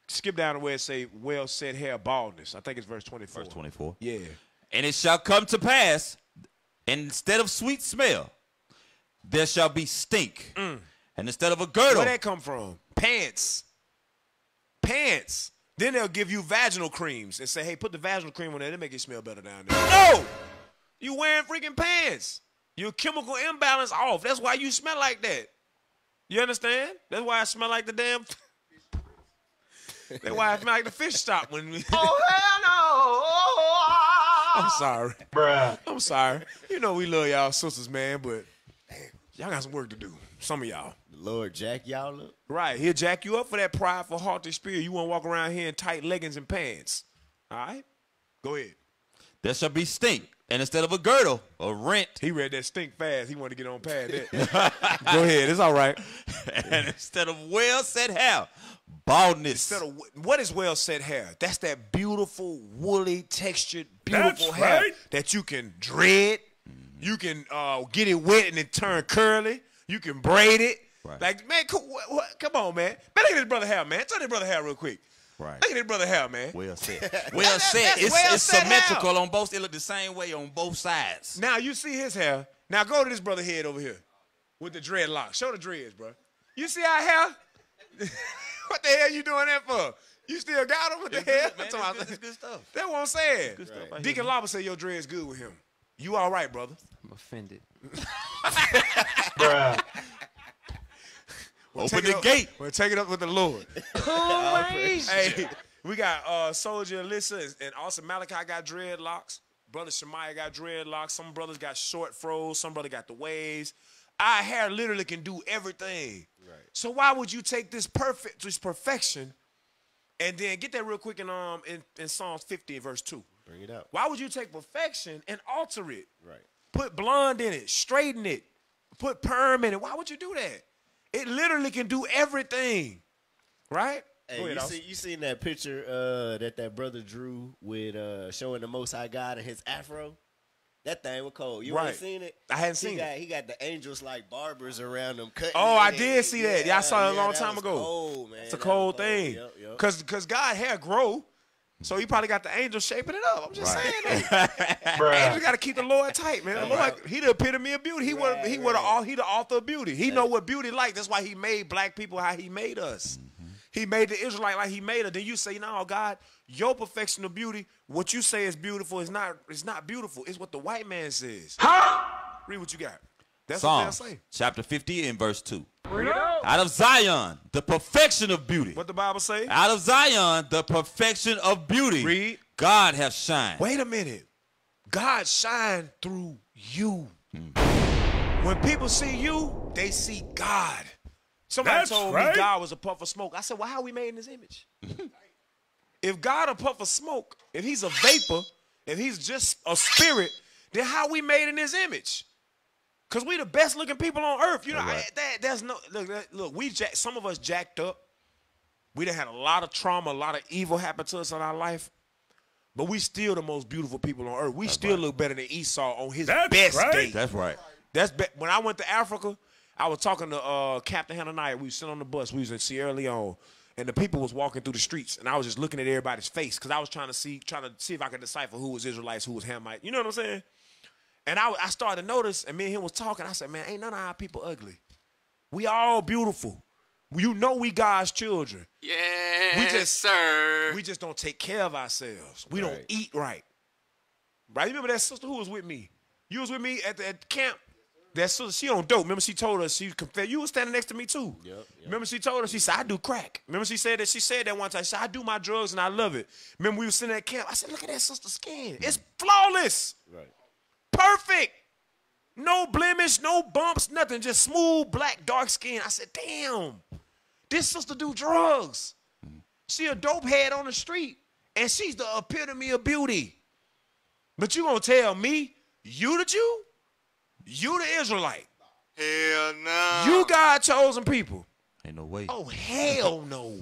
Skip down to where it say well said hair baldness. I think it's verse 24. Verse 24. Yeah. And it shall come to pass, instead of sweet smell, there shall be stink. And instead of a girdle, Mm. Where that come from? Pants. Pants. Then they'll give you vaginal creams and say, hey, put the vaginal cream on there. It'll make it smell better down there. No! You wearing freaking pants. Your chemical imbalance off. That's why you smell like that. You understand? That's why I smell like the damn. That's why I smell like the fish stop when we. Oh, hell no! I'm sorry. Bruh. I'm sorry. You know we love y'all sisters, man, but damn, y'all got some work to do. Some of y'all. Lord jack y'all up. Right. He'll jack you up for that prideful, haughty spirit. You want to walk around here in tight leggings and pants. All right? Go ahead. there shall be stink. And instead of a girdle, a rent. He read that stink fast. He wanted to get on pad that. Go ahead. It's all right. and instead of well set hair, baldness. Instead of what is well set hair? That's that beautiful, woolly, textured, beautiful That's hair right. that you can dread. You can uh, get it wet and it turn curly. You can braid it. Right. Like, man, co- what, what, come on, man. Man, look at this brother hair, man. Turn this brother hair real quick. Right. Look at this brother hair, man. Well said. That- Well that- said. that's It's, well it's set symmetrical hair. on both. It look the same way on both sides. Now you see his hair. Now go to this brother head over here with the dreadlocks. Show the dreads, bro. You see our hair? what the hell you doing that for? You still got him with the It's hair? good, man. I'm It's good- it's good stuff. That's what I'm saying. Good stuff right Deacon here. Lava said your dreads good with him. You all right, brother? I'm offended. Bruh. Open the gate. We'll take it up with the Lord. Crazy. hey, we got uh Soldier Alyssa and also Malachi got dreadlocks. Brother Shemaiah got dreadlocks. Some brothers got short froze. Some brother got the waves. Our hair literally can do everything. Right. So why would you take this perfect, this perfection, and then get that real quick in um in, in Psalms 50 verse 2. Bring it out. Why would you take perfection and alter it? Right. Put blonde in it, straighten it, put perm in it. Why would you do that? It literally can do everything. Right? Hey, ahead, you, see, you seen that picture uh, that that brother drew with uh, showing the Most High God and his afro? That thing was cold. You Right. ain't seen it? I hadn't he seen got, it. He got the angels like barbers around him cutting. Oh. I did see that. Yeah, I saw it a long time ago. Cold, man. It's a That cold thing. Yep, yep. Cause, cause God hair grow, so he probably got the angel shaping it up. I'm just Right. saying. though. angels got to keep the Lord tight, man. The Lord, he the epitome of beauty. He would, he would, all, he the author of beauty. He know what beauty like. That's why he made black people how he made us. Mm-hmm. He made the Israelite like he made us. Then you say, no, God, your perfection of beauty, what you say is beautiful is not, is not beautiful. It's what the white man says. Huh? Read what you got. That's Psalms what say. chapter 50 and verse 2. Out. Out of Zion, the perfection of beauty. What the Bible say? Out of Zion, the perfection of beauty. Read. God has shined. Wait a minute. God shine through you. Hmm. When people see you, they see God. Somebody That's told right. me God was a puff of smoke. I said, well, how we made in his image? if God a puff of smoke, if he's a vapor, if he's just a spirit, then how we made in his image? Cause we the best looking people on earth. You know, I, that, there's no look. that- Look, we jack, some of us jacked up. We done had a lot of trauma, a lot of evil happen to us in our life. But we still the most beautiful people on earth. We still look better than Esau on his That's best right. day. That's right. That's be- when I went to Africa. I was talking to uh, Captain Hananiah. We was sitting on the bus. We was in Sierra Leone, and the people was walking through the streets, and I was just looking at everybody's face because I was trying to see, trying to see if I could decipher who was Israelites, who was Hamite. You know what I'm saying? And I, I started to notice, and me and him was talking. I said, "Man, ain't none of our people ugly. We all beautiful. You know we God's children. Yeah, We just- sir. We just don't take care of ourselves. We don't eat right. Right? You remember that sister who was with me? You was with me at the at camp. That sister, she on dope. Remember she told us she confessed. You was standing next to me too. Yep. Remember she told us she said I do crack. Remember she said that she said that one time. She said I do my drugs and I love it. Remember we was sitting at camp. I said look at that sister's skin. It's flawless. Right. Perfect. No blemish, no bumps, nothing. Just smooth, black, dark skin. I said, damn, this sister do drugs. She a dope head on the street, and she's the epitome of beauty. But you gonna tell me, you the Jew? You the Israelite? Hell no. You God chosen people. Ain't no way. Oh hell no.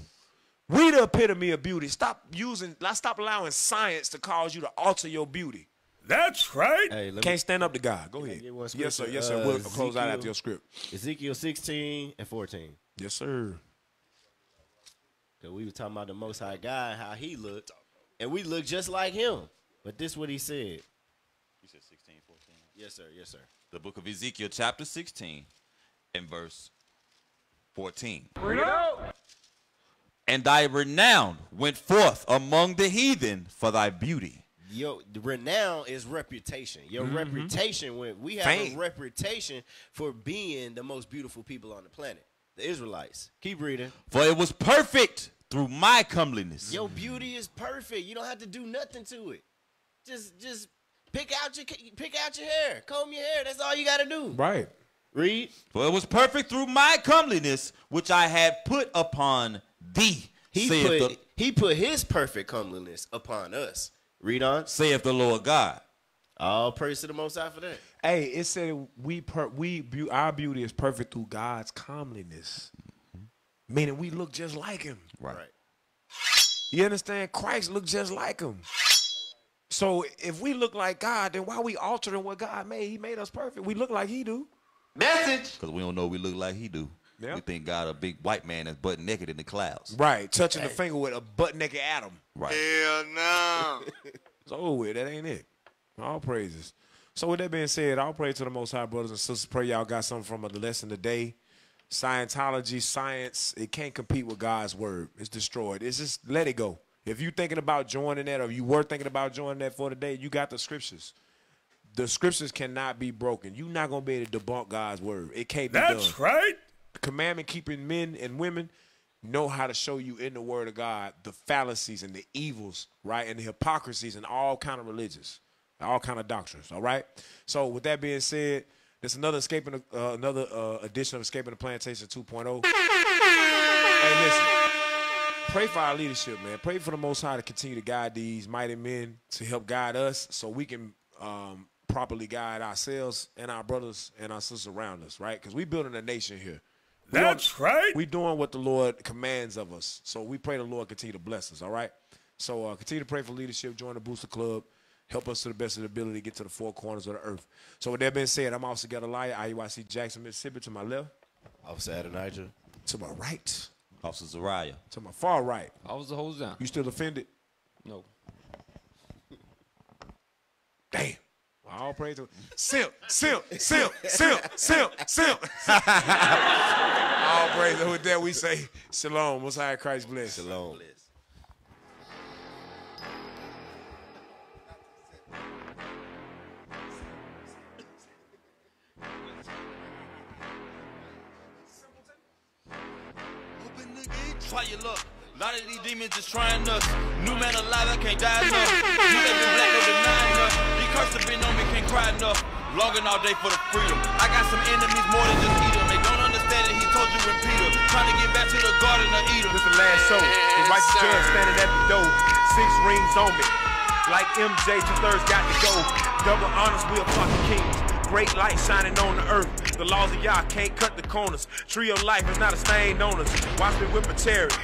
We the epitome of beauty. Stop using, stop allowing science to cause you to alter your beauty. That's right. Hey, let Can't stand up to God. Go ahead. get one Yes, sir. Yes, sir. Uh, we'll close out after your script. Ezekiel 16 and 14. Yes, sir. Cause we was talking about the Most High God, and how he looked, and we look just like him. But this what he said. You said 16, 14. Yes, sir. Yes, sir. The book of Ezekiel, chapter 16, and verse 14. Bring it out. And thy renown went forth among the heathen for thy beauty. Yo, the renown is reputation. Your Mm-hmm. reputation when we have Fame. a reputation for being the most beautiful people on the planet. The Israelites. Keep reading. For it was perfect through my comeliness. Your beauty is perfect. You don't have to do nothing to it. Just just pick out your pick out your hair, comb your hair. That's all you got to do. Right. Read. For it was perfect through my comeliness, which I had put upon thee. He put the, he put his perfect comeliness upon us. Read on. saith the Lord God. All praise to the Most High for that. Hey, it said we per, we beau- our beauty is perfect through God's comeliness, meaning we look just like Him. Right. You understand? Christ looked just like Him. So if we look like God, then why we altering what God made? He made us perfect. We look like He do. Message. Because we don't know we look like he do. Yeah. We think God a big white man that's butt naked in the clouds. Right, touching the finger with a butt naked Adam. Right. Hell no. It's over with. That ain't it. All praises. So with that being said, I'll pray to the Most High, brothers and sisters. Pray y'all got something from the lesson today. Scientology, science, it can't compete with God's word. It's destroyed. It's just let it go. If you thinking about joining that, or you were thinking about joining that for today, you got the scriptures. The scriptures cannot be broken. You're not gonna be able to debunk God's word. It can't be That's done. right. Commandment keeping men and women know how to show you in the word of God the fallacies and the evils, right, and the hypocrisies and all kind of religions, all kind of doctrines. All right. So with that being said, there's another escaping uh, another uh, edition of Escaping the Plantation 2.0. Hey, listen. Pray for our leadership, man. Pray for the Most High to continue to guide these mighty men to help guide us, so we can um, properly guide ourselves and our brothers and our sisters around us, right? Because we're building a nation here. We That's doing- right. We doing what the Lord commands of us. So we pray the Lord continue to bless us. All right. So uh, continue to pray for leadership. Join the Booster Club. Help us to the best of the ability to get to the four corners of the earth. So with that being said, I'm Officer Gedaliah, IUIC Jackson, Mississippi. To my left. Officer Adonijah. To my right. Officer Zariah. To my far right. Officer Hosan. You still offended? No. Damn. Well, all praise to Simp, simp, simp, simp, simp, simp. all praise. to with that, we say shalom. Most high Christ bless. Shalom. Try your. A lot of these demons just trying us. New man alive, I can't die enough. You let been black, no denying enough. These curse have been on me, can't cry enough. Logging all day for the freedom. I got some enemies more than just eat 'em. They don't understand it, he told you repeat 'em. Trying to get back to the garden of Eden. This the last show. The righteous judge standing at the door. Six rings on me. Like MJ, two thirds got to go. Double honors, we are fucking kings. Great light shining on the earth. The laws of Yah can't cut the corners. Tree of life is not a stain on us. Watch me whip a chariot.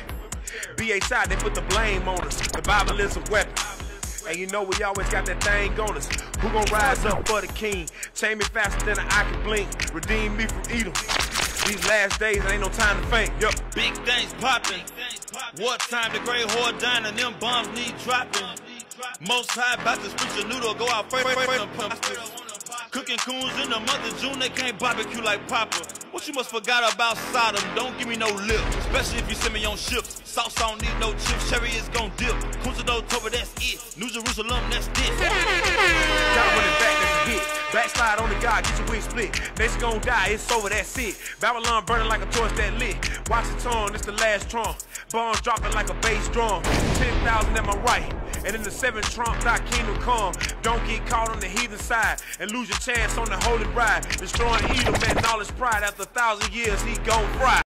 BHI, they put the blame on us. The Bible is a weapon. And you know we always got that thing on us. Who gon' rise up for the king? Chain me faster than an eye can blink. Redeem me from Edom. These last days, ain't no time to faint. Yup. Big things popping. What time the great whore dying and them bombs need dropping. Most high about to switch a noodle, go out first. Cooking coons in the month of June, they can't barbecue like Papa. What you must forgot about Sodom? Don't give me no lip, especially if you send me on ships. Sauce I don't need no chips, cherry is gon' dip. Kunza October, that's it. New Jerusalem, that's this. Back, that's a hit. Backslide on the God, get your wig split. Nation gon' die, it's over, that's it. Babylon burning like a torch that lit. Watch it turn, it's the last trump. Bombs dropping like a bass drum. 10,000 at my right. And in the seventh trump, thy kingdom come. Don't get caught on the heathen side and lose your chance on the holy bride. Destroying and all his pride. After a thousand years, he gon' fry.